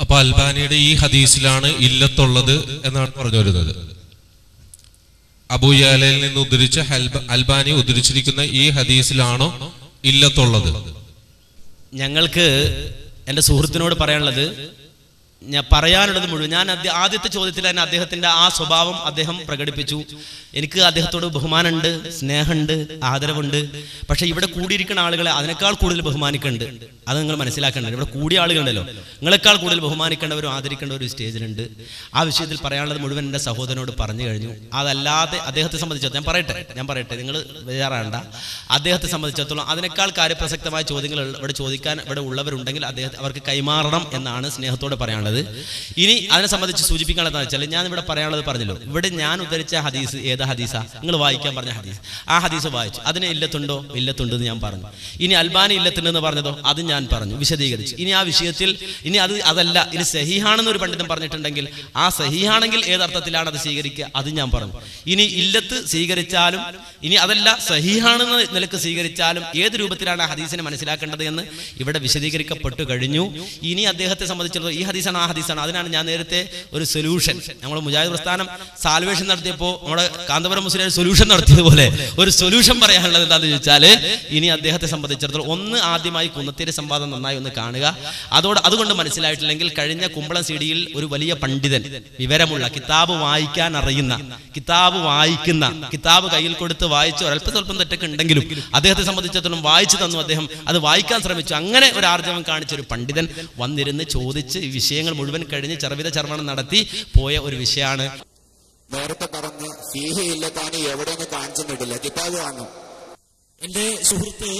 അപ്പൊ അൽബാനിയുടെ ഈ ഹദീസിലാണ് ഇല്ലത്തുള്ളത് എന്നാണ് പറഞ്ഞു വരുന്നത്. അബൂയാലയിൽ നിന്ന് ഉദ്ധരിച്ച അൽബാനി ഉദ്ധരിച്ചിരിക്കുന്ന ഈ ഹദീസിലാണോ ഇല്ലത്തുള്ളത്? ഞങ്ങൾക്ക് എന്റെ സുഹൃത്തിനോട് പറയാനുള്ളത് ഞാൻ പറയാനുള്ളത് മുഴുവൻ. ഞാൻ ആദ്യത്തെ ചോദ്യത്തിൽ തന്നെ അദ്ദേഹത്തിന്റെ ആ സ്വഭാവം അദ്ദേഹം പ്രകടിപ്പിച്ചു. എനിക്ക് അദ്ദേഹത്തോട് ബഹുമാനമുണ്ട് സ്നേഹമുണ്ട് ആദരവുണ്ട്. പക്ഷെ ഇവിടെ കൂടിയിരിക്കുന്ന ആളുകളെ അതിനേക്കാൾ കൂടുതൽ ബഹുമാനിക്കുന്നുണ്ട്. അത് നിങ്ങൾ മനസ്സിലാക്കേണ്ടത് ഇവിടെ കൂടിയ ആളുകളുണ്ടല്ലോ. നിങ്ങളെക്കാൾ കൂടുതൽ ബഹുമാനിക്കേണ്ടവരും ആദരിക്കേണ്ടവരും സ്റ്റേജിലുണ്ട്. ആ വിഷയത്തിൽ പറയാനുള്ളത് മുഴുവൻ എന്റെ സഹോദരനോട് പറഞ്ഞു കഴിഞ്ഞു. അതല്ലാതെ അദ്ദേഹത്തെ സംബന്ധിച്ചിടത്തോളം ഞാൻ പറയട്ടെ ഞാൻ പറയട്ടെ. നിങ്ങൾ വിചാറാണ്ട അദ്ദേഹത്തെ സംബന്ധിച്ചിടത്തോളം അതിനേക്കാൾ കാര്യപ്രസക്തമായ ചോദ്യങ്ങൾ ഇവിടെ ചോദിക്കാൻ ഇവിടെ ഉള്ളവരുണ്ടെങ്കിൽ അദ്ദേഹത്തെ അവർക്ക് കൈമാറണം എന്നാണ് സ്നേഹത്തോടെ പറയാനുള്ളത്. ഇനി അതിനെ സംബന്ധിച്ച് സൂചിപ്പിക്കാനുള്ളത് വെച്ചാൽ ഞാൻ ഇവിടെ പറയാനുള്ളത് പറഞ്ഞല്ലോ. ഇവിടെ ഞാൻ ഉദ്ധരിച്ച ഹദീസ് ഏതാ ഹദീസാ? നിങ്ങൾ വായിക്കാൻ പറഞ്ഞ ഹദീസ്. ആ ഹദീസ് വായിച്ചു. അതിന് ഇല്ലത്തുണ്ടോ? ഇല്ലത്തുണ്ടെന്ന് ഞാൻ പറഞ്ഞു. ഇനി അൽബാനി ഇല്ലത്തുണ്ടെന്ന് പറഞ്ഞതോ? അത് ഞാൻ പറഞ്ഞു വിശദീകരിച്ചു. ഇനി ആ വിഷയത്തിൽ ഇനി അത് അതല്ല ഇനി സഹിഹാണെന്ന് ഒരു പണ്ഡിതൻ പറഞ്ഞിട്ടുണ്ടെങ്കിൽ ആ സഹിഹാണെങ്കിൽ ഏതർത്ഥത്തിലാണ് അത് സ്വീകരിക്കുക? അത് ഞാൻ പറഞ്ഞു. ഇനി ഇല്ലത്ത് സ്വീകരിച്ചാലും ഇനി അതല്ല സഹിഹാണെന്ന് നിലയ്ക്ക് സ്വീകരിച്ചാലും ഏത് രൂപത്തിലാണ് ഹദീസിനെ മനസ്സിലാക്കേണ്ടത് എന്ന് ഇവിടെ വിശദീകരിക്കപ്പെട്ടു കഴിഞ്ഞു. ഇനി അദ്ദേഹത്തെ സംബന്ധിച്ചിടത്തോളം ഈ ഹദീസാണ് ആ ഹദീസാണ് അതിനാണ് ഞാൻ നേരത്തെ ഒരു സൊല്യൂഷൻ നമ്മൾ മുജാഹിദ് പ്രസ്ഥാനം സാൽവേഷൻ നടത്തിയപ്പോൾ നമ്മുടെ കാന്തപുരം മുസ്ലിം സൊല്യൂഷൻ നടത്തിയതുപോലെ ഒരു സൊല്യൂഷൻ പറയാനുള്ളത് എന്താണെന്ന് ചോദിച്ചാൽ ഇനി അദ്ദേഹത്തെ സംബന്ധിച്ചിടത്തോളം ഒന്ന് ആദ്യമായി കുന്നത്തേരി സംവാദം നന്നായി ഒന്ന് കാണുക. അതോട് അതുകൊണ്ട് മനസ്സിലായിട്ടില്ലെങ്കിൽ കഴിഞ്ഞ കുമ്പളം സി ഡിയിൽ ഒരു വലിയ പണ്ഡിതൻ വിവരമുള്ള കിതാബ് വായിക്കാൻ അറിയുന്ന കിതാബ് വായിക്കുന്ന കിതാബ് കയ്യിൽ കൊടുത്ത് വായിച്ച് ഒരല്പ സ്വല്പം തെറ്റൊക്കെ ഉണ്ടെങ്കിലും അദ്ദേഹത്തെ സംബന്ധിച്ചിടത്തോളം വായിച്ചു തന്നു അദ്ദേഹം. അത് വായിക്കാൻ ശ്രമിച്ചു. അങ്ങനെ ഒരു ആർജവം കാണിച്ച ഒരു പണ്ഡിതൻ വന്നിരുന്ന് ചോദിച്ച് ഈ വിഷയങ്ങൾ മുഴുവൻ കഴിഞ്ഞ് ചെറുവിത ചർമ്മണം നടത്തി പോയ ഒരു വിഷയമാണ്. നേരത്തെ പറഞ്ഞ് ഫീഹി ഇല്ല താൻ എവിടെയൊന്നും കാണിച്ചെന്നിട്ടില്ല കിതാബ് വാങ്ങും എന്റെ സുഹൃത്ത്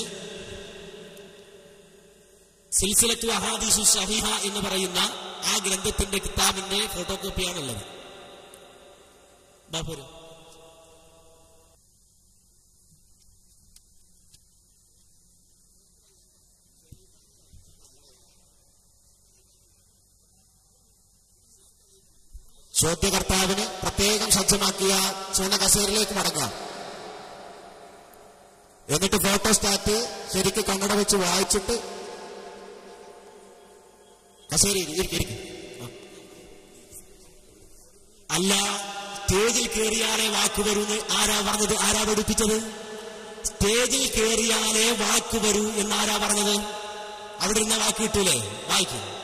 സിൽസിലത്തു അഹാദിസു ഷഹിഹ എന്ന് പറയുന്ന ആ ഗ്രന്ഥത്തിന്റെ കിതാബിന്റെ ഫോട്ടോ കോപ്പിയാണുള്ളത് ബാപ്പൂര് ചോദ്യകർത്താവിന് പ്രത്യേകം സജ്ജമാക്കിയ ചൂന കസേരയിലേക്ക് മടങ്ങാം എന്നിട്ട് ഫോട്ടോ സ്റ്റാറ്റ് ശരിക്ക് കണ്ണട വെച്ച് വായിച്ചിട്ട് കസേരി അല്ല സ്റ്റേജിൽ കയറിയാലേ വാക്ക് വരൂന്ന് ആരാ പറഞ്ഞത്? ആരാ പഠിപ്പിച്ചത്? സ്റ്റേജിൽ കയറിയാലേ വാക്ക് വരൂ എന്നാരാ പറഞ്ഞത്? അവിടെ ഇരുന്ന വാക്ക് കിട്ടൂലേ? വായിക്കും.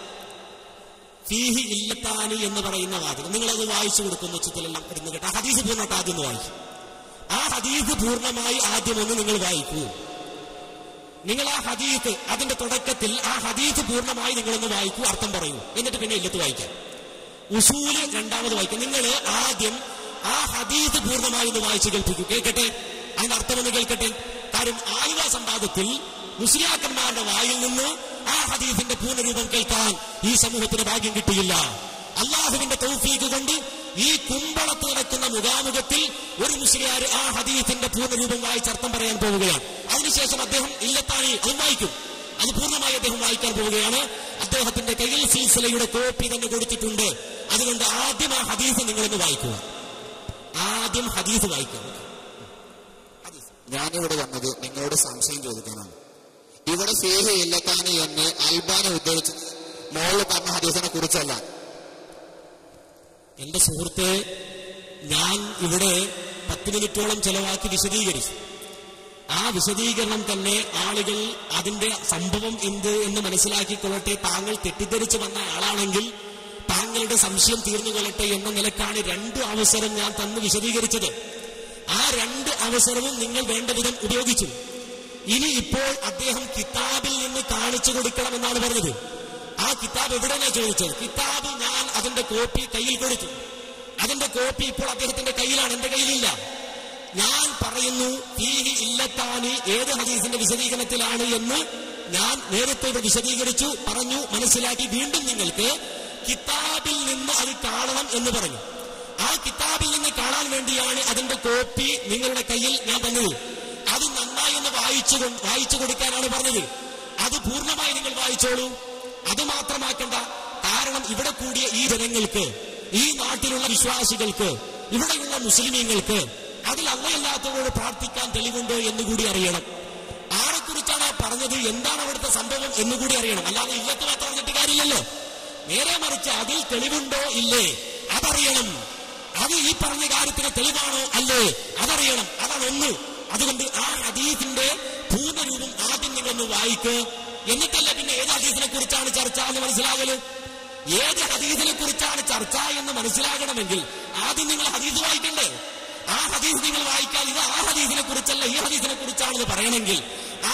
ഫീഹി ഇല്ലത്താനി എന്ന് പറയുന്ന വാചകം. നിങ്ങളത് വായിച്ചു കൊടുക്കുന്ന ഉച്ചത്തിലെല്ലാം ഇരുന്ന് കേട്ടോ. ഹദീസ് പൂർണമായിട്ട് ആദ്യം വായിക്കും. ആ ഹദീസ് പൂർണമായി ആദ്യം ഒന്ന് നിങ്ങൾ വായിക്കൂ. നിങ്ങൾ ആ ഹദീസ് അതിന്റെ തുടക്കത്തിൽ ആ ഹദീസ് പൂർണമായി നിങ്ങളൊന്ന് വായിക്കൂ അർത്ഥം പറയൂ. എന്നിട്ട് പിന്നെ ഇല്ലത്ത് വായിക്കാം. ഉസൂൽ രണ്ടാമത് വായിക്കാം. നിങ്ങൾ ആദ്യം ആ ഹദീസ് പൂർണമായി ഒന്ന് വായിച്ചു കേൾപ്പിക്കൂ. കേൾക്കട്ടെ? അതിന്റെ അർത്ഥം ഒന്ന് കേൾക്കട്ടെ? കാര്യം ആയുധ സംവാദത്തിൽ മുസ്ലിയാക്കന്മാരുടെ വായിൽ നിന്ന് ആ ഹദീഫിന്റെ പൂർണരൂപം കേൾക്കാൻ ഈ സമൂഹത്തിന് ഭാഗ്യം കിട്ടിയില്ല. അള്ളാഹുവിന്റെ തൗഫീക്ക് കൊണ്ട് ഈ കുമ്പളത്ത് നടക്കുന്ന മുഖാമുഖത്തിൽ ഒരു മുസ്ലിയാർ ആ ഹദീഫിന്റെ പൂർണരൂപം വായിച്ച് അർത്ഥം പറയാൻ പോവുകയാണ്. അതിനുശേഷം അദ്ദേഹം ഇല്ലത്താണി അത് വായിക്കും. അത് പൂർണമായി അദ്ദേഹം വായിക്കാൻ പോവുകയാണ്. അദ്ദേഹത്തിന്റെ കയ്യിൽ സിൽസിലയുടെ കോപ്പി തന്നെ കൊടുത്തിട്ടുണ്ട്. അതുകൊണ്ട് ആദ്യം ആ ഹദീഫ് നിങ്ങളൊന്ന് വായിക്കുക. ആദ്യം ഹദീഫ് വായിക്കുക. ഞാനിവിടെ വന്നത് നിങ്ങളോട് സംശയം ചോദിക്കാനാണ്. ഇവിടെ ഫീഹി ഇല്ലത്താനി എന്ന്? അൽബാനി ഉദ്ധരിച്ചത് മോളിൽ പറഞ്ഞ ഹദീസിനെ കുറിച്ചല്ല. എന്റെ സുഹൃത്തെ ഞാൻ ഇവിടെ പത്ത് മിനിറ്റോളം ചെലവാക്കി വിശദീകരിച്ചു. ആ വിശദീകരണം തന്നെ ആളുകൾ അതിന്റെ സംഭവം എന്ത് എന്ന് മനസ്സിലാക്കിക്കൊള്ളട്ടെ താങ്കൾ തെറ്റിദ്ധരിച്ചു വന്ന ആളാണെങ്കിൽ താങ്കളുടെ സംശയം തീർന്നു കൊള്ളട്ടെ എന്ന നിലക്കാണ് രണ്ട് അവസരം ഞാൻ തന്ന് വിശദീകരിച്ചത്. ആ രണ്ട് അവസരവും നിങ്ങൾ വേണ്ട വിധം ഉപയോഗിച്ചു. ഇനി ഇപ്പോൾ അദ്ദേഹം കിതാബിൽ നിന്ന് കാണിച്ചു കൊടുക്കണമെന്നാണ് പറഞ്ഞത്. ആ കിതാബ് എവിടെയാണ് ചോദിച്ചത്? കിതാബ് ഞാൻ അതിന്റെ കോപ്പി കയ്യിൽ കൊടുത്തു. അതിന്റെ കോപ്പി ഇപ്പോൾ അദ്ദേഹത്തിന്റെ കയ്യിലാണ് എന്റെ കയ്യിലില്ല. ഞാൻ പറയുന്നു തീഹി ഇല്ലത്താനി ഏത് ഹദീസിന്റെ വിശദീകരണത്തിലാണ് എന്ന് ഞാൻ നേരത്തെ വിശദീകരിച്ചു പറഞ്ഞു മനസ്സിലാക്കി വീണ്ടും നിങ്ങൾക്ക് കിതാബിൽ നിന്ന് അത് കാണണം എന്ന് പറഞ്ഞു. ആ കിതാബിൽ നിന്ന് കാണാൻ വേണ്ടിയാണ് അതിന്റെ കോപ്പി നിങ്ങളുടെ കയ്യിൽ ഞാൻ തന്നത്. അത് നന്നായി എന്ന് വായിച്ചു വായിച്ചു കൊടുക്കാനാണ് പറഞ്ഞത്. അത് പൂർണമായി നിങ്ങൾ വായിച്ചോളൂ. അത് മാത്രമാക്കണ്ട. കാരണം ഇവിടെ കൂടിയ ഈ ജനങ്ങൾക്ക് ഈ നാട്ടിലുള്ള വിശ്വാസികൾക്ക് ഇവിടെയുള്ള മുസ്ലിമീങ്ങൾക്ക് അതിൽ അമ്മയില്ലാത്തവരോട് പ്രാർത്ഥിക്കാൻ തെളിവുണ്ടോ എന്നുകൂടി അറിയണം. ആരെക്കുറിച്ചാണ് പറഞ്ഞത്? എന്താണ് അവിടുത്തെ സംഭവം എന്നുകൂടി അറിയണം. അല്ലാതെ ഇല്ലത്ത് മാത്രം പറഞ്ഞിട്ട് കാര്യമില്ലല്ലോ. നേരെ മറിച്ച് അതിൽ തെളിവുണ്ടോ ഇല്ലേ? അതറിയണം. അത് ഈ പറഞ്ഞ കാര്യത്തിന് തെളിവാണോ അല്ലേ? അതറിയണം. അതാണ് ഒന്ന്. അതുകൊണ്ട് ആ ഹദീസിന്റെ പൂർണരൂപം ആദ്യം നിങ്ങളൊന്ന് വായിക്ക്. എന്നിട്ടല്ല പിന്നെ ഏത് ഹദീസിനെ കുറിച്ചാണ് ചർച്ച എന്ന് മനസ്സിലാകൽ? ഏത് ഹദീസിനെ കുറിച്ചാണ് ചർച്ച എന്ന് മനസ്സിലാകണമെങ്കിൽ ആദ്യം നിങ്ങൾ ഹദീസ് വായിക്കണ്ടേ? ആ ഹദീസ് നിങ്ങൾ വായിക്കാൻ ഇത് ആ ഹദീസിനെ കുറിച്ചല്ല ഈ ഹദീസിനെ കുറിച്ചാണെന്ന് പറയണമെങ്കിൽ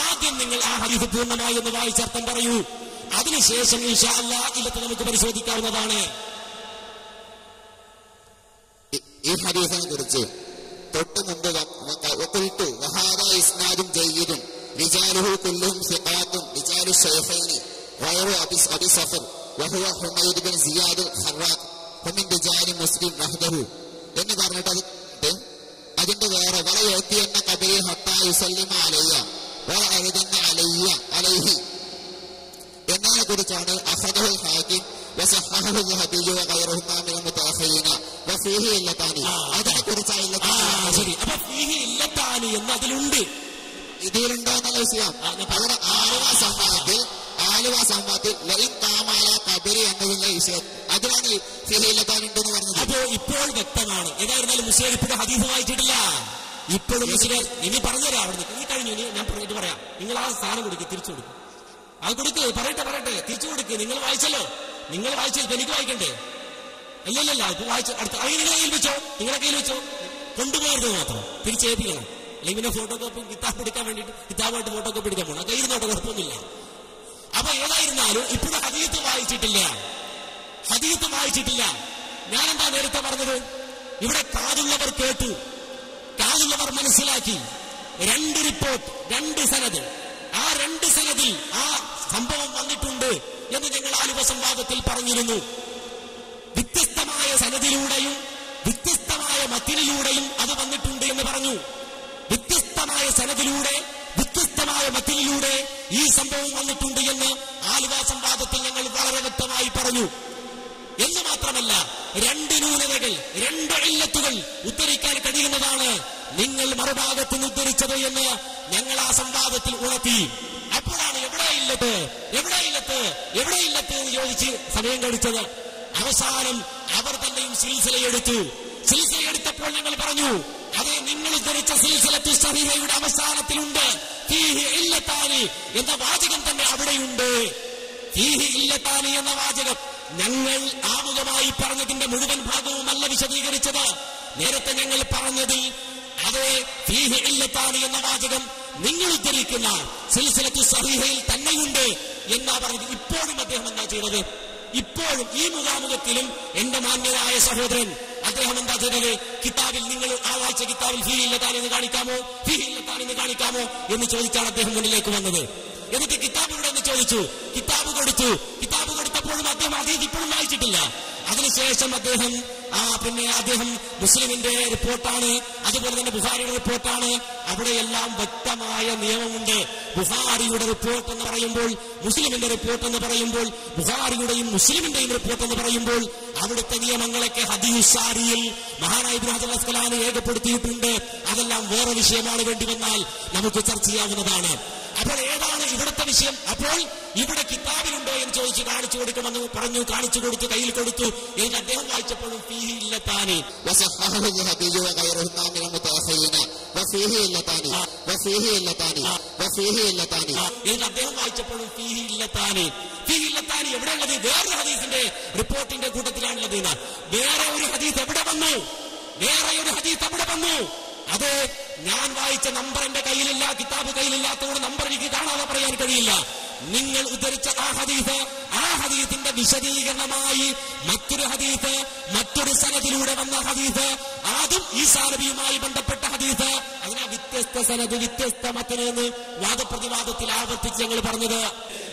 ആദ്യം നിങ്ങൾ ആ ഹദീസ് പൂർണമായി ഒന്ന് വായിച്ചർത്ഥം പറയൂ. അതിനുശേഷം ഇല്ലത്ത് നമുക്ക് പരിശോധിക്കാവുന്നതാണ്. ഈ ഹദീസിനെ കുറിച്ച് തൊട്ട് മുമ്പ് വക്കുൽത്തു വഹാദ ഇസ്നാദും ജയ്യിദും റിജാലുഹു കുല്ലുഹും സിഖാത്തും റിജാലു ഷൈഖൈനി വയറു അബി അബി സഫർ വഹുവ ഹുമൈദ് ബിൻ സിയാദ് ഖറാഖ് ഹുമിൻ റിജാലി മുസ്ലിം വഹ്ദഹു എന്ന് പറഞ്ഞിട്ട് അത് ഇട്ട് അതിന്റെ വേറെ വല യഅതി എന്ന കബരി ഹത്താ യുസല്ലിമ അലയ്യ വല അഴുതന്ന അലയ്യ അലൈഹി എന്നതിനെ കുറിച്ചാണ് അഹദഹുൽ ഹാക്കിം وصححه الذهبي وغيرهما من المتأخرين وفيه إلتان അതിനെ കുറിച്ചാണ് ആ ശരി. അപ്പൊ ഫീഹി ഇല്ലത്താനി എന്ന് അതിലുണ്ട് ഇതിലുണ്ടോ എന്നുള്ള വിഷയം അവിടെ ആലുവ സംഭവത്തിൽ ആലുവ കബരി എന്നതിന്റെ വിഷയം. അതിലാണ് ഫിഹി ഇല്ലത്താൻ ഉണ്ടെന്ന് പറഞ്ഞത്. അപ്പോ ഇപ്പോൾ വ്യക്തമാണ്. ഏതായിരുന്നാലും മുസ്ലിം ഇപ്പോഴും ഹദീഫ് വായിച്ചിട്ടില്ല. ഇപ്പോഴും മുസ്ലിം ഇനി പറഞ്ഞുതരാം അവിടെ ഇനി കഴിഞ്ഞു ഇനി ഞാൻ പറഞ്ഞിട്ട് പറയാം. നിങ്ങൾ ആ സാധനം കൊടുക്കുക തിരിച്ചു കൊടുക്കും. അത് കൊടുക്ക് പറയട്ടെ പറയട്ടെ. തിരിച്ചു കൊടുക്ക്. നിങ്ങൾ വായിച്ചല്ലോ. നിങ്ങൾ ഇപ്പൊ എനിക്ക് വായിക്കണ്ടേ? ഇല്ലല്ലല്ല ഇപ്പൊ വായിച്ചു അടുത്ത അങ്ങനെ കയ്യിൽ വെച്ചോ? നിങ്ങളെ കയ്യിൽ വെച്ചോ? കൊണ്ടുപോകരുത് മാത്രം. തിരിച്ചേൽപ്പിക്കണം. അല്ലെങ്കിൽ പിന്നെ ഫോട്ടോ കോപ്പി കിതാബ് എടുക്കാൻ വേണ്ടിയിട്ട് കിതാബായിട്ട് ഫോട്ടോ കോപ്പി എടുക്കാൻ പോകണം. കയ്യിൽ നോട്ടോ കുഴപ്പമൊന്നുമില്ല അപ്പൊ ഏതായിരുന്നാലും ഇപ്പോഴും ഹദീത്ത് വായിച്ചിട്ടില്ല. ഹദീത്ത് വായിച്ചിട്ടില്ല. ഞാൻ എന്താ നേരത്തെ പറഞ്ഞത്? ഇവിടെ കാതുള്ളവർ കേട്ടു. കാതുള്ളവർ മനസ്സിലാക്കി. രണ്ട് റിപ്പോർട്ട് രണ്ട് സനത്. ആ രണ്ട് സനതിൽ ആ സംഭവം വന്നിട്ടുണ്ട് എന്ന് ഞങ്ങൾ ആലുവ സംവാദത്തിൽ പറഞ്ഞിരുന്നു. വ്യത്യസ്തമായ സനതിലൂടെയും വ്യത്യസ്തമായ മത്തിനിലൂടെയും അത് വന്നിട്ടുണ്ട് എന്ന് പറഞ്ഞു. വ്യത്യസ്തമായ സനതിലൂടെ വ്യത്യസ്തമായ മത്തിനിലൂടെ ഈ സംഭവം വന്നിട്ടുണ്ട് എന്ന് ആലുവ സംവാദത്തിൽ ഞങ്ങൾ വളരെ വ്യക്തമായി പറഞ്ഞു. എന്ന് മാത്രമല്ല രണ്ട് ന്യൂനതകൾ രണ്ട് ഇല്ലത്തുകൾ ഉദ്ധരിക്കാൻ കഴിയുന്നതാണ് നിങ്ങൾ മറുഭാഗത്ത് നിന്ന് ഉദ്ധരിച്ചത് എന്ന് ഞങ്ങൾ ആ സംവാദത്തിൽ ഉണർത്തി. അപ്പോഴാണ് എവിടെ ഇല്ലത്ത് എവിടെ ഇല്ലത്ത് എവിടെ ഇല്ലത്ത് എന്ന് ചോദിച്ച് സമയം കഴിച്ചത് അവസാനം അവർ തന്നെയും സിൽസിലയെടുത്തു. സിൽസിലയെടുത്തപ്പോൾ ഞങ്ങൾ പറഞ്ഞു അതെ നിങ്ങൾ ധരിച്ച സിൽസിലത്തു സഹിഹയുടെ അവസാനത്തിലുണ്ട്. ഫീഹി ഇല്ലത്താനി എന്ന വാചകം തന്നെ അവിടെയുണ്ട്. ഫീഹി ഇല്ലത്താനി എന്ന വാചകം ഞങ്ങൾ ആമുഖമായി പറഞ്ഞതിന്റെ മുഴുവൻ ഭാഗവും അല്ല വിശദീകരിച്ചത്. നേരത്തെ ഞങ്ങൾ പറഞ്ഞത് അതേ ഫീഹി ഇല്ലത്താനി എന്ന വാചകം നിങ്ങൾ ഉദ്ധരിക്കുന്ന സിൽസിലത്തു സഹീഹയിൽ തന്നെയുണ്ട് എന്നാ പറഞ്ഞത്. ഇപ്പോഴും അദ്ദേഹം എന്താ ചെയ്തത്? ഇപ്പോഴും ഈ മുഖാമുഖത്തിലും എന്റെ മാന്യരായ സഹോദരൻ അദ്ദേഹം എന്താ ചെയ്തത്? കിതാബിൽ നിങ്ങൾ ആ വായിച്ച കിതാബിൽ ഫീ എന്ന് കാണിക്കാമോ? ഫീ എന്ന് കാണിക്കാമോ? എന്ന് ചോദിച്ചാണ് അദ്ദേഹം മുന്നിലേക്ക് വന്നത്. എന്നിട്ട് കിതാബ് ഇവിടെ എന്ന് ചോദിച്ചു. കിതാബ് കൊടുത്തു. കിതാബ് കൊടുത്തപ്പോഴും അദ്ദേഹം അതീതി ഇപ്പോഴും വായിച്ചിട്ടില്ല. അതിനുശേഷം അദ്ദേഹം ആ പിന്നെ അദ്ദേഹം മുസ്ലിമിന്റെ റിപ്പോർട്ടാണ് അതുപോലെ തന്നെ ബുഹാരിയുടെ റിപ്പോർട്ടാണ്. അവിടെയെല്ലാം വ്യക്തമായ നിയമമുണ്ട്. ബുഹാരിയുടെ റിപ്പോർട്ട് എന്ന് പറയുമ്പോൾ മുസ്ലിമിന്റെ റിപ്പോർട്ട് എന്ന് പറയുമ്പോൾ ബുഹാരിയുടെയും മുസ്ലിമിന്റെയും റിപ്പോർട്ട് എന്ന് പറയുമ്പോൾ അവിടുത്തെ നിയമങ്ങളൊക്കെ ഹദീസാരിയിൽ മഹാനായ ഇബ്രാഹിം അസ്കലാന് രേഖപ്പെടുത്തിയിട്ടുണ്ട്. അതെല്ലാം വേറെ വിഷയമാണ് വേണ്ടി വന്നാൽ നമുക്ക് ചർച്ച ചെയ്യാവുന്നതാണ്. അപ്പോൾ ഏതാണ് ഇവിടുത്തെ വിഷയം? അപ്പോൾ ഇവിടെ കിതാബിലുണ്ടോ എന്ന് ചോദിച്ചു കാണിച്ചു കൊടുക്കണമെന്ന് പറഞ്ഞു കാണിച്ചു കൊടുത്തു കയ്യിൽ കൊടുത്തു. എനിക്ക് അദ്ദേഹം വായിച്ചപ്പോഴും ഫീഹി ഇല്ലത്താനി. എനിക്ക് അദ്ദേഹം വായിച്ചപ്പോഴും ഫീഹി ഇല്ലത്താനി. ഫീഹി ഇല്ലത്താനി എവിടെയുള്ളത്? വേറൊരു ഹദീസിന്റെ റിപ്പോർട്ടിന്റെ കൂട്ടത്തിലാണുള്ളത്. വേറെ ഒരു ഹദീസ് എവിടെ വന്നു? വേറെ ഒരു ഹദീസ് എവിടെ വന്നു? അത് ഞാൻ വായിച്ച നമ്പർ എന്റെ കയ്യിലില്ല കിതാബ് കയ്യിലില്ലാത്തതുകൊണ്ട് നമ്പർ എനിക്ക് കാണാതെ പറയാൻ കഴിയില്ല. നിങ്ങൾ ഉദ്ധരിച്ച ആ ഹദീസ് ആ ഹദീസിന്റെ വിശദീകരണമായി മറ്റൊരു ഹദീസ് മറ്റൊരു സനദിലൂടെ വന്ന ഹദീസ് അതും ഈ സാലബിയുമായി ബന്ധപ്പെട്ട ഹദീസ്. അതിനാ വ്യത്യസ്ത സനത് വ്യത്യസ്ത മത്തിന് എന്ന് വാദപ്രതിവാദത്തിൽ ആവർത്തിച്ച് ഞങ്ങൾ പറഞ്ഞത്.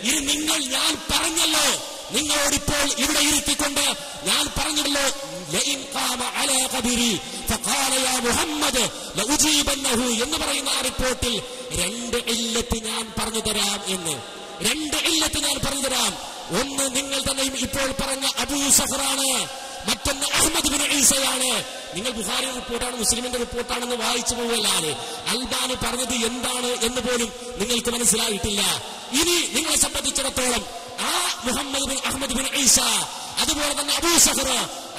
ഇനി നിങ്ങൾ ഞാൻ പറഞ്ഞല്ലോ. നിങ്ങളോടിപ്പോൾ ഇവിടെ ഇരുത്തിക്കൊണ്ട് ഞാൻ പറഞ്ഞല്ലോ. ലഇൻ ഖാമ അലാ ഖബരി ഫഖാല യാ മുഹമ്മദ് ലഉജീബന്നഹു എന്ന് പറയുന്ന ആ റിപ്പോർട്ടിൽ രണ്ട് ഇല്ലത്ത് ഞാൻ പറഞ്ഞു തരാം എന്ന്. രണ്ട് ഇല്ലത്ത് ഞാൻ പറഞ്ഞു തരാം. ഒന്ന് നിങ്ങൾ തന്നെ ഇപ്പോൾ പറഞ്ഞ അബൂ സഫറാണ് മറ്റൊന്ന് അഹമ്മദ് ബിൻ ഈസയാണ്. നിങ്ങൾ ബുഹാരി റിപ്പോർട്ടാണ് മുസ്ലിമിന്റെ റിപ്പോർട്ടാണെന്ന് വായിച്ചു പോവുകയല്ലാതെ അൽബാനി പറഞ്ഞത് എന്താണ് എന്ന് പോലും നിങ്ങൾക്ക് മനസ്സിലായിട്ടില്ല. ഇനി നിങ്ങളെ സംബന്ധിച്ചിടത്തോളം ആ Muhammad bin Ahmad bin Isa അതുപോലെ തന്നെ അബൂ സഹർ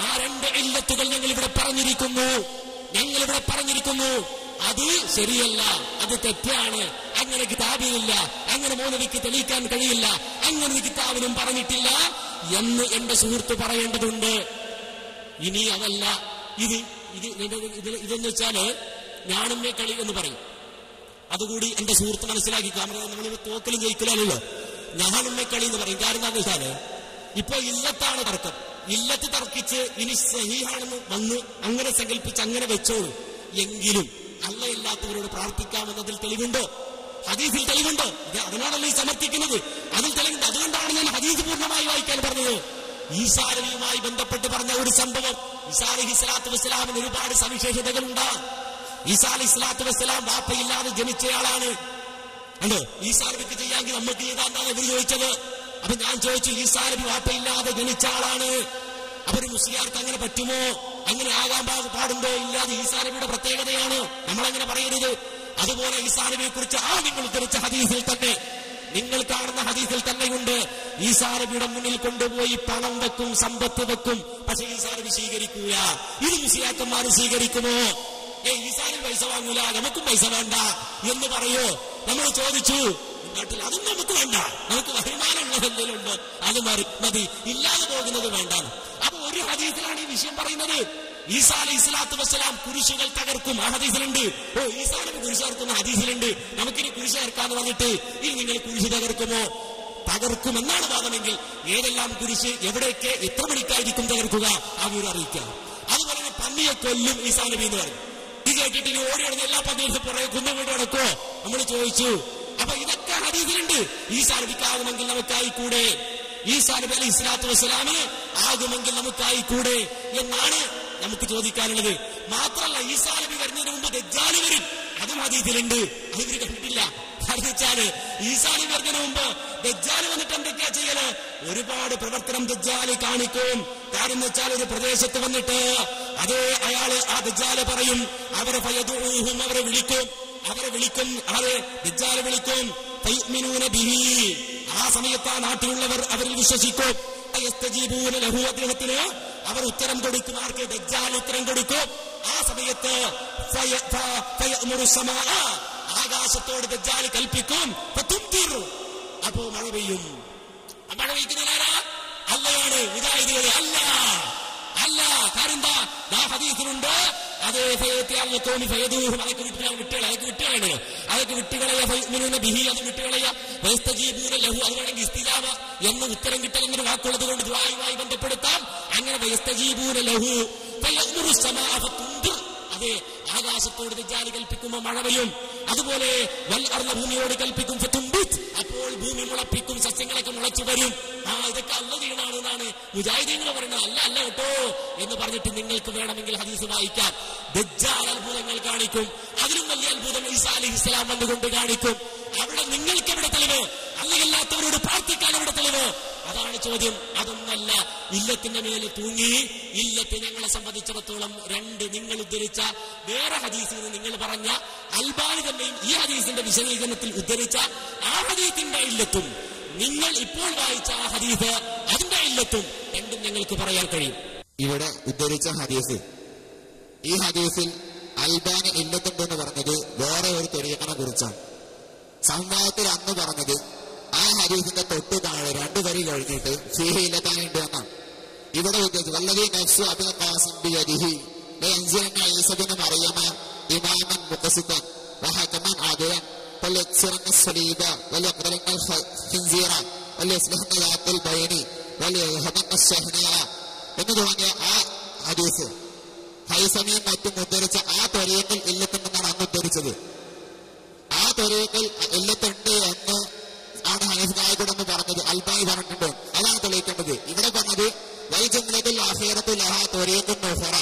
ആ രണ്ട് ഇല്ലത്തുകൾ ഞങ്ങൾ ഇവിടെ പറഞ്ഞിരിക്കുന്നു. ഞങ്ങൾ ഇവിടെ പറഞ്ഞിരിക്കുന്നു. അത് ശരിയല്ല. അത് തെറ്റാണ്. അങ്ങനെ കിതാബിയില്ല അങ്ങനെ മോനവിക്ക് തെളിയിക്കാൻ കഴിയില്ല. അങ്ങനെ കിതാബിനും പറഞ്ഞിട്ടില്ല എന്ന് എന്റെ സുഹൃത്ത് പറയേണ്ടതുണ്ട്. ഇനി അതല്ല. ഇത് ഇത് ഇത്- ഇത് ഇതെന്ന് വെച്ചാൽ ഞാനുമ്മേ കളി എന്ന് പറയും. അതുകൂടി എന്റെ സുഹൃത്ത് മനസ്സിലാക്കി നമ്മൾ തോക്കലും ജയിക്കലല്ലോ ഞാനുമ്മേ കളി എന്ന് പറയും. കാരണം എന്താണെന്ന് വെച്ചാൽ ഇപ്പൊ ഇല്ലത്താണ് തർക്കം. ഇല്ലത്ത് തർക്കിച്ച് ഇനി സഹിഹാണെന്ന് വന്ന് അങ്ങനെ സങ്കല്പിച്ച് അങ്ങനെ വെച്ചോളൂ. എങ്കിലും അല്ലയില്ലാത്തവരോട് പ്രാർത്ഥിക്കാമെന്നതിൽ തെളിവുണ്ടോ? ഹദീസിൽ തെളിവുണ്ടോ? ഇത് അതിനാണല്ലോ ഈ സമർത്ഥിക്കുന്നത്? അതിൽ തെളിവുണ്ട്. അതുകൊണ്ടാണ് ഞാൻ ഹദീസ് പൂർണമായി വായിക്കാൻ പറഞ്ഞത്. ഈശാരവിയുമായി ബന്ധപ്പെട്ട് പറഞ്ഞ ഒരു സംഭവം ഈസാ അലഹി സ്വലാത്തു വസ്സലാമിന് ഒരുപാട് സവിശേഷതകൾ ഉണ്ടാവും ഈസാലി സ്വലാത്തു വസ്സലാം വാപ്പയില്ലാതെ ജനിച്ചയാളാണ്. അല്ലോ ഈസാ നബിക്ക് ചെയ്യാമെങ്കിൽ നമുക്ക് ചെയ്താന്താണ് ഇവർ ചോദിച്ചത്? അപ്പൊ ഞാൻ ചോദിച്ചു ഈ നബി വാപ്പയില്ലാതെ ജനിച്ച ആളാണ്. അവർ മുസ്ലിയാർക്ക് അങ്ങനെ പറ്റുമോ? അങ്ങനെ ആകാൻ പാടുണ്ടോ? ഇല്ലാതെ ഈ നബിയുടെ പ്രത്യേകതയാണ്. നമ്മളങ്ങനെ പറയരുത്. അതുപോലെ ഈ നബിയെ കുറിച്ച് ആ നിങ്ങൾ ഉദ്ധരിച്ച ഹദീസിൽ തന്നെ നിങ്ങൾ കാണുന്ന ഹദീസിൽ തന്നെയുണ്ട്. ഈ നബിയുടെ മുന്നിൽ കൊണ്ടുപോയി പണം വെക്കും സമ്പത്ത് വെക്കും. പക്ഷെ ഈസാ നബി സ്വീകരിക്കൂല. ഇത് മുസ്ലിയാക്കന്മാർ സ്വീകരിക്കുമോ? ഏ ഈസാന് പൈസ വാങ്ങൂല. നമുക്കും പൈസ വേണ്ട. എന്ന് പറയോ? നമ്മൾ ചോദിച്ചു. നാട്ടിൽ നമുക്ക് വേണ്ട. നമുക്ക് വരുമാനമുള്ളത് എന്തെങ്കിലും ഉണ്ട് അത് മതി മതി. ഇല്ലാതെ പോകുന്നത് വേണ്ട അപ്പൊ ഒരു ഹദീസിലാണ് ഈ വിഷയം പറയുന്നത്. ഈസാ അലി ഇസ്ലാത്തു വസ്സലാം കുരിശുകൾ തകർക്കും. ആ ഹദീസിലുണ്ട്. ഓ ഈസാ നബി കുരിശ് തകർക്കുന്ന ഹദീസിലുണ്ട്. നമുക്കിനി കുരിശ് തകർക്കാന്ന് പറഞ്ഞിട്ട് ഇനി നിങ്ങൾ കുരിശ് തകർക്കുമോ? തകർക്കുമെന്നാണ് വാദമെങ്കിൽ ഏതെല്ലാം കുരിശ് എവിടെയൊക്കെ എത്ര മണിക്കായിരിക്കും തകർക്കുക? ആ വിവരം അറിയിക്കുക. അതുപോലെ തന്നെ പന്നിയെ കൊല്ലും ഈസാ നബി എന്ന് പറയും. ഇത് കേട്ടിട്ട് ഇനി ഓടി നടന്ന എല്ലാ പന്നിയുടെ പുറകെ കുന്നു വീട് നടക്കോ നമ്മൾ ചോദിച്ചു. അപ്പൊ ഇതൊക്കെ ഹദീസിലുണ്ട് ഈസാ നബിക്കാകുമെങ്കിൽ നമുക്കായിക്കൂടെ ഈസാ നബി അലി ഇസ്ലാത്തു വസ്സലാമിന് ആകുമെങ്കിൽ നമുക്കായി കൂടെ എന്നാണ് നമുക്ക് ചോദിക്കാനുള്ളത്. മാത്രമല്ല ഈസാ നബി വരുന്നതിന് മുമ്പ് ദജ്ജാൽ വരും. അതും ഹദീസിലുണ്ട്. അത് ഇവർ കണ്ടിട്ടില്ല. ഹർദിച്ചാൽ വെച്ചാൽ ഈസാ നബി വരുന്നതിന് മുമ്പ് ദജ്ജാൽ വന്നിട്ട് എന്തൊക്കെയാ ചെയ്യൽ? ഒരുപാട് പ്രവർത്തനം ദജ്ജാൽ കാണിക്കും. കാര്യം വെച്ചാൽ ഒരു പ്രദേശത്ത് വന്നിട്ട് അതേ അയാൾ ആ ദജ്ജാൽ പറയും അവരെ പയതൂഹും അവരെ വിളിക്കും. അവരെ വിളിക്കും അവരെ ദജ്ജാൽ വിളിക്കും. ആ സമയത്ത് ആ നാട്ടിലുള്ളവർ അവരിൽ വിശ്വസിക്കും. ലഹു അദ്ദേഹത്തിന് അവർ ഉത്തരം കൊടുക്കും. ആർക്ക്? ദജ്ജാൽ ഉത്തരം കൊടുക്കും. ആ സമയത്ത്. ആകാശത്തോട് ദജ്ജാൽ കൽപ്പിക്കും. അപ്പോ മഴ പെയ്യും. മഴ പെയ്ക്കുന്നതിനാരാ അല്ലയാണ്. മുജാഹിദുകൾ അല്ല. അല്ല കാരണം എന്താ ദാ ഹദീസിലുണ്ട്. അതേ ഫയത്തിയാൽ തോന്നി ഫയദൂഹും. അതൊക്കെ വിട്ടുകളെ വിട്ടുകളെ അതൊക്കെ വിട്ടുകളയാണ് അതൊക്കെ വിട്ടുകളയ. ഫയമിനുന ബിഹി അത് വിട്ടുകളയ. ലഹു അത് ഇസ്തിജാബ എന്ന് ഉത്തരം കിട്ടൽ എന്നൊരു വാക്കുള്ളത് കൊണ്ട് ദ്വായുമായി ബന്ധപ്പെടുത്താം. അങ്ങനെ വയസ്തജീബൂന ലഹു. അതെ ആകാശത്തോട് ദജ്ജാൽ കൽപ്പിക്കുമ്പോൾ മഴ പെയ്യും. അതുപോലെ വൽ അർള ഭൂമിയോട് കൽപ്പിക്കും. അപ്പോൾ ഭൂമി മുളപ്പിക്കും സസ്യങ്ങളൊക്കെ മുളച്ചു വരും. ആ ഇതൊക്കെ അല്ല ദീനാണ് എന്നാണ് മുജാഹിദീങ്ങൾ പറയുന്നത്. അല്ല അല്ല കേട്ടോ എന്ന് പറഞ്ഞിട്ട് നിങ്ങൾക്ക് വേണമെങ്കിൽ ഹദീസ് വായിക്കാം. ദജ്ജാൽ അത്ഭുതങ്ങൾ കാണിക്കും. അതിലും വലിയ അത്ഭുതം ഈസാ അലി ഇസ്ലാം വന്നുകൊണ്ട് കാണിക്കും. അവിടെ നിങ്ങൾക്ക് എവിടെ തെളിവ് അല്ലല്ലാത്തവരോട് പ്രാർത്ഥിക്കാൻ എവിടെ തെളിവ്? അതാണ് ചോദ്യം. അതൊന്നല്ല. ഇല്ലത്തിന്റെ മേലെ തൂങ്ങി ഇല്ലത്ത് ഞങ്ങളെ സംബന്ധിച്ചിടത്തോളം രണ്ട് നിങ്ങൾ ഉദ്ധരിച്ച വേറെ ഹദീസിൽ നിന്ന് നിങ്ങൾ പറഞ്ഞ അൽബാനി തന്നെയും ഈ ഹദീസിന്റെ വിശദീകരണത്തിൽ ഉദ്ധരിച്ച ആ ഹദീസിന്റെ ഇല്ലത്തും. നിങ്ങൾ ഇപ്പോൾ വായിച്ച ആ ഹദീസ് അതിന്റെ ഇല്ലത്തും. രണ്ടും ഞങ്ങൾക്ക് പറയാൻ കഴിയും. ഇവിടെ ഉദ്ധരിച്ച ഹദീസ്. ഈ ഹദീസിൽ അൽബാനി ഇല്ലത്തുണ്ടെന്ന് പറഞ്ഞത് വേറെ ഒരു തെരീഖനെ കുറിച്ചാണ്. സംവാദത്തിൽ അന്ന് പറഞ്ഞത് ആ ഹദീസിന്റെ തൊട്ട് താഴെ രണ്ടു വരി കഴിഞ്ഞിട്ട് ഫീഹി ഇല്ലത്താനുണ്ട് എന്നാണ് ഇവിടെ ഉദ്ദേശിച്ചത് വല്ലതീ നഫ്സു അബിൽ ഖാസിം ബിയദിഹി ലയൻസിലന്ന ഈസബിന് മറിയമ ഇമാമൻ മുഖസിത്തൻ وحكما عادلا وليكسرن الصليب وليقتلن الخنزير وليصلحن ذات البين وليهبن الشهناء എന്ന് തുടങ്ങിയ ആ ഹദീസ് ഹൈസമിയും മറ്റും ഉദ്ധരിച്ച ആ തൊരീക്കിൽ ഇല്ലത്തുണ്ടെന്നാണ് അന്ന് ഉദ്ധരിച്ചത് ആ തൊരീക്കിൽ ഇല്ലത്തുണ്ട് എന്ന് ആണ് ഹനീഫ് നായകോടെന്ന് പറഞ്ഞത് അൽബായി പറഞ്ഞിട്ടുണ്ട്. അതാണ് തെളിയിക്കേണ്ടത്. ഇവിടെ പറഞ്ഞത് വൈജുംലത്തിൽ അഹേറത്തു ലഹ തൊരേക്കുന്നു നുഹറ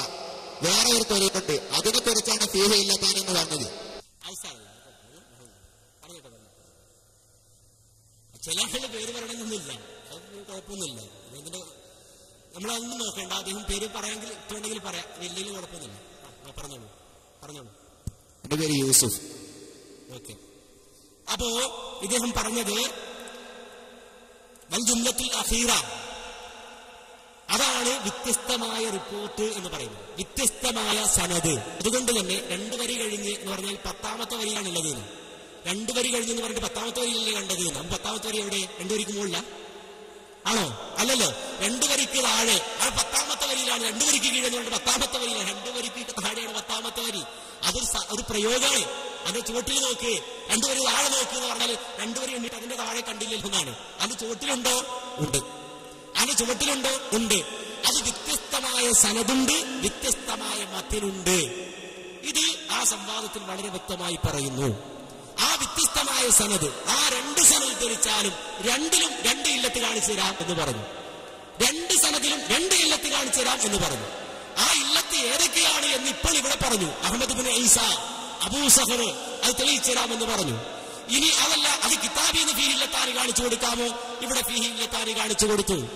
വേറെ ഒരു തൊരീക്കുണ്ട്. അതിനെ കുറിച്ചാണ് ഫീഹ ഇല്ലത്താൻ എന്ന് പറഞ്ഞത്. ചില ആളുടെ പേര് പറയണമെന്നൊന്നുമില്ല കുഴപ്പമൊന്നുമില്ല. ഇതിന്റെ നമ്മളതൊന്നും നോക്കണ്ട. അദ്ദേഹം പേര് പറയാമെങ്കിൽ ഇട്ടുണ്ടെങ്കിൽ പറയാം. വലിയ കുഴപ്പമൊന്നുമില്ല. പറഞ്ഞോളൂ. പറഞ്ഞോളൂ. എന്റെ പേര് യൂസുഫ്. ഓക്കെ. അപ്പോ ഇദ്ദേഹം പറഞ്ഞത് വൽ അഫീറ അതാണ് വ്യത്യസ്തമായ റിപ്പോർട്ട് എന്ന് പറയുന്നത്. വ്യത്യസ്തമായ സനത് അതുകൊണ്ട് തന്നെ രണ്ടു വരി കഴിഞ്ഞ് എന്ന് പറഞ്ഞാൽ പത്താമത്തെ വരിയാണുള്ളത്. രണ്ടു വരി കഴിഞ്ഞ് എന്ന് പറഞ്ഞിട്ട് പത്താമത്തെ വരിയല്ലേ കണ്ടത്. അപ്പം പത്താമത്തെ വരി എവിടെ? രണ്ടു വരിക്ക് മുകളില? ആണോ? അല്ലല്ലോ. രണ്ടു വരിക്ക് താഴെ. ആ പത്താമത്തെ വരിയിലാണ്. രണ്ടു വരിക്ക് കീഴെന്ന് പറഞ്ഞിട്ട് പത്താമത്തെ വരിയിലാണ്. രണ്ടു വരിക്ക് താഴെയാണ് പത്താമത്തെ വരി. അതൊരു ഒരു പ്രയോഗമാണ്. അതിന്റെ ചുവട്ടിൽ നോക്ക്. രണ്ടുപേരും താഴെ നോക്ക് എന്ന് പറഞ്ഞാൽ രണ്ടുപേരും എണ്ണിട്ട് അതിന്റെ താഴെ കണ്ടില്ലല്ലോ എന്നാണ്. അത് ചുവട്ടിലുണ്ടോ? ഉണ്ട്. അതിന്റെ ചുവട്ടിലുണ്ടോ? ഉണ്ട്. അത് വ്യത്യസ്തമായ സനതുണ്ട് വ്യത്യസ്തമായ മത്തിനുണ്ട് ഇത് ആ സംവാദത്തിൽ വളരെ വ്യക്തമായി പറയുന്നു. ആ വ്യത്യസ്തമായ സനത് ആ രണ്ട് സനത് ധരിച്ചാലും രണ്ടിലും രണ്ട് ഇല്ലത്ത് കാണിച്ചു തരാം എന്ന് പറഞ്ഞു. രണ്ട് സനത്തിലും രണ്ട് ഇല്ലത്ത് കാണിച്ചു തരാം എന്ന് പറഞ്ഞു. ആ ഇല്ലത്ത് ഏതൊക്കെയാണ് എന്ന് ഇപ്പോൾ ഇവിടെ പറഞ്ഞു. Ahmad bin Isa Abu Sahar അത് തെളിയിച്ചു തരാമെന്ന് പറഞ്ഞു. ഇനി അതല്ല അത് കിതാബിന്ന് താരി കാണിച്ചു കൊടുക്കാമോ? ഇവിടെ ഫീഹില്ലത്താരി കാണിച്ചു കൊടുത്തു.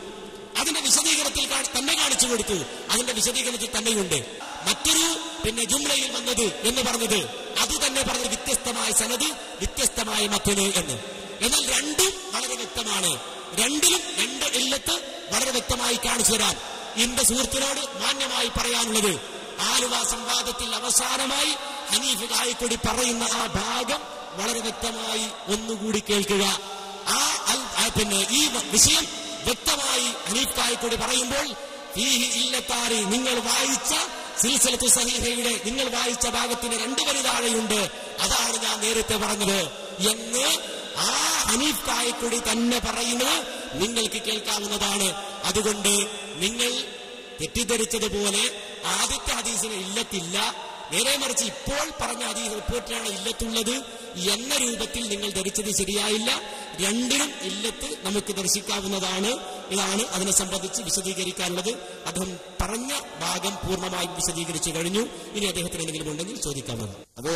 അതിന്റെ വിശദീകരണത്തിൽ തന്നെ കാണിച്ചു കൊടുത്തു. അതിന്റെ വിശദീകരണത്തിൽ തന്നെയുണ്ട്. മറ്റൊരു പിന്നെ ജുംലയിൽ വന്നത് എന്ന് പറഞ്ഞത് അത് തന്നെ പറഞ്ഞത് വ്യത്യസ്തമായ സനത് വ്യത്യസ്തമായ മറ്റൊരു എന്ന്. എന്നാൽ രണ്ടും വളരെ വ്യക്തമാണ്. രണ്ടിലും രണ്ട് ഇല്ലത്ത് വളരെ വ്യക്തമായി കാണിച്ചു തരാം. എന്റെ സുഹൃത്തിനോട് മാന്യമായി പറയാനുള്ളത് ആലുവ സംവാദത്തിൽ അവസാനമായി ഹനീഫ് കായക്കൊടി പറയുന്ന ആ ഭാഗം വളരെ വ്യക്തമായി ഒന്നുകൂടി കേൾക്കുക. ആ പിന്നെ ഈ വിഷയം വ്യക്തമായി ഹനീഫ് കായക്കൊടി പറയുമ്പോൾ ഈ ഇല്ലത്താരി നിങ്ങൾ വായിച്ച സിൽസിലത്തു സഹീഹയുടെ നിങ്ങൾ വായിച്ച ഭാഗത്തിന് രണ്ട് വരി താഴെയുണ്ട്. അതാണ് ഞാൻ നേരത്തെ പറഞ്ഞത്. എന്ന് ആ ഹനീഫ് കായക്കൊടി തന്നെ പറയുന്നത് നിങ്ങൾക്ക് കേൾക്കാവുന്നതാണ്. അതുകൊണ്ട് നിങ്ങൾ തെറ്റിദ്ധരിച്ചതുപോലെ ആദ്യത്തെ ഹദീസിന് ഇല്ലത്തില്ല. നേരെ മറിച്ച് ഇപ്പോൾ പറഞ്ഞ ഹദീസ് റിപ്പോർട്ടിലാണ് ഇല്ലത്തുള്ളത്. എന്ന രൂപത്തിൽ നിങ്ങൾ ധരിച്ചത് ശരിയായില്ല. രണ്ടിനും ഇല്ലത്ത് നമുക്ക് ദർശിക്കാവുന്നതാണ്. ഇതാണ് അതിനെ സംബന്ധിച്ച് വിശദീകരിക്കാനുള്ളത്. അദ്ദേഹം പറഞ്ഞ ഭാഗം പൂർണമായി വിശദീകരിച്ചു കഴിഞ്ഞു. ഇനി അദ്ദേഹത്തിന് എന്തെങ്കിലും ഉണ്ടെങ്കിൽ ചോദിക്കാവുന്നത് അപ്പൊ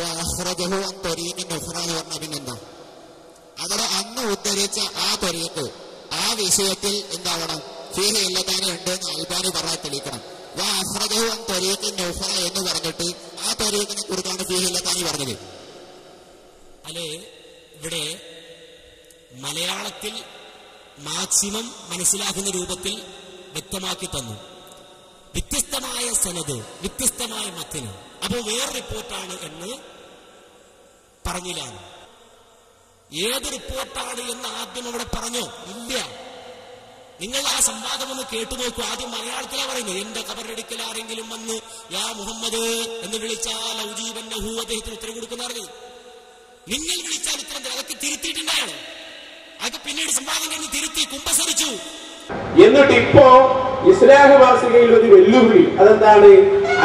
അവിടെ അന്ന് ഉദ്ധരിച്ച ആ ത്വരീഖ് ആ വിഷയത്തിൽ എന്താവണം? ഫീഹി ഇല്ലത്താനി ഉണ്ട് എന്ന് അൽബാനി പറഞ്ഞാൽ തെളിയിക്കണം. വാ അഹ്രദവും തൊരീക്കും നോഫ എന്ന് പറഞ്ഞിട്ട് ആ തൊരീക്കിനെ കുറിച്ചാണ് ഫീഹി ഇല്ലത്താനി പറഞ്ഞത്. അല്ലെ? ഇവിടെ മലയാളത്തിൽ മാക്സിമം മനസ്സിലാക്കുന്ന രൂപത്തിൽ വ്യക്തമാക്കി തന്നു. വ്യത്യസ്തമായ സനത് വ്യത്യസ്തമായ മത്തിന് അപ്പോൾ വേറെ റിപ്പോർട്ടാണ് എന്ന് പറഞ്ഞില്ല. ഏത് റിപ്പോർട്ടാണ് എന്ന് ആദ്യം അവിടെ പറഞ്ഞു ഇല്ല നിങ്ങൾ ആ സംവാദം ഒന്ന് കേട്ടു നോക്കൂ. ആദ്യം മലയാളത്തിലാ പറയുന്നത്. എന്റെ കബറെടുക്കൽ ആരെങ്കിലും വന്ന്? യാ മുഹമ്മദ് എന്ന് വിളിച്ചാൽ ഔജീബന്നഹു അദ്ദേഹത്തിന് ഉത്തരം കൊടുക്കുന്ന നിങ്ങൾ വിളിച്ചാൽ ഉത്തരം തരും. അതൊക്കെ തിരുത്തിയിട്ടുണ്ടായാണ് അതൊക്കെ പിന്നീട് സംവാദം കഴിഞ്ഞ് തിരുത്തി കുമ്പസരിച്ചു. എന്നിട്ട് ഇപ്പോ ഇസ്ലാഹ ഒരു വെല്ലുവിളി. അതെന്താണ്?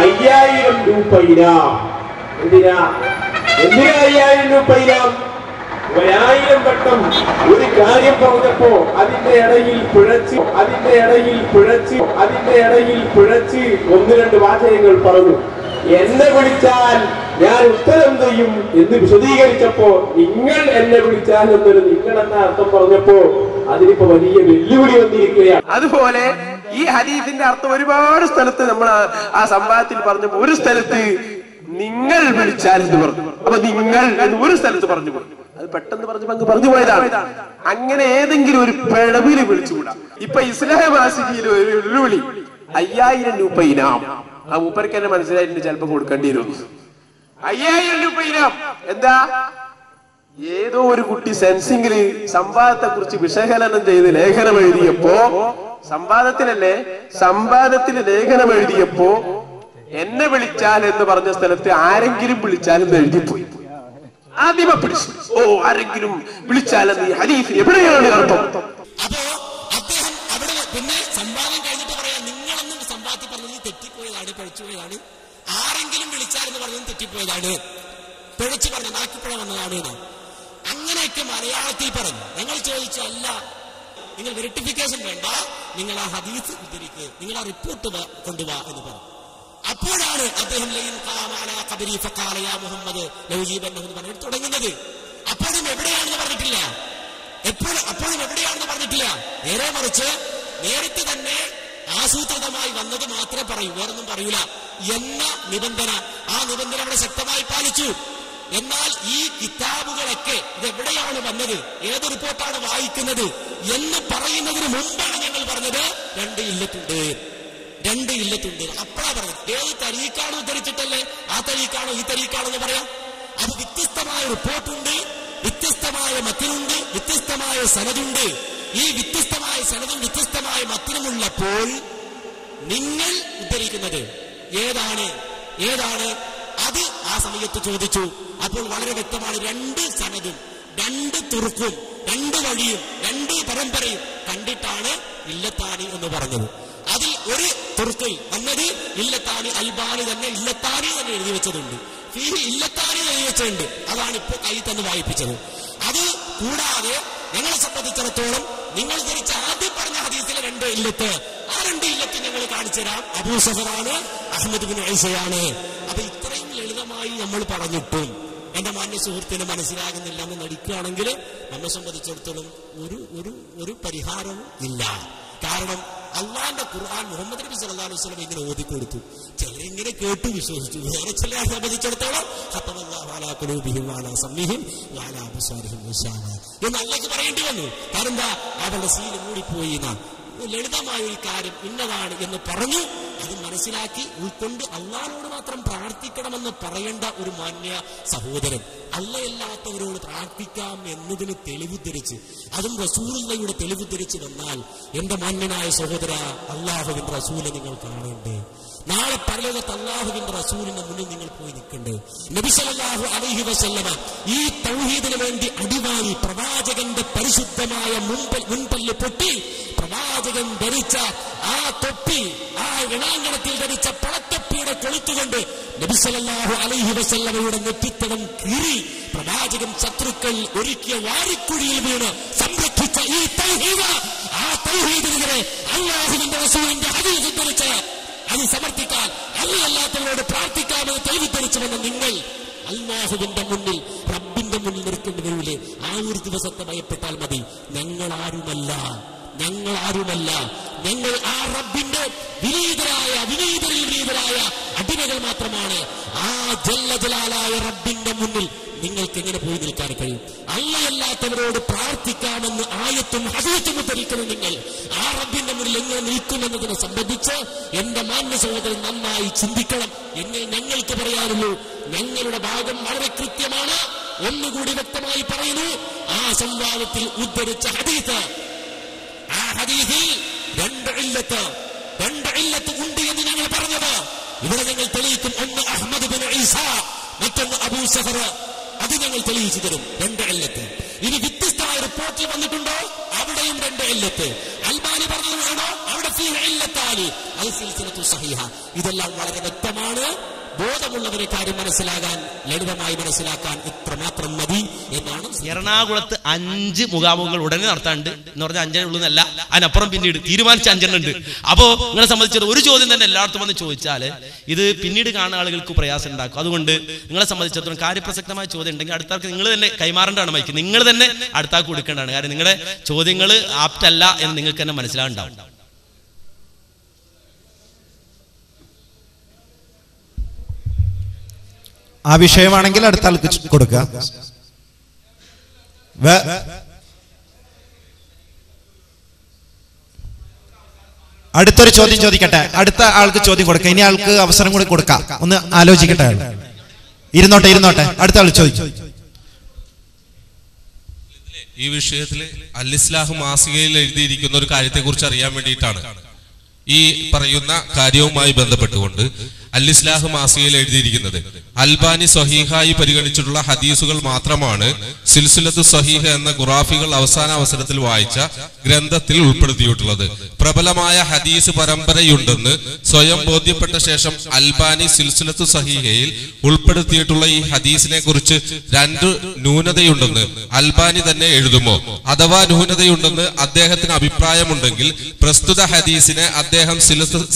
അയ്യായിരം രൂപ എന്തിനാ? എന്തിനാ അയ്യായിരം രൂപ ഒരായിരം വട്ടം ഒരു കാര്യം പറഞ്ഞപ്പോ അതിന്റെ ഇടയിൽ പിഴച്ച് അതിന്റെ ഇടയിൽ പിഴച്ച് അതിന്റെ ഇടയിൽ പിഴച്ച് ഒന്ന് രണ്ട് വാചകങ്ങൾ പറഞ്ഞു. എന്നെ വിളിച്ചാൽ ഞാൻ ഉത്തരം ചെയ്യും എന്ന് വിശദീകരിച്ചപ്പോ നിങ്ങൾ എന്നെ വിളിച്ചാൽ എന്നൊരു നിങ്ങൾ എന്ന അർത്ഥം പറഞ്ഞപ്പോ അതിനിപ്പോ വലിയ വെല്ലുവിളി വന്നിരിക്കുകയാണ്. അതുപോലെ ഈ ഹരീഫിന്റെ അർത്ഥം ഒരുപാട് സ്ഥലത്ത് നമ്മൾ ആ- സംവാദത്തിൽ പറഞ്ഞപ്പോ പറഞ്ഞു ഒരു സ്ഥലത്ത് നിങ്ങൾ വിളിച്ചാൽ എന്ന് പറഞ്ഞു. അപ്പൊ നിങ്ങൾ എന്ന് ഒരു സ്ഥലത്ത് പറഞ്ഞു. അത് പെട്ടെന്ന് പറഞ്ഞു അങ്ങ് പറഞ്ഞു പോയതാണ്. അങ്ങനെ ഏതെങ്കിലും ഒരു പിഴവിൽ വിളിച്ചുകൂടാ. ഇപ്പൊ ഇസ്ലാം ഒരു വെല്ലുവിളി. അയ്യായിരം രൂപ ഇനാം. ആ മൂപ്പർക്ക് തന്നെ മനസ്സിലായിട്ട് ചിലപ്പോ കൊടുക്കേണ്ടി വരും. അയ്യായിരം രൂപ ഇനാം. എന്താ? ഏതോ ഒരു കുട്ടി സെൻസിംഗിൽ സംവാദത്തെ കുറിച്ച് വിശകലനം ചെയ്ത് ലേഖനം എഴുതിയപ്പോ സംവാദത്തിലല്ലേ? സംവാദത്തിൽ ലേഖനം എഴുതിയപ്പോ എന്നെ വിളിച്ചാൽ എന്ന് പറഞ്ഞ സ്ഥലത്ത് ആരെങ്കിലും വിളിച്ചാൽ എന്ന് എഴുതിപ്പോയി. ആദ്യമ പിടിച്ചു ഓ ആരെങ്കിലും വിളിച്ചാൽ ഈ ഹരീഫ് എവിടെയാണ് അർത്ഥം? അപ്പോ അദ്ദേഹം അവിടെ പിന്നെ കഴിഞ്ഞിട്ട് നിങ്ങളൊന്നും തെറ്റിപ്പോയതാണ് ആരെങ്കിലും തെറ്റിപ്പോയതാണ്. പിഴച്ചു പറഞ്ഞു നാക്കിപ്പുഴ അങ്ങനെയൊക്കെ മലയാളത്തിൽ പറഞ്ഞു. ഞങ്ങൾ ചോദിച്ചു അല്ല നിങ്ങൾ വെരിട്ടിഫിക്കേഷൻ വേണ്ട. നിങ്ങൾ ആ ഹദീസ് ഉദ്ധരിക്കുക നിങ്ങൾ ആ റിപ്പോർട്ട് കൊണ്ടുവാ എന്ന് പറഞ്ഞു. അപ്പോഴാണ് അദ്ദേഹം മുഹമ്മദ് പറഞ്ഞു തുടങ്ങുന്നത്. അപ്പോഴും എവിടെയാണെന്ന് പറഞ്ഞിട്ടില്ല. എപ്പോഴും അപ്പോഴും എവിടെയാണെന്ന് പറഞ്ഞിട്ടില്ല. നേരെ മറിച്ച് നേരത്തെ തന്നെ ആസൂത്രിതമായി വന്നത് മാത്രമേ പറയൂ. വേറൊന്നും പറയൂല. എന്ന നിബന്ധന. ആ നിബന്ധന അവിടെ ശക്തമായി പാലിച്ചു. എന്നാൽ ഈ കിതാബുകളൊക്കെ ഇത് എവിടെയാണ് വന്നത്? ഏത് റിപ്പോർട്ടാണ് വായിക്കുന്നത്? എന്ന് പറയുന്നതിന് മുമ്പാണ് ഞങ്ങൾ പറഞ്ഞത് രണ്ട് ഇല്ലത്തുണ്ട്. രണ്ട് ഇല്ലത്തുണ്ട്. അപ്പഴാ പറഞ്ഞത്. ഏത് തരീക്കാണോ ഉദ്ധരിച്ചിട്ടല്ലേ? ആ തരീക്കാണോ ഈ തരീക്കാണോ എന്ന് പറയാം. അത് വ്യത്യസ്തമായ റിപ്പോർട്ടുണ്ട് വ്യത്യസ്തമായ മത്തിനുണ്ട് വ്യത്യസ്തമായ സനതുണ്ട്. ഈ വ്യത്യസ്തമായ സനതും വ്യത്യസ്തമായ മത്തിനുമുള്ളപ്പോൾ നിങ്ങൾ ഉദ്ധരിക്കുന്നത് ഏതാണ്? ഏതാണ്? അത് ആ സമയത്ത് ചോദിച്ചു. അപ്പോൾ വളരെ വ്യക്തമാണ് രണ്ട് സനതും രണ്ട് തുറുക്കും രണ്ട് വഴിയും രണ്ട് പരമ്പരയും കണ്ടിട്ടാണ് ഇല്ലത്താനി എന്ന് പറഞ്ഞത്. അതിൽ ഒരു തുർക്കിൽ വന്നത് ഇല്ലത്താണി അൽബാനി തന്നെ ഇല്ലത്താനി തന്നെ എഴുതി വെച്ചതുണ്ട്. ഫീഹി ഇല്ലത്താനി എഴുതി വെച്ചിട്ടുണ്ട് അതാണ് ഇപ്പോൾ കൈ തന്ന് വായിപ്പിച്ചത്. അത് കൂടാതെ ഞങ്ങളെ സംബന്ധിച്ചിടത്തോളം നിങ്ങൾ ധരിച്ച ആദ്യം പറഞ്ഞ ഹദീസിലെ രണ്ട് ഇല്ലത്ത് ആ രണ്ട് ഇല്ലത്ത് ഞങ്ങൾ കാണിച്ചു തരാം. അബൂ സഫറാണ് അഹമ്മദ് ബിൻ ഐസയാണ്. അപ്പൊ ഇത്രയും ലളിതമായി നമ്മൾ പറഞ്ഞിട്ടും എന്റെ മാന്യ സുഹൃത്തിന് മനസ്സിലാകുന്നില്ല എന്ന് നടിക്കുകയാണെങ്കിൽ നമ്മെ സംബന്ധിച്ചിടത്തോളം ഒരു ഒരു ഒരു പരിഹാരവും ഇല്ല. കാരണം അള്ളാന്റെ ഖുർആൻ മുഹമ്മദ് നബി സല്ലല്ലാഹു അലൈഹി വസല്ലം ഇങ്ങനെ ഓതിക്കൊടുത്തു. ചിലരിങ്ങനെ കേട്ടു വിശ്വസിച്ചു. വേറെ ചിലരെ സംബന്ധിച്ചിടത്തോളം എന്ന് അള്ളാഹ് പറയേണ്ടി വന്നു. കാരണം അവരുടെ സീൽ മൂടിപ്പോയി എന്നാ ലളിതമായ ഒരു കാര്യം ഇന്നതാണ് എന്ന് പറഞ്ഞു. അത് മനസ്സിലാക്കി ഉൾക്കൊണ്ട് അള്ളാഹിനോട് മാത്രം പ്രാർത്ഥിക്കണമെന്ന് പറയേണ്ട ഒരു മാന്യ സഹോദരൻ അള്ളയല്ലാത്തവരോട് പ്രാർത്ഥിക്കാം എന്നതിന് തെളിവുദ്ധരിച്ച് അതും റസൂലിന്റെ തെളിവുദ്ധരിച്ച് വന്നാൽ എന്റെ മാന്യനായ സഹോദര അള്ളാഹുവിൻ റസൂലെ നിങ്ങൾ കാണേണ്ടേ. നാളെ പരലോകത്ത് അള്ളാഹുവിന്റെ റസൂലിന്റെ മുന്നിൽ നിങ്ങൾ പോയി നിൽക്കണ്ടേ. നബിസലാഹു അലഹി വസല്ലമ ഈ തൗഹീദിന് വേണ്ടി അടിവാങ്ങി പ്രവാചകന്റെ പരിശുദ്ധമായ മുൻപൽ മുൻപല്ല് പൊട്ടി പ്രവാചകൻ ധരിച്ച ആ തൊപ്പി ആ ഇണാങ്കണത്തിൽ ധരിച്ച പളത്തൊപ്പിയുടെ കൊളുത്തുകൊണ്ട് നബിസലാഹു അലൈഹി വസല്ലമയുടെ നെറ്റിത്തടം കീറി പ്രവാചകൻ ശത്രുക്കൾ ഒരുക്കിയ വാരിക്കുഴിയിൽ വീണ് സംരക്ഷിച്ച ഈ തൗഹീദ. ആ തൗഹീദിനെതിരെ അള്ളാഹുവിന്റെ റസൂലിന്റെ ഹദീസ് ധരിച്ച അത് സമർത്ഥിക്കാൻ അല്ലാത്തവരോട് പ്രാർത്ഥിക്കാമെന്ന് തെളിവിദ്ധരിച്ചു വന്ന നിങ്ങൾ അല്ലാഹുവിന്റെ മുന്നിൽ റബ്ബിന്റെ മുന്നിൽ വരൂലേ ആ ഒരു ദിവസത്തെ ഭയപ്പെട്ടാൽ മതി. ഞങ്ങൾ ആരുമല്ല ഞങ്ങൾ ആരുമല്ല ഞങ്ങൾ ആ റബ്ബിന്റെ വിനീതരായ വിനീതരിൽ വിനീതരായ അടിമകൾ മാത്രമാണ്. ആ ജല്ലജലാലായ റബ്ബിന്റെ മുന്നിൽ നിങ്ങൾക്ക് എങ്ങനെ പോയി നിൽക്കാൻ കഴിയും? അല്ലയല്ലാത്തവരോട് പ്രാർത്ഥിക്കാമെന്ന് ആയത്തും ഹസീത്തും ഉദ്ധരിക്കണം നിങ്ങൾ. ആ റബ്ബിന്റെ മുന്നിൽ എങ്ങനെ നിൽക്കുമെന്നതിനെ സംബന്ധിച്ച് എന്റെ മാന്യ സഹോദരൻ നന്നായി ചിന്തിക്കണം. എന്നെ ഞങ്ങൾക്ക് പറയാനുള്ളൂ ഞങ്ങളുടെ ഭാഗം വളരെ കൃത്യമാണ്. ഒന്നുകൂടി വ്യക്തമായി പറയുന്നു ആ സംവാദത്തിൽ ഉദ്ധരിച്ച ഹദീത്ത്. ആ ഹദീസിൽ രണ്ട് ഇല്ലത്ത് രണ്ട് ഇല്ലത്ത് ഉണ്ട് എന്ന് ഞങ്ങൾ പറഞ്ഞത്. ഇവിടെ ഞങ്ങൾ തെളിയിക്കും ഒന്ന് അഹമ്മദ് ബിൻ ഈസ മറ്റൊന്ന് അബൂ സഫർ. അത് ഞങ്ങൾ തെളിയിച്ചു തരും. രണ്ട് എല്ലത്ത് ഇനി വ്യത്യസ്തമായ റിപ്പോർട്ടിൽ വന്നിട്ടുണ്ടോ? അവിടെയും രണ്ട് എല്ലത്ത് അൽബാനി പറഞ്ഞതാണോ അവിടെ ഇതെല്ലാം വളരെ വ്യക്തമാണ്. ബോധമുള്ളവരെ കാര്യം മനസ്സിലാകാൻ ലളിതമായി മനസ്സിലാക്കാൻ ഇത്രമാത്രം മതി എന്നാണ് എറണാകുളത്ത് അഞ്ച് മുഖാമുഖങ്ങൾ ഉടനെ നടത്താണ്ട് എന്ന് പറഞ്ഞാൽ അഞ്ചെണ്ണം ഉള്ളൂ എന്നല്ല അതിനപ്പുറം പിന്നീട് തീരുമാനിച്ച അഞ്ചെണ്ണം ഉണ്ട് അപ്പോ നിങ്ങളെ സംബന്ധിച്ചത് ഒരു ചോദ്യം തന്നെ എല്ലായിടത്തും വന്ന് ചോദിച്ചാൽ ഇത് പിന്നീട് കാണുന്ന ആളുകൾക്ക് പ്രയാസം ഉണ്ടാക്കും. അതുകൊണ്ട് നിങ്ങളെ സംബന്ധിച്ചിടത്തോളം കാര്യപ്രസക്തമായ ചോദ്യം ഉണ്ടെങ്കിൽ അടുത്താൾക്ക് നിങ്ങൾ തന്നെ കൈമാറേണ്ടതാണ് മൈക്ക്. നിങ്ങൾ തന്നെ അടുത്താൾക്ക് കൊടുക്കേണ്ടതാണ്. കാരണം നിങ്ങളുടെ ചോദ്യങ്ങൾ ആപ്റ്റല്ല എന്ന് നിങ്ങൾക്ക് തന്നെ മനസ്സിലാവുണ്ടാവും. ആ വിഷയമാണെങ്കിൽ അടുത്ത ആൾക്ക് കൊടുക്ക കൊടുക്കുക അടുത്തൊരു ചോദ്യം ചോദിക്കട്ടെ. അടുത്ത ആൾക്ക് ചോദ്യം കൊടുക്കുക ഇനി ആൾക്ക് അവസരം കൂടി കൊടുക്കാം. ഒന്ന് ആലോചിക്കട്ടെ. ഇരുന്നോട്ടെ ഇരുന്നോട്ടെ. അടുത്ത ആൾ ചോദിച്ചു ഈ വിഷയത്തിൽ ഇസ്ലാഹു മാസികയിൽ എഴുതിയിരിക്കുന്ന ഒരു കാര്യത്തെ കുറിച്ച് അറിയാൻ വേണ്ടിയിട്ടാണ് ഈ പറയുന്ന കാര്യവുമായി ബന്ധപ്പെട്ടുകൊണ്ട് അൽ ഇസ്ലാഹ് മാസികയിൽ എഴുതിയിരിക്കുന്നത്. അൽബാനി സ്വഹീഹായി പരിഗണിച്ചിട്ടുള്ള ഹദീസുകൾ മാത്രമാണ് സിൽസുലത്ത് സ്വഹീഹ എന്ന ഖുറാഫികൾ അവസാന അവസരത്തിൽ വായിച്ച ഗ്രന്ഥത്തിൽ ഉൾപ്പെടുത്തിയിട്ടുള്ളത്. പ്രബലമായ ഹദീസ് പരമ്പരയുണ്ടെന്ന് സ്വയം ബോധ്യപ്പെട്ട ശേഷം അൽബാനി സിൽസുലത്ത് സഹീഹയിൽ ഉൾപ്പെടുത്തിയിട്ടുള്ള ഈ ഹദീസിനെ കുറിച്ച് രണ്ട് ന്യൂനതയുണ്ടെന്ന് അൽബാനി തന്നെ എഴുതുമോ? അഥവാ ന്യൂനതയുണ്ടെന്ന് അദ്ദേഹത്തിന് അഭിപ്രായമുണ്ടെങ്കിൽ പ്രസ്തുത ഹദീസിനെ അദ്ദേഹം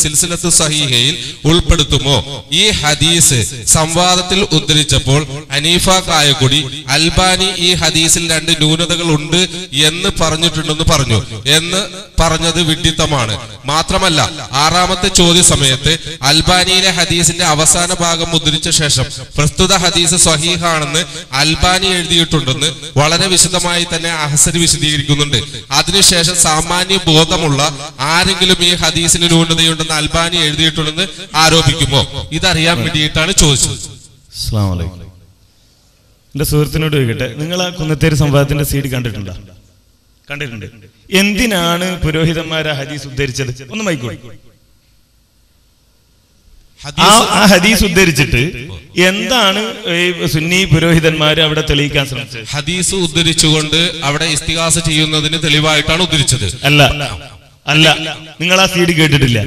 സിൽസിലത്ത് സഹീഹയിൽ ഉൾപ്പെടുത്തുമോ? ആരോപിക്കുമോ ഈ ഹദീസ് സംവാദത്തിൽ ഉദ്ധരിച്ചപ്പോൾ ഹനീഫ കായക്കുടി അൽബാനി ഈ ഹദീസിൽ രണ്ട് ന്യൂനതകൾ ഉണ്ട് എന്ന് പറഞ്ഞിട്ടുണ്ടെന്ന് പറഞ്ഞു. എന്ന് പറഞ്ഞത് വിഡിത്തമാണ് മാത്രമല്ല ആറാമത്തെ ചോദ്യ സമയത്ത് അൽബാനിയിലെ ഹദീസിന്റെ അവസാന ഭാഗം ഉദ്ധരിച്ച ശേഷം പ്രസ്തുത ഹദീസ് സ്വഹീഹാണെന്ന് അൽബാനി എഴുതിയിട്ടുണ്ടെന്ന് വളരെ വിശദമായി തന്നെ അഹസരി വിശദീകരിക്കുന്നുണ്ട്. അതിനുശേഷം സാമാന്യ ബോധമുള്ള ആരെങ്കിലും ഈ ഹദീസിന് ന്യൂനതയുണ്ടെന്ന് അൽബാനി എഴുതിയിട്ടുണ്ടെന്ന് ആരോപിക്കുമോ? ഇതറിയാൻ വേണ്ടിയിട്ടാണ് ചോദിച്ചത്. എന്റെ സുഹൃത്തിനോട് ചോദിക്കട്ടെ നിങ്ങൾ ആ കുന്നത്തേരി സംവാദത്തിന്റെ സീഡ് കണ്ടിട്ടുണ്ടോ? കണ്ടിട്ടുണ്ട്. എന്തിനാണ് പുരോഹിതന്മാർ ആ ഹദീസ് ഉദ്ധരിച്ചത്? ഒന്ന് ഹദീസ് ആ ഹദീസ് ഉദ്ധരിച്ചിട്ട് എന്താണ് സുന്നി പുരോഹിതന്മാർ അവിടെ തെളിയിക്കാൻ ശ്രമിച്ചത്? ഹദീസ് ഉദ്ധരിച്ചുകൊണ്ട് അവിടെ ഇസ്തിഹാസ ചെയ്യുന്നതിന് തെളിവായിട്ടാണ് ഉദ്ധരിച്ചത്. അല്ല. അല്ല. നിങ്ങൾ ആ സീഡ് കേട്ടിട്ടില്ല.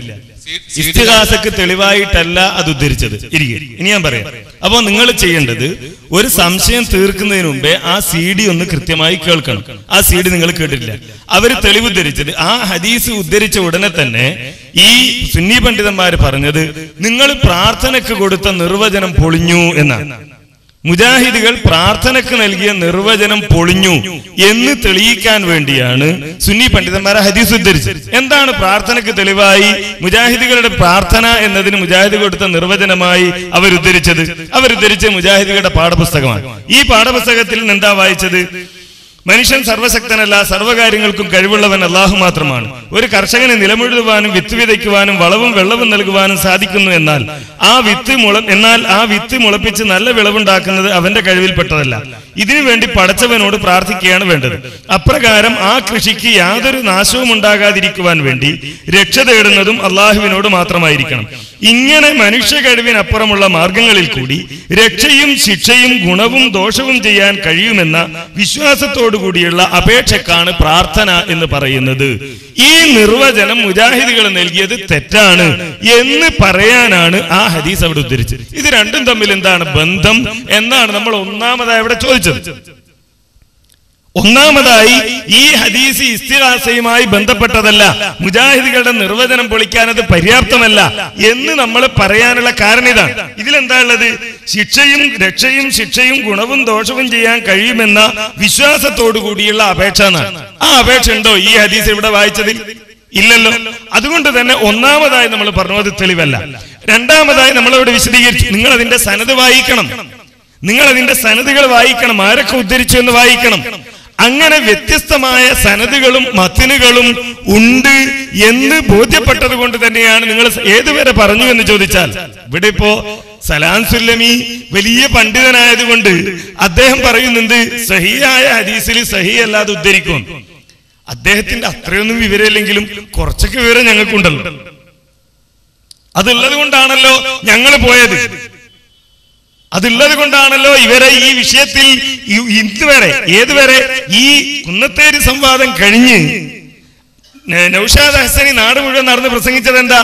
ഇസ്തിഹാസക്ക് തെളിവായിട്ടല്ല അത് ഉദ്ധരിച്ചത്. ഇരിക്കെ. ഇനി ഞാൻ പറയാം. അപ്പൊ നിങ്ങൾ ചെയ്യേണ്ടത് ഒരു സംശയം തീർക്കുന്നതിന് മുമ്പേ ആ സി ഡി ഒന്ന് കൃത്യമായി കേൾക്കണം. ആ സി ഡി നിങ്ങൾ കേട്ടിട്ടില്ല. അവർ തെളിവ് ഉദ്ധരിച്ചത്. ആ ഹദീസ് ഉദ്ധരിച്ച ഉടനെ തന്നെ ഈ സുന്നി പണ്ഡിതന്മാർ പറഞ്ഞത് നിങ്ങൾ പ്രാർത്ഥനയ്ക്ക് കൊടുത്ത നിർവചനം പൊളിഞ്ഞു എന്നാണ്. മുജാഹിദുകൾ പ്രാർത്ഥനക്ക് നൽകിയ നിർവചനം പൊളിഞ്ഞു എന്ന് തെളിയിക്കാൻ വേണ്ടിയാണ് സുന്നി പണ്ഡിതന്മാരെ ഹദീസ് ഉദ്ധരിച്ചത്. എന്താണ് പ്രാർത്ഥനക്ക് തെളിവായി? മുജാഹിദുകളുടെ പ്രാർത്ഥന എന്നതിന് മുജാഹിദ് കൊടുത്ത നിർവചനമായി അവരുദ്ധരിച്ചത്. അവരുദ്ധരിച്ച മുജാഹിദുകളുടെ പാഠപുസ്തകമാണ്. ഈ പാഠപുസ്തകത്തിൽ എന്താ വായിച്ചത്? മനുഷ്യൻ സർവശക്തനല്ല സർവകാര്യങ്ങൾക്കും കഴിവുള്ളവൻ അള്ളാഹു മാത്രമാണ്. ഒരു കർഷകന് നിലമുഴുവാനും വിത്ത് വിതയ്ക്കുവാനും വളവും വെള്ളവും നൽകുവാനും സാധിക്കുന്നു എന്നാൽ ആ വിത്ത് മുള എന്നാൽ ആ വിത്ത് മുളപ്പിച്ച് നല്ല വിളവുണ്ടാക്കുന്നത് അവന്റെ കഴിവിൽപ്പെട്ടതല്ല. ഇതിനു വേണ്ടി പടച്ചവനോട് പ്രാർത്ഥിക്കുകയാണ് വേണ്ടത്. അപ്രകാരം ആ കൃഷിക്ക് യാതൊരു നാശവും ഉണ്ടാകാതിരിക്കുവാൻ വേണ്ടി രക്ഷ തേടുന്നതും അള്ളാഹുവിനോട് മാത്രമായിരിക്കണം. ഇങ്ങനെ മനുഷ്യ കഴിവിനപ്പുറമുള്ള മാർഗങ്ങളിൽ കൂടി രക്ഷയും ശിക്ഷയും ഗുണവും ദോഷവും ചെയ്യാൻ കഴിയുമെന്ന വിശ്വാസത്തോടു കൂടിയുള്ള അപേക്ഷക്കാണ് പ്രാർത്ഥന എന്ന് പറയുന്നത്. ഈ നിർവചനം മുജാഹിദുകൾ നൽകിയത് തെറ്റാണ് എന്ന് പറയാനാണ് ആ ഹദീസ് അവിടെ ഉദ്ധരിച്ചത്. ഇത് രണ്ടും തമ്മിൽ എന്താണ് ബന്ധം? എന്നാണ് നമ്മൾ ഒന്നാമതായി അവിടെ ചോദിച്ചത്. ഒന്നാമതായി ഈ ഹദീസ് ഇസ്തിഹാസയുമായി ബന്ധപ്പെട്ടതല്ല. മുജാഹിദികളുടെ നിർവചനം പൊളിക്കാൻ അത് പര്യാപ്തമല്ല എന്ന് നമ്മൾ പറയാനുള്ള കാരണം ഇതാണ്. ഇതിലെന്താ ഉള്ളത്? ശിക്ഷയും രക്ഷയും ശിക്ഷയും ഗുണവും ദോഷവും ചെയ്യാൻ കഴിയുമെന്ന വിശ്വാസത്തോടു കൂടിയുള്ള അപേക്ഷ എന്നാണ്. ആ അപേക്ഷ ഉണ്ടോ? ഈ ഹദീസ് ഇവിടെ വായിച്ചതിൽ ഇല്ലല്ലോ. അതുകൊണ്ട് തന്നെ ഒന്നാമതായി നമ്മൾ പറഞ്ഞു അത് തെളിവല്ല. രണ്ടാമതായി നമ്മളവിടെ വിശദീകരിച്ചു. നിങ്ങൾ അതിന്റെ സനത് വായിക്കണം. നിങ്ങൾ അതിന്റെ സനതുകൾ വായിക്കണം. ആരൊക്കെ ഉദ്ധരിച്ചു എന്ന് വായിക്കണം. അങ്ങനെ വ്യത്യസ്തമായ സനതുകളും മത്തിനുകളും ഉണ്ട് എന്ന് ബോധ്യപ്പെട്ടത് കൊണ്ട് തന്നെയാണ് നിങ്ങൾ ഏതുവരെ പറഞ്ഞു എന്ന് ചോദിച്ചാൽ. ഇവിടെ ഇപ്പോ സലാം സുല്ലമി വലിയ പണ്ഡിതനായതുകൊണ്ട് അദ്ദേഹം പറയുന്നുണ്ട് സഹിയായ ഹദീസിൽ സഹി അല്ലാതെ ഉദ്ധരിക്കും. അദ്ദേഹത്തിന്റെ അത്രയൊന്നും വിവരമില്ലെങ്കിലും കുറച്ചൊക്കെ വിവരം ഞങ്ങൾക്കുണ്ടല്ലോ. അതുള്ളത് കൊണ്ടാണല്ലോ ഞങ്ങൾ പോയത്. അതുള്ളത് കൊണ്ടാണല്ലോ ഇവരെ ഈ വിഷയത്തിൽ ഇതുവരെ ഏതുവരെ ഈ കുന്നത്തേരി സംവാദം കഴിഞ്ഞ് നൌഷാദ് ഹസനി നാട് മുഴുവൻ നടന്ന് പ്രസംഗിച്ചത് എന്താ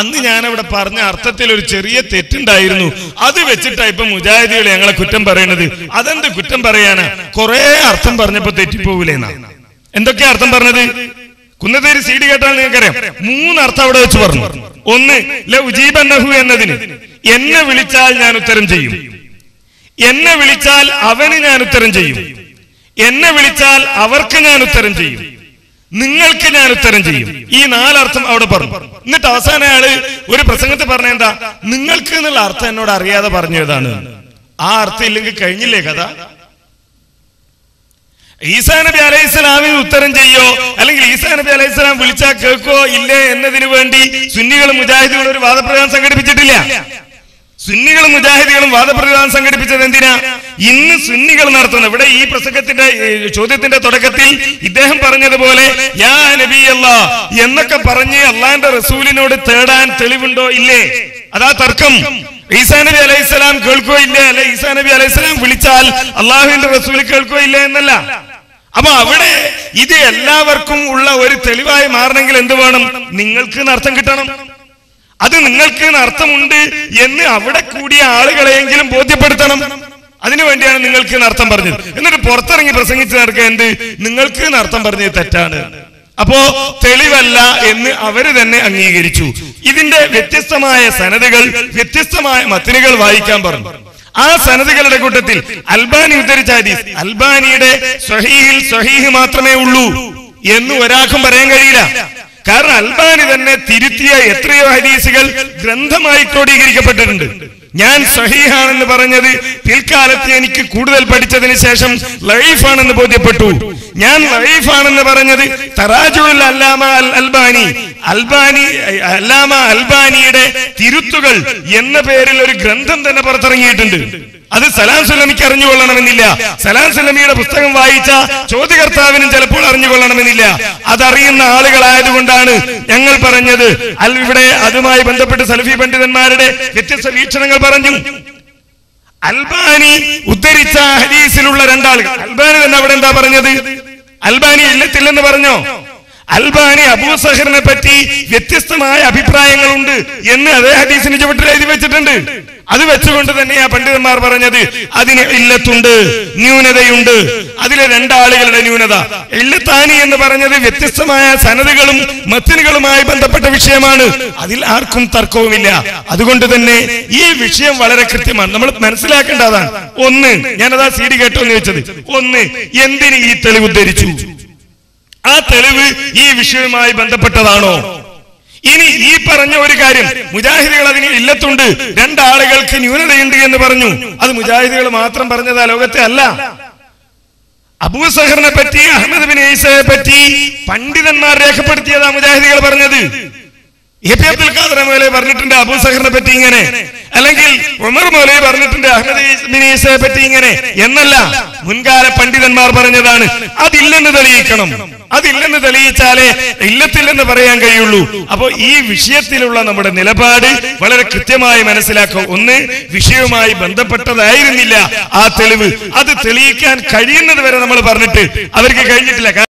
അന്ന് ഞാൻ അവിടെ പറഞ്ഞ അർത്ഥത്തിൽ ഒരു ചെറിയ തെറ്റുണ്ടായിരുന്നു. അത് വെച്ചിട്ടാ ഇപ്പൊ മുജാഹിദികൾ ഞങ്ങളെ കുറ്റം പറയുന്നത് അതെന്ത് കുറ്റം പറയാനാ? കുറെ അർത്ഥം പറഞ്ഞപ്പോ തെറ്റിപ്പോവില്ലേന്നാ എന്തൊക്കെയാ അർത്ഥം പറഞ്ഞത്? കുന്നത്തേരി സീഡ് കേട്ടാൽ നിങ്ങൾക്കറിയാം. മൂന്ന് അർത്ഥം അവിടെ വെച്ച് പറഞ്ഞു. ഒന്ന് ലൗജീബന്നഹു എന്നതിന്. എന്നെ വിളിച്ചാൽ ഞാൻ ഉത്തരം ചെയ്യും. എന്നെ വിളിച്ചാൽ അവന് ഞാൻ ഉത്തരം ചെയ്യും. എന്നെ വിളിച്ചാൽ അവർക്ക് ഞാൻ ഉത്തരം ചെയ്യും. നിങ്ങൾക്ക് ഞാൻ ഉത്തരം ചെയ്യും. ഈ നാലർത്ഥം അവിടെ പറഞ്ഞു. എന്നിട്ട് അവസാന ആൾ ഒരു പ്രസംഗത്തിൽ പറഞ്ഞ എന്താ? നിങ്ങൾക്ക് എന്നുള്ള അർത്ഥം എന്നോട് അറിയാതെ പറഞ്ഞതാണ്. ആ അർത്ഥം ഇല്ലെങ്കിൽ കഴിഞ്ഞില്ലേ കഥ? ഈസാ നബി അലൈഹി ഉത്തരം ചെയ്യോ? അല്ലെങ്കിൽ ഈസാ നബി അലൈഹി സ്വലാം വിളിച്ചാൽ കേൾക്കോ? ഇല്ലേ എന്നതിന് വേണ്ടി സുന്നികളും മുജാഹിദുകളും ഒരു വാദപ്രകാരം സംഘടിപ്പിച്ചിട്ടില്ല. സുന്നികളും മുജാഹിദികളും വാദപ്രതിവാദം സംഘടിപ്പിച്ചത് എന്തിനാ? ഇന്ന് സുന്നികൾ നടത്തുന്ന ഇവിടെ ഈ പ്രസംഗത്തിന്റെ ചോദ്യത്തിന്റെ തുടക്കത്തിൽ ഇദ്ദേഹം പറഞ്ഞതുപോലെ യാ നബി അല്ലാ എന്നൊക്കെ പറഞ്ഞ് അള്ളാന്റെ റസൂലിനോട് തേടാൻ തെളിവുണ്ടോ? ഇല്ലേ? അതാ തർക്കം. ഈസാ നബി അലൈഹിസ്സലാം കേൾക്കോ ഇല്ലേ? അല്ലെ ഈസാ നബി അലൈഹിസ്സലാം വിളിച്ചാൽ അള്ളാഹുവിന്റെ റസൂൽ കേൾക്കോ ഇല്ലേ എന്നല്ല. അപ്പൊ അവിടെ ഇത് എല്ലാവർക്കും ഉള്ള ഒരു തെളിവായി മാറണമെങ്കിൽ എന്ത് വേണം? നിങ്ങൾക്ക് അർത്ഥം കിട്ടണം. അത് നിങ്ങൾക്ക് അർത്ഥമുണ്ട് എന്ന് അവിടെ കൂടിയ ആളുകളെയെങ്കിലും ബോധ്യപ്പെടുത്തണം. അതിനു വേണ്ടിയാണ് നിങ്ങൾക്ക് അർത്ഥം പറഞ്ഞത്. എന്നിട്ട് പുറത്തിറങ്ങി പ്രസംഗിച്ച് നടക്കുക എന്ത്? നിങ്ങൾക്ക് അർത്ഥം പറഞ്ഞത് തെറ്റാണ്. അപ്പോ തെളിവല്ല എന്ന് അവർ തന്നെ അംഗീകരിച്ചു. ഇതിന്റെ വ്യത്യസ്തമായ സനതുകൾ വ്യത്യസ്തമായ മത്തിനുകൾ വായിക്കാൻ പറഞ്ഞു. ആ സനതുകളുടെ കൂട്ടത്തിൽ അൽബാനി ഉദ്ധരിച്ച ഹദീസ് അൽബാനിയുടെ സ്വഹീഹിൽ സ്വഹീഹ് മാത്രമേ ഉള്ളൂ എന്ന് ഒരാൾക്കും പറയാൻ കഴിയില്ല. കാരണം അൽബാനി തന്നെ തിരുത്തിയ എത്രയോ ഹദീസുകൾ ഗ്രന്ഥമായി ക്രോഡീകരിക്കപ്പെട്ടിട്ടുണ്ട്. ഞാൻ സഹിഹാണെന്ന് പറഞ്ഞത് പിൽക്കാലത്ത് എനിക്ക് കൂടുതൽ പഠിച്ചതിന് ശേഷം ലൈഫാണെന്ന് ബോധ്യപ്പെട്ടു. ഞാൻ ലൈഫാണെന്ന് പറഞ്ഞത് തറാജുൽ അല്ലാമ അൽ അൽബാനി അൽബാനി അല്ലാമ അൽബാനിയുടെ തിരുത്തുകൾ എന്ന പേരിൽ ഒരു ഗ്രന്ഥം തന്നെ പുറത്തിറങ്ങിയിട്ടുണ്ട്. അത് സലാം സുലമിക്ക് അറിഞ്ഞുകൊള്ളണമെന്നില്ല. സലാം സുലമിയുടെ പുസ്തകം വായിച്ച ചോദ്യകർത്താവിനും ചിലപ്പോൾ അറിഞ്ഞുകൊള്ളണമെന്നില്ല. അതറിയുന്ന ആളുകളായതുകൊണ്ടാണ് ഞങ്ങൾ പറഞ്ഞത്. അൽ ഇവിടെ അതുമായി ബന്ധപ്പെട്ട് സലഫി പണ്ഡിതന്മാരുടെ വ്യത്യസ്ത വീക്ഷണങ്ങൾ പറഞ്ഞു. അൽബാനി ഉദ്ധരിച്ച ഹദീസിലുള്ള രണ്ടാളുകൾ. അൽബാനി തന്നെ അവിടെ എന്താ പറഞ്ഞത്? അൽബാനി ഇല്ലത്തില്ലെന്ന് പറഞ്ഞോ? അൽബാനി അബൂ സഹറിനെ പറ്റി വ്യത്യസ്തമായ അഭിപ്രായങ്ങളുണ്ട് എന്ന് അതേ ഹദീസിന് ചുവട്ടിൽ എഴുതി വെച്ചിട്ടുണ്ട്. അത് വെച്ചുകൊണ്ട് തന്നെ ആ പണ്ഡിതന്മാർ പറഞ്ഞത്. അതിന് ഇല്ലത്തുണ്ട് ന്യൂനതയുണ്ട്. അതിലെ രണ്ടാളുകളുടെ ന്യൂനത. ഇല്ലത്താനി എന്ന് പറഞ്ഞത് വ്യത്യസ്തമായ സനതുകളും മത്തിനുകളുമായി ബന്ധപ്പെട്ട വിഷയമാണ്. അതിൽ ആർക്കും തർക്കവുമില്ല. അതുകൊണ്ട് തന്നെ ഈ വിഷയം വളരെ കൃത്യമാണ്. നമ്മൾ മനസ്സിലാക്കേണ്ടതാണ്. ഒന്ന് ഞാനതാ സീഡി കേട്ടോ എന്ന് ചോദിച്ചത്. ഒന്ന് എന്തിന് ഈ തെളിവ് ഉദ്ധരിച്ചു? ആ തെളിവ് ഈ വിഷയവുമായി ബന്ധപ്പെട്ടതാണോ? ഇനി ഈ പറഞ്ഞ ഒരു കാര്യം മുജാഹിദികൾ അതിന് ഇല്ലത്തുണ്ട്. രണ്ടാളുകൾക്ക് ന്യൂനതയുണ്ട് എന്ന് പറഞ്ഞു. അത് മുജാഹിദികൾ മാത്രം പറഞ്ഞതാ ലോകത്തെ അല്ല. അബൂ സഹറിനെ പറ്റി അഹമ്മദ് ബിൻ ഈസയെ പറ്റി പണ്ഡിതന്മാർ രേഖപ്പെടുത്തിയതാ മുജാഹിദികൾ പറഞ്ഞത്. അബ്ദുൽ പറഞ്ഞിട്ടുണ്ട് അബൂ പറ്റി ഇങ്ങനെ. അല്ലെങ്കിൽ ഉമർ മോലെ പറഞ്ഞിട്ടുണ്ട് അഹമ്മദ് പറ്റി ഇങ്ങനെ. എന്നല്ല മുൻകാല പണ്ഡിതന്മാർ പറഞ്ഞതാണ് അതില്ലെന്ന് തെളിയിക്കണം. അതില്ലെന്ന് തെളിയിച്ചാലേ ഇല്ലത്തില്ലെന്ന് പറയാൻ കഴിയുള്ളൂ. അപ്പോ ഈ വിഷയത്തിലുള്ള നമ്മുടെ നിലപാട് വളരെ കൃത്യമായി മനസ്സിലാക്കുക. ഒന്ന് വിഷയവുമായി ബന്ധപ്പെട്ടതായിരുന്നില്ല ആ തെളിവ്. അത് തെളിയിക്കാൻ കഴിയുന്നത് വരെ നമ്മൾ പറഞ്ഞിട്ട് അവർക്ക് കഴിഞ്ഞിട്ടില്ല.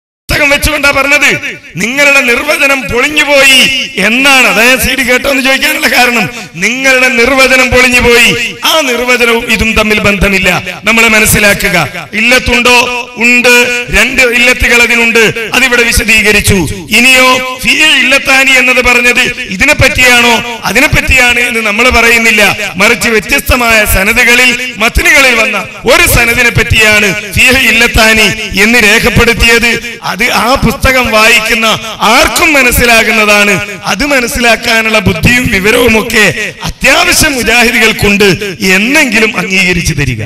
വെച്ചുകൊണ്ടാ പറഞ്ഞത്? നിങ്ങളുടെ നിർവചനം പൊളിഞ്ഞുപോയി എന്നാണ്. അതായത് സീഡി കേട്ടോ എന്ന് ചോദിക്കാനുള്ള കാരണം. നിങ്ങളുടെ നിർവചനം പൊളിഞ്ഞുപോയി. ആ നിർവചനവും ഇതും തമ്മിൽ ബന്ധമില്ല. നമ്മൾ മനസ്സിലാക്കുക. ഇല്ലത്തുണ്ടോ? ഉണ്ട്. രണ്ട് ഇല്ലത്തുകൾ അതിനുണ്ട്. അതിവിടെ വിശദീകരിച്ചു. ഇനിയോ ഫീ ഇല്ലത്താനി എന്നത് പറഞ്ഞത് ഇതിനെ പറ്റിയാണോ അതിനെ പറ്റിയാണ് എന്ന് നമ്മൾ പറയുന്നില്ല. മറിച്ച് വ്യത്യസ്തമായ സനതുകളിൽ മത്തിനുകളിൽ വന്ന ഒരു സനദിനെ പറ്റിയാണ് ഫീഹ ഇല്ലത്താനി എന്ന് രേഖപ്പെടുത്തിയത്. അത് ആ പുസ്തകം വായിക്കുന്ന ആർക്കും മനസ്സിലാകുന്നതാണ്. അത് മനസ്സിലാക്കാനുള്ള ബുദ്ധിയും വിവരവും ഒക്കെ അത്യാവശ്യം മുജാഹിദികൾക്കുണ്ട്. എന്നെങ്കിലും അംഗീകരിച്ചു തരിക.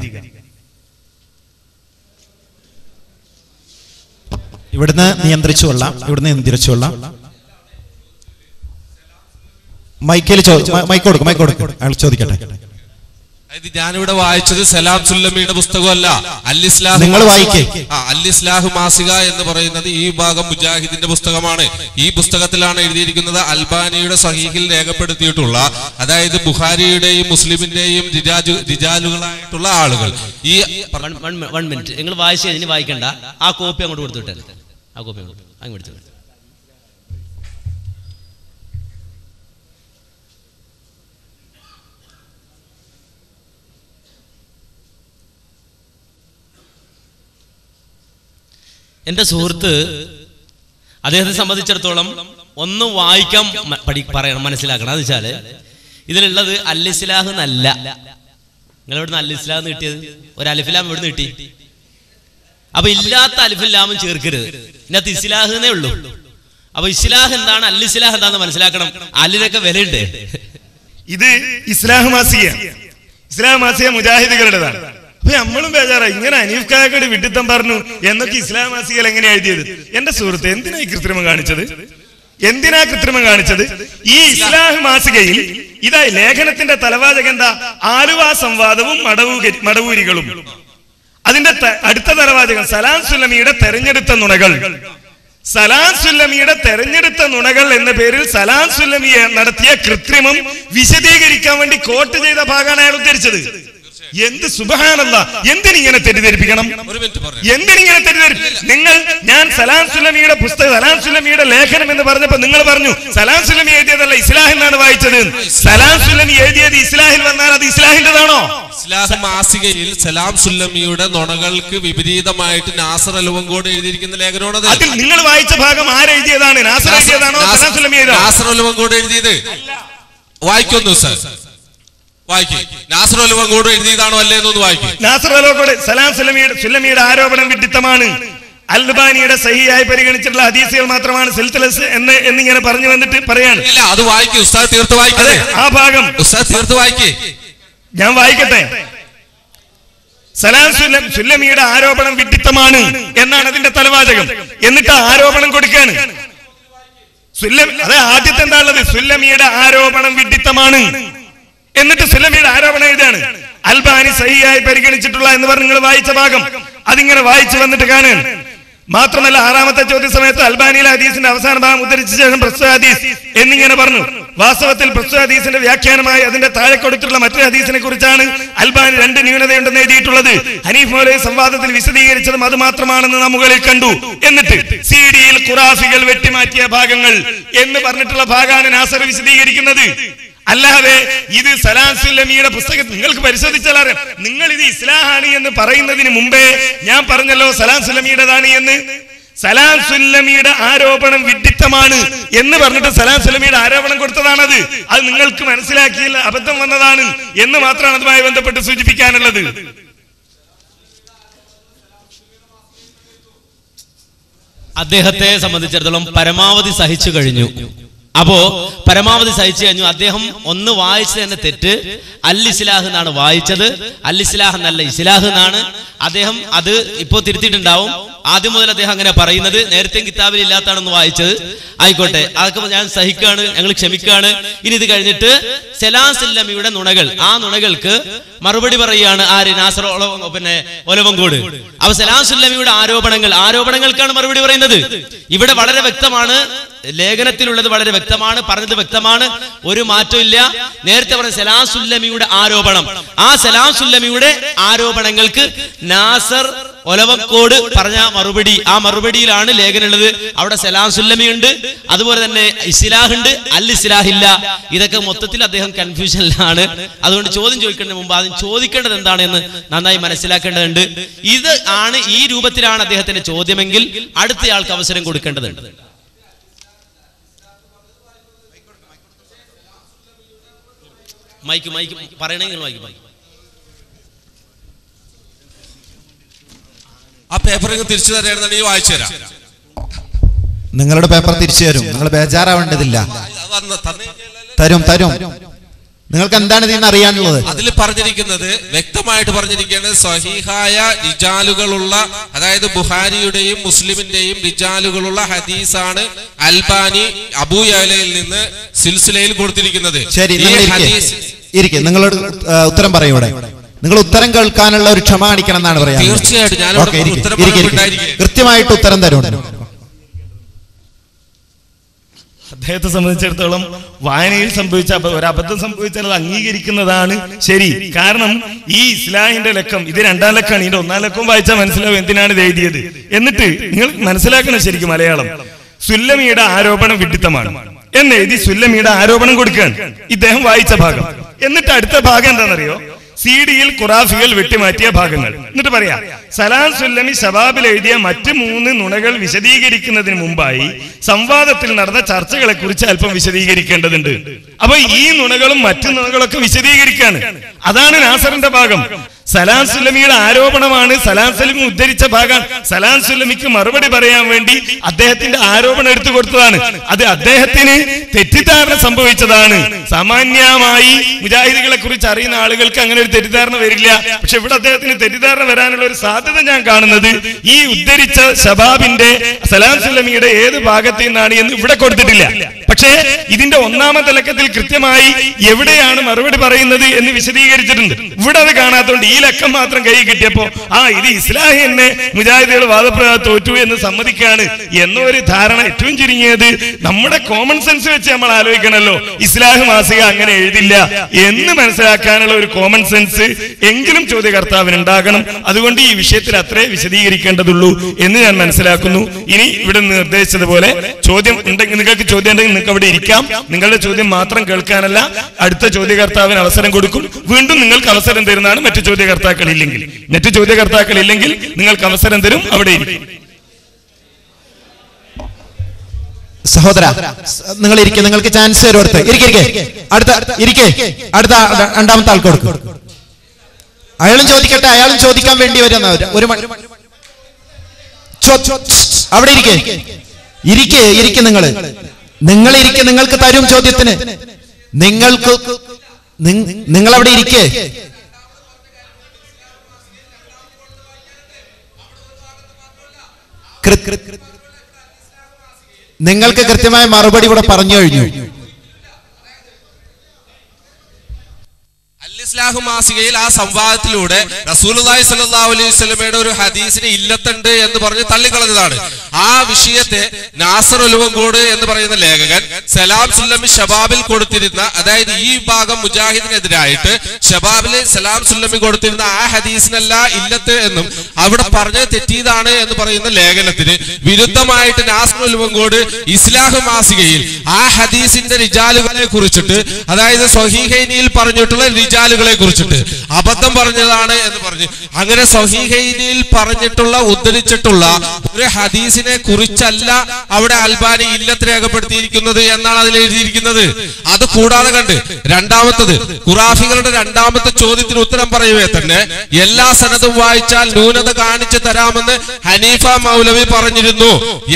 ഇവിടുന്ന് നിയന്ത്രിച്ചു കൊള്ളാം ഇവിടുന്ന് നിയന്ത്രിച്ചു കൊള്ളാം മൈക്കിൽ മൈക്ക് കൊടുക്കും മൈക്ക് കൊടുക്കും. അയാൾ ചോദിക്കട്ടെ. ഞാനിവിടെ വായിച്ചത് സലാം സുല്ലമിയുടെ പുസ്തകമല്ല. അല്ലിസ്ലാഹ് ഇസ്ലാഹ് നിങ്ങൾ വായിക്കേ. ആ, അൽ ഇസ്ലാഹ് മാസിക എന്ന് പറയുന്നത് ഈ ഭാഗം മുജാഹിദിന്റെ പുസ്തകമാണ്. ഈ പുസ്തകത്തിലാണ് എഴുതിയിരിക്കുന്നത് അൽബാനിയുടെ സഹീഹിൽ രേഖപ്പെടുത്തിയിട്ടുള്ള അതായത് ബുഹാരിയുടെയും മുസ്ലിമിന്റെയും റിജാജു റിജാലുകളായിട്ടുള്ള ആളുകൾ. ഈ വൺ മിനിറ്റ് നിങ്ങൾ വായിച്ചു വായിക്കണ്ട. ആ കോപ്പി അങ്ങോട്ട് കൊടുത്തു വിട്ടേ ആ കോപ്പി അങ്ങോട്ട് അങ്ങ് എന്റെ സുഹൃത്ത് അദ്ദേഹത്തെ സംബന്ധിച്ചിടത്തോളം ഒന്ന് വായിക്കാൻ പഠി പറയണം മനസ്സിലാക്കണം. എന്ന് വെച്ചാൽ ഇതിലുള്ളത് അല്ലിസ്ലാഹ് എന്നല്ല. ഇസ്ലാഹ് എന്ന് കിട്ടിയത്? ഒരു അലിഫിലാം എവിടുന്ന് കിട്ടി. അപ്പൊ ഇല്ലാത്ത അലിഫില്ലാമും ചേർക്കരുത്. ഇതിനകത്ത് ഇസ്ലാഹ് എന്നേ ഉള്ളൂ. അപ്പൊ ഇസ്ലാഹ് എന്താണ്? അല്ലിസ്ലാഹ് എന്താന്ന് മനസ്സിലാക്കണം. അല്ലിനൊക്കെ വിലയുണ്ട്. ഇത് ഇസ്ലാഹ് മാസിക ഇസ്ലാഹ് മാസിക മുജാഹിദുകളുടേതാണ്. അപ്പൊ നമ്മളും ബേജാറായി. ഇങ്ങനെ അനീഫ് കാക്കട് വിഡിത്തം പറഞ്ഞു എന്നൊക്കെ ഇസ്ലാം മാസികയിൽ എങ്ങനെ എഴുതിയത്? എന്റെ സുഹൃത്ത് എന്തിനാ ഈ കൃത്രിമം കാണിച്ചത്? എന്തിനാ കൃത്രിമം കാണിച്ചത്? ഈ ഇസ്ലാഹ് മാസികയിൽ ഇതായി ലേഖനത്തിന്റെ തലവാചക എന്താ? ആലുവ സംവാദവും മടവൂരി മടവൂരികളും. അതിന്റെ അടുത്ത തലവാചകം സലാം സുല്ലമിയുടെ തെരഞ്ഞെടുത്ത നുണകൾ. സലാം സുല്ലമിയുടെ തെരഞ്ഞെടുത്ത നുണകൾ എന്ന പേരിൽ സലാം സുല്ലമിയെ നടത്തിയ കൃത്രിമം വിശദീകരിക്കാൻ വേണ്ടി കോട്ട് ചെയ്ത ഭാഗമാണ് അയാൾ ഉദ്ധരിച്ചത്. എന്ത് സുബഹാനല്ല? എന്തിനിങ്ങനെ തെറ്റിദ്ധരിപ്പിക്കണം? എന്തിനിങ്ങനെ തെറ്റിദ്ധരിപ്പിക്കണം നിങ്ങൾ ഞാൻ സലാം സുലമിയുടെ പുസ്തകം സലാം സുലമിയുടെ ലേഖനം എന്ന് പറഞ്ഞപ്പോ നിങ്ങൾ പറഞ്ഞു സലാം സുലമി എഴുതിയതല്ല ഇസ്ലാഹിൽ നിന്നാണ് വായിച്ചത്. സലാം സുലമി എഴുതിയത് ഇസ്ലാഹിൽ വന്നാൽ അത് ഇസ്ലാഹിന്റെതാണോ? ഇസ്ലാഹ് മാസികയിൽ സലാം സുല്ലമിയുടെ നുണകൾക്ക് വിപരീതമായിട്ട് നാസർ അലുവങ്കോട് എഴുതിയിരിക്കുന്ന ലേഖനമാണ് അതിൽ നിങ്ങൾ വായിച്ച ഭാഗം ആരെഴുതിയതാണ് നാസർ എഴുതിയതാണോ? സലാം സുല്ലമി? നാസർ അലുവങ്കോട് എഴുതിയത്? വായിക്കുന്നു സാർ. വായിക്കേ. നാസർ അലുവങ്കോട് എഴുതിയതാണോ അല്ലേ എന്നൊന്ന് വായിക്കേ. നാസർ സലാം സുലമിയുടെ സുല്ലമിയുടെ ആരോപണം വിഡിത്തമാണ്. അൽബാനിയുടെ സഹിയായി പരിഗണിച്ചിട്ടുള്ള ഹദീസുകൾ മാത്രമാണ് സിൽസിലസ് എന്ന് എന്നിങ്ങനെ പറഞ്ഞു വന്നിട്ട് പറയാണ്. അത് വായിക്കും. ഉസ്താദ് തീർത്ത് വായിക്കേ. ആ ഭാഗം. ഉസ്താദ് തീർത്ത് വായിക്കേ. ഞാൻ വായിക്കട്ടെ. സലാം സുല്ലം സുല്ലമിയുടെ ആരോപണം വിഡിത്തമാണ് എന്നാണ് അതിന്റെ തലവാചകം. എന്നിട്ട് ആരോപണം കൊടുക്കാണ്. സുല്ലം അതെ ആദ്യത്തെ എന്താ ഉള്ളത്? സുല്ലമിയുടെ ആരോപണം വിഡിത്തമാണ്. എന്നിട്ട് സുല്ലമിയുടെ ആരോപണം എഴുതാണ് അൽബാനി സഹിയായി പരിഗണിച്ചിട്ടുള്ള എന്ന് പറഞ്ഞ് നിങ്ങൾ വായിച്ച ഭാഗം. അതിങ്ങനെ വായിച്ചു വന്നിട്ട് കാണാൻ മാത്രമല്ല ആറാമത്തെ ചോദ്യ സമയത്ത് അൽബാനിയിലെ ഹദീസിന്റെ അവസാന ഭാഗം ഉദ്ധരിച്ച ശേഷം പ്രസ്തുത ഹദീസ് എന്നിങ്ങനെ പറഞ്ഞു. വാസ്തവത്തിൽ പ്രസ്തുത ഹദീസിന്റെ വ്യാഖ്യാനമായി അതിന്റെ താഴെ കൊടുത്തിട്ടുള്ള മറ്റൊരു ഹദീസിനെ കുറിച്ചാണ് അൽബാനി രണ്ട് ന്യൂനതയുണ്ടെന്ന് എഴുതിയിട്ടുള്ളത്. ഹനീഫ് മോലെ സംവാദത്തിൽ വിശദീകരിച്ചതും അത് മാത്രമാണെന്ന് നാം മുകളിൽ കണ്ടു. എന്നിട്ട് സി ഡിയിൽ ഖുറാഫികൾ വെട്ടിമാറ്റിയ ഭാഗങ്ങൾ എന്ന് പറഞ്ഞിട്ടുള്ള ഭാഗമാണ് നാസർ വിശദീകരിക്കുന്നത്. അല്ലാതെ ഇത് സലാസുല്ലമിയുടെ പുസ്തകത്തിൽ പുസ്തകം നിങ്ങൾക്ക് പരിശോധിച്ചാൽ അറിയാം നിങ്ങൾ ഇത് ഇസ്ലാഹാണ് എന്ന് പറയുന്നതിന് മുമ്പേ ഞാൻ പറഞ്ഞല്ലോ സലാസുല്ലമിയുടേതാണ് എന്ന്. സലാം സുല്ലമിയുടെ ആരോപണം വിഡിത്തമാണ് എന്ന് പറഞ്ഞിട്ട് സലാം ആരോപണം കൊടുത്തതാണത്. അത് നിങ്ങൾക്ക് മനസ്സിലാക്കിയില്ല അബദ്ധം വന്നതാണ് എന്ന് മാത്രമാണ് അതുമായി ബന്ധപ്പെട്ട് സൂചിപ്പിക്കാനുള്ളത്. അദ്ദേഹത്തെ സംബന്ധിച്ചിടത്തോളം പരമാവധി സഹിച്ചു കഴിഞ്ഞു. അപ്പോ പരമാവധി സഹിച്ചു കഴിഞ്ഞു. അദ്ദേഹം ഒന്ന് വായിച്ചത് തന്നെ തെറ്റ്. അൽ ഇസ്ലാഹ് എന്നാണ് വായിച്ചത്. അൽ ഇസ്ലാഹ് എന്നല്ല ഇസ്ലാഹ് എന്നാണ്. അദ്ദേഹം അത് ഇപ്പോ തിരുത്തിയിട്ടുണ്ടാവും. ആദ്യം മുതൽ അദ്ദേഹം അങ്ങനെ പറയുന്നത്. നേരത്തെ കിതാബിൽ ഇല്ലാത്താണെന്ന് വായിച്ചത്. ആയിക്കോട്ടെ. അതൊക്കെ ഞാൻ സഹിക്കാണ്. ഞങ്ങൾ ക്ഷമിക്കാണ്. ഇനി ഇത് കഴിഞ്ഞിട്ട് സെലാസില്ലമിയുടെ നുണകൾ. ആ നുണകൾക്ക് മറുപടി പറയുകയാണ് ആര്? നാസർ പിന്നെ ഒലവങ്കോട്. അപ്പൊ സലാസുല്ലമിയുടെ ആരോപണങ്ങൾ. ആരോപണങ്ങൾക്കാണ് മറുപടി പറയുന്നത്. ഇവിടെ വളരെ വ്യക്തമാണ്. ലേഖനത്തിലുള്ളത് വളരെ വ്യക്തമാണ് പറഞ്ഞത് വ്യക്തമാണ്. ഒരു മാറ്റമില്ല നേരത്തെ പറഞ്ഞ സലാസുല്ലമിയുടെ ആരോപണം. ആ സലാസുല്ലമിയുടെ ആരോപണങ്ങൾക്ക് നാസർ ഒലവക്കോട് പറഞ്ഞ മറുപടി. ആ മറുപടിയിലാണ് ലേഖനുള്ളത്. അവിടെ സലാസുല്ലമി ഉണ്ട് അതുപോലെ തന്നെ ഇസ്ലാഹ് ഉണ്ട് അൽ ഇസ്ലാഹില്ല. ഇതൊക്കെ മൊത്തത്തിൽ അദ്ദേഹം കൺഫ്യൂഷനിലാണ്. അതുകൊണ്ട് ചോദ്യം ചോദിക്കേണ്ട മുമ്പ് ആദ്യം ചോദിക്കേണ്ടത് എന്താണെന്ന് നന്നായി മനസ്സിലാക്കേണ്ടതുണ്ട്. ഇത് ആണ് ഈ രൂപത്തിലാണ് അദ്ദേഹത്തിന്റെ ചോദ്യമെങ്കിൽ അടുത്തയാൾക്ക് അവസരം കൊടുക്കേണ്ടതുണ്ട്. മൈക്ക് മൈക്ക് പറയണമെങ്കിൽ മൈക്ക് മൈക്ക്. ആ പേപ്പർ തിരിച്ചു തിരിച്ചു തരണമെന്നുണ്ടെങ്കിൽ വായിച്ചു തരാം. നിങ്ങളുടെ പേപ്പർ തിരിച്ചു തരും. നിങ്ങൾ ബേജാറാവേണ്ടതില്ല. തരും തരും. നിങ്ങൾക്ക് എന്താണ് ഇതിന്ന് അറിയാനുള്ളത്? അതിൽ പറഞ്ഞിരിക്കുന്നത് വ്യക്തമായിട്ട് പറഞ്ഞിരിക്കുകയാണ് സ്വഹീഹായ റിജാലുകളുള്ള അതായത് ബുഹാരിയുടെയും മുസ്ലിമിന്റെയും റിജാലുകളുള്ള ഹദീസാണ് അൽബാനി അബൂയാലയിൽ നിന്ന് സിൽസിലയിൽ കൊടുത്തിരിക്കുന്നത്. ശരി ഇരിക്കെ. നിങ്ങളോട് ഉത്തരം പറയൂ ഇവിടെ. നിങ്ങൾ ഉത്തരം കേൾക്കാനുള്ള ഒരു ക്ഷമ കാണിക്കണം എന്നാണ് പറയാൻ തീർച്ചയായിട്ടും. കൃത്യമായിട്ട് ഉത്തരം തരും. അദ്ദേഹത്തെ സംബന്ധിച്ചിടത്തോളം വായനയിൽ സംഭവിച്ച ഒരു അബദ്ധം സംഭവിച്ചാൽ അത് അംഗീകരിക്കുന്നതാണ് ശരി. കാരണം ഈ ഇസ്ലാഹിന്റെ ലക്കം ഇത് രണ്ടാം ലക്കാണ് ഇതിന്റെ ഒന്നാം ലക്കം വായിച്ചാൽ മനസ്സിലാവും എന്തിനാണ് ഇത് എഴുതിയത്. എന്നിട്ട് നിങ്ങൾ മനസ്സിലാക്കണം ശരിക്കും മലയാളം. സുല്ലമിയുടെ ആരോപണം വിഡിത്തമാണ്. എന്ന് എഴുതി സുല്ലമിയുടെ ആരോപണം കൊടുക്കുകയാണ്. ഇദ്ദേഹം വായിച്ച ഭാഗം. എന്നിട്ട് അടുത്ത ഭാഗം എന്താണെന്നറിയോ? സി ഡിയിൽ ഖുറാഫികൾ വെട്ടിമാറ്റിയ ഭാഗങ്ങൾ. എന്നിട്ട് പറയാ സലാം സുല്ലമി ഷബാബിൽ എഴുതിയ മറ്റ് മൂന്ന് നുണകൾ വിശദീകരിക്കുന്നതിന് മുമ്പായി സംവാദത്തിൽ നടന്ന ചർച്ചകളെ കുറിച്ച് അല്പം വിശദീകരിക്കേണ്ടതുണ്ട്. അപ്പൊ ഈ നുണകളും മറ്റു നുണകളൊക്കെ വിശദീകരിക്കാണ്. അതാണ് നാസറിന്റെ ഭാഗം. സലാം സുലമിയുടെ ആരോപണമാണ്. സലാം സുലമി ഉദ്ധരിച്ച ഭാഗം സലാം സുലമിക്ക് മറുപടി പറയാൻ വേണ്ടി അദ്ദേഹത്തിന്റെ ആരോപണം എടുത്തു കൊടുത്തതാണ്. അത് അദ്ദേഹത്തിന് തെറ്റിദ്ധാരണ സംഭവിച്ചതാണ്. സാമാന്യമായി മുജാഹിദികളെ കുറിച്ച് അറിയുന്ന ആളുകൾക്ക് അങ്ങനെ ഒരു തെറ്റിദ്ധാരണ വരില്ല. പക്ഷെ ഇവിടെ അദ്ദേഹത്തിന് തെറ്റിദ്ധാരണ വരാനുള്ള ഒരു സാധ്യത ഞാൻ കാണുന്നത്. ഈ ഉദ്ധരിച്ച ഷബാബിന്റെ സലാം സുലമിയുടെ ഏത് ഭാഗത്തു നിന്നാണ് എന്ന് ഇവിടെ കൊടുത്തിട്ടില്ല. പക്ഷേ ഇതിന്റെ ഒന്നാമത്തെ ലക്കത്തിൽ കൃത്യമായി എവിടെയാണ് മറുപടി പറയുന്നത് എന്ന് വിശദീകരിച്ചിട്ടുണ്ട്. ഇവിടെ അത് കാണാത്തോണ്ട് ഈ ലക്കം മാത്രം കൈ കിട്ടിയപ്പോ ആ ഇത് ഇസ്ലാഹി മുജാഹിദികൾ വാദപ്രകാരം തോറ്റു എന്ന് സമ്മതിക്കാണ് എന്നൊരു ധാരണ ഏറ്റവും ചുരുങ്ങിയത്. നമ്മുടെ കോമൺ സെൻസ് വെച്ച് നമ്മൾ ആലോചിക്കണല്ലോ ഇസ്ലാഹ് മാസിക അങ്ങനെ എഴുതില്ല എന്ന് മനസ്സിലാക്കാനുള്ള ഒരു കോമൺ സെൻസ് എങ്കിലും ചോദ്യകർത്താവിന് ഉണ്ടാകണം. അതുകൊണ്ട് ഈ വിഷയത്തിൽ അത്രേ വിശദീകരിക്കേണ്ടതുള്ളൂ എന്ന് ഞാൻ മനസ്സിലാക്കുന്നു. ഇനി ഇവിടെ നിർദ്ദേശിച്ചതുപോലെ ചോദ്യം ഉണ്ടെങ്കിൽ നിങ്ങൾക്ക് ചോദ്യം ഉണ്ടെങ്കിൽ നിങ്ങൾക്ക് അവിടെ ഇരിക്കാം. നിങ്ങളുടെ ചോദ്യം മാത്രം കേൾക്കാനല്ല അടുത്ത ചോദ്യകർത്താവിന് അവസരം കൊടുക്കും. വീണ്ടും നിങ്ങൾക്ക് അവസരം തരുന്നതാണ് മറ്റു ചോദ്യകർത്താക്കൾ ഇല്ലെങ്കിൽ നെറ്റ് ചോദ്യകർത്താക്കൾ ഇല്ലെങ്കിൽ നിങ്ങൾക്ക് അവസരം തരും അവിടെ സഹോദര നിങ്ങൾ ഇരിക്കെ നിങ്ങൾക്ക് ചാൻസ് തരും ഇരിക്കെ അടുത്ത ഇരിക്കേ. അടുത്ത രണ്ടാമത്തെ ആൾക്ക് കൊടുക്കും. അയാളും ചോദിക്കട്ടെ അയാളും ചോദിക്കാൻ വേണ്ടി വരുന്ന ഒരു അവിടെ ഇരിക്കേ. ഇരിക്കേ ഇരിക്കെ നിങ്ങൾ നിങ്ങൾ ഇരിക്കെ നിങ്ങൾക്ക് തരും ചോദ്യത്തിന്. നിങ്ങൾക്ക് നിങ്ങൾ അവിടെ ഇരിക്കെ. നിങ്ങൾക്ക് കൃത്യമായ മറുപടി ഇവിടെ പറഞ്ഞു കഴിഞ്ഞു. ഇസ്ലാഹു മാസികയിൽ ആ സംവാദത്തിലൂടെ റസൂലുള്ളാഹി സ്വല്ലല്ലാഹു അലൈഹി വസല്ലമയുടെ ഒരു ഹദീസിന് ഇല്ലത്തുണ്ട് എന്ന് പറഞ്ഞ് തള്ളിക്കളഞ്ഞതാണ്. ആ വിഷയത്തെ നാസർ ഒലുവങ്കോട് എന്ന് പറയുന്ന ലേഖകൻ സലാം സുല്ലമി ഷബാബിൽ കൊടുത്തിരുന്ന അതായത് ഈ ഭാഗം മുജാഹിദിനെതിരായിട്ട് ഷബാബിൽ സലാം സുല്ലമി കൊടുത്തിരുന്ന ആ ഹദീസിനല്ല ഇല്ലത്ത് എന്നും അവിടെ പറഞ്ഞത് തെറ്റിയതാണ് എന്ന് പറയുന്ന ലേഖനത്തിന് വിരുദ്ധമായിട്ട് നാസർ ഒലുവങ്കോട് ഇസ്ലാഹു മാസികയിൽ ആ ഹദീസിന്റെ റിജാലുകളെ കുറിച്ചിട്ട് അതായത് സ്വഹീഹൈനിയിൽ പറഞ്ഞിട്ടുള്ള റിജാലുകളെ കുറിച്ചിട്ട്. അബദ്ധം പറഞ്ഞതാണ് എന്ന് പറഞ്ഞു. അങ്ങനെ സഹീഹയിൽ പറഞ്ഞിട്ടുള്ള ഉദ്ധരിച്ചിട്ടുള്ള ഒരു ഹദീസിനെ കുറിച്ചല്ല അവിടെ അൽബാനി ഇല്ലത്ത് രേഖപ്പെടുത്തിയിരിക്കുന്നത് എന്നാണ് അതിൽ എഴുതിയിരിക്കുന്നത്. അത് കൂടാതെ കണ്ട് രണ്ടാമത്തത് ഖുറാഫികളുടെ രണ്ടാമത്തെ ചോദ്യത്തിന് ഉത്തരം പറയുവേ തന്നെ എല്ലാ സനതും വായിച്ചാൽ ന്യൂനത കാണിച്ചു തരാമെന്ന് ഹനീഫ മൗലവി പറഞ്ഞിരുന്നു.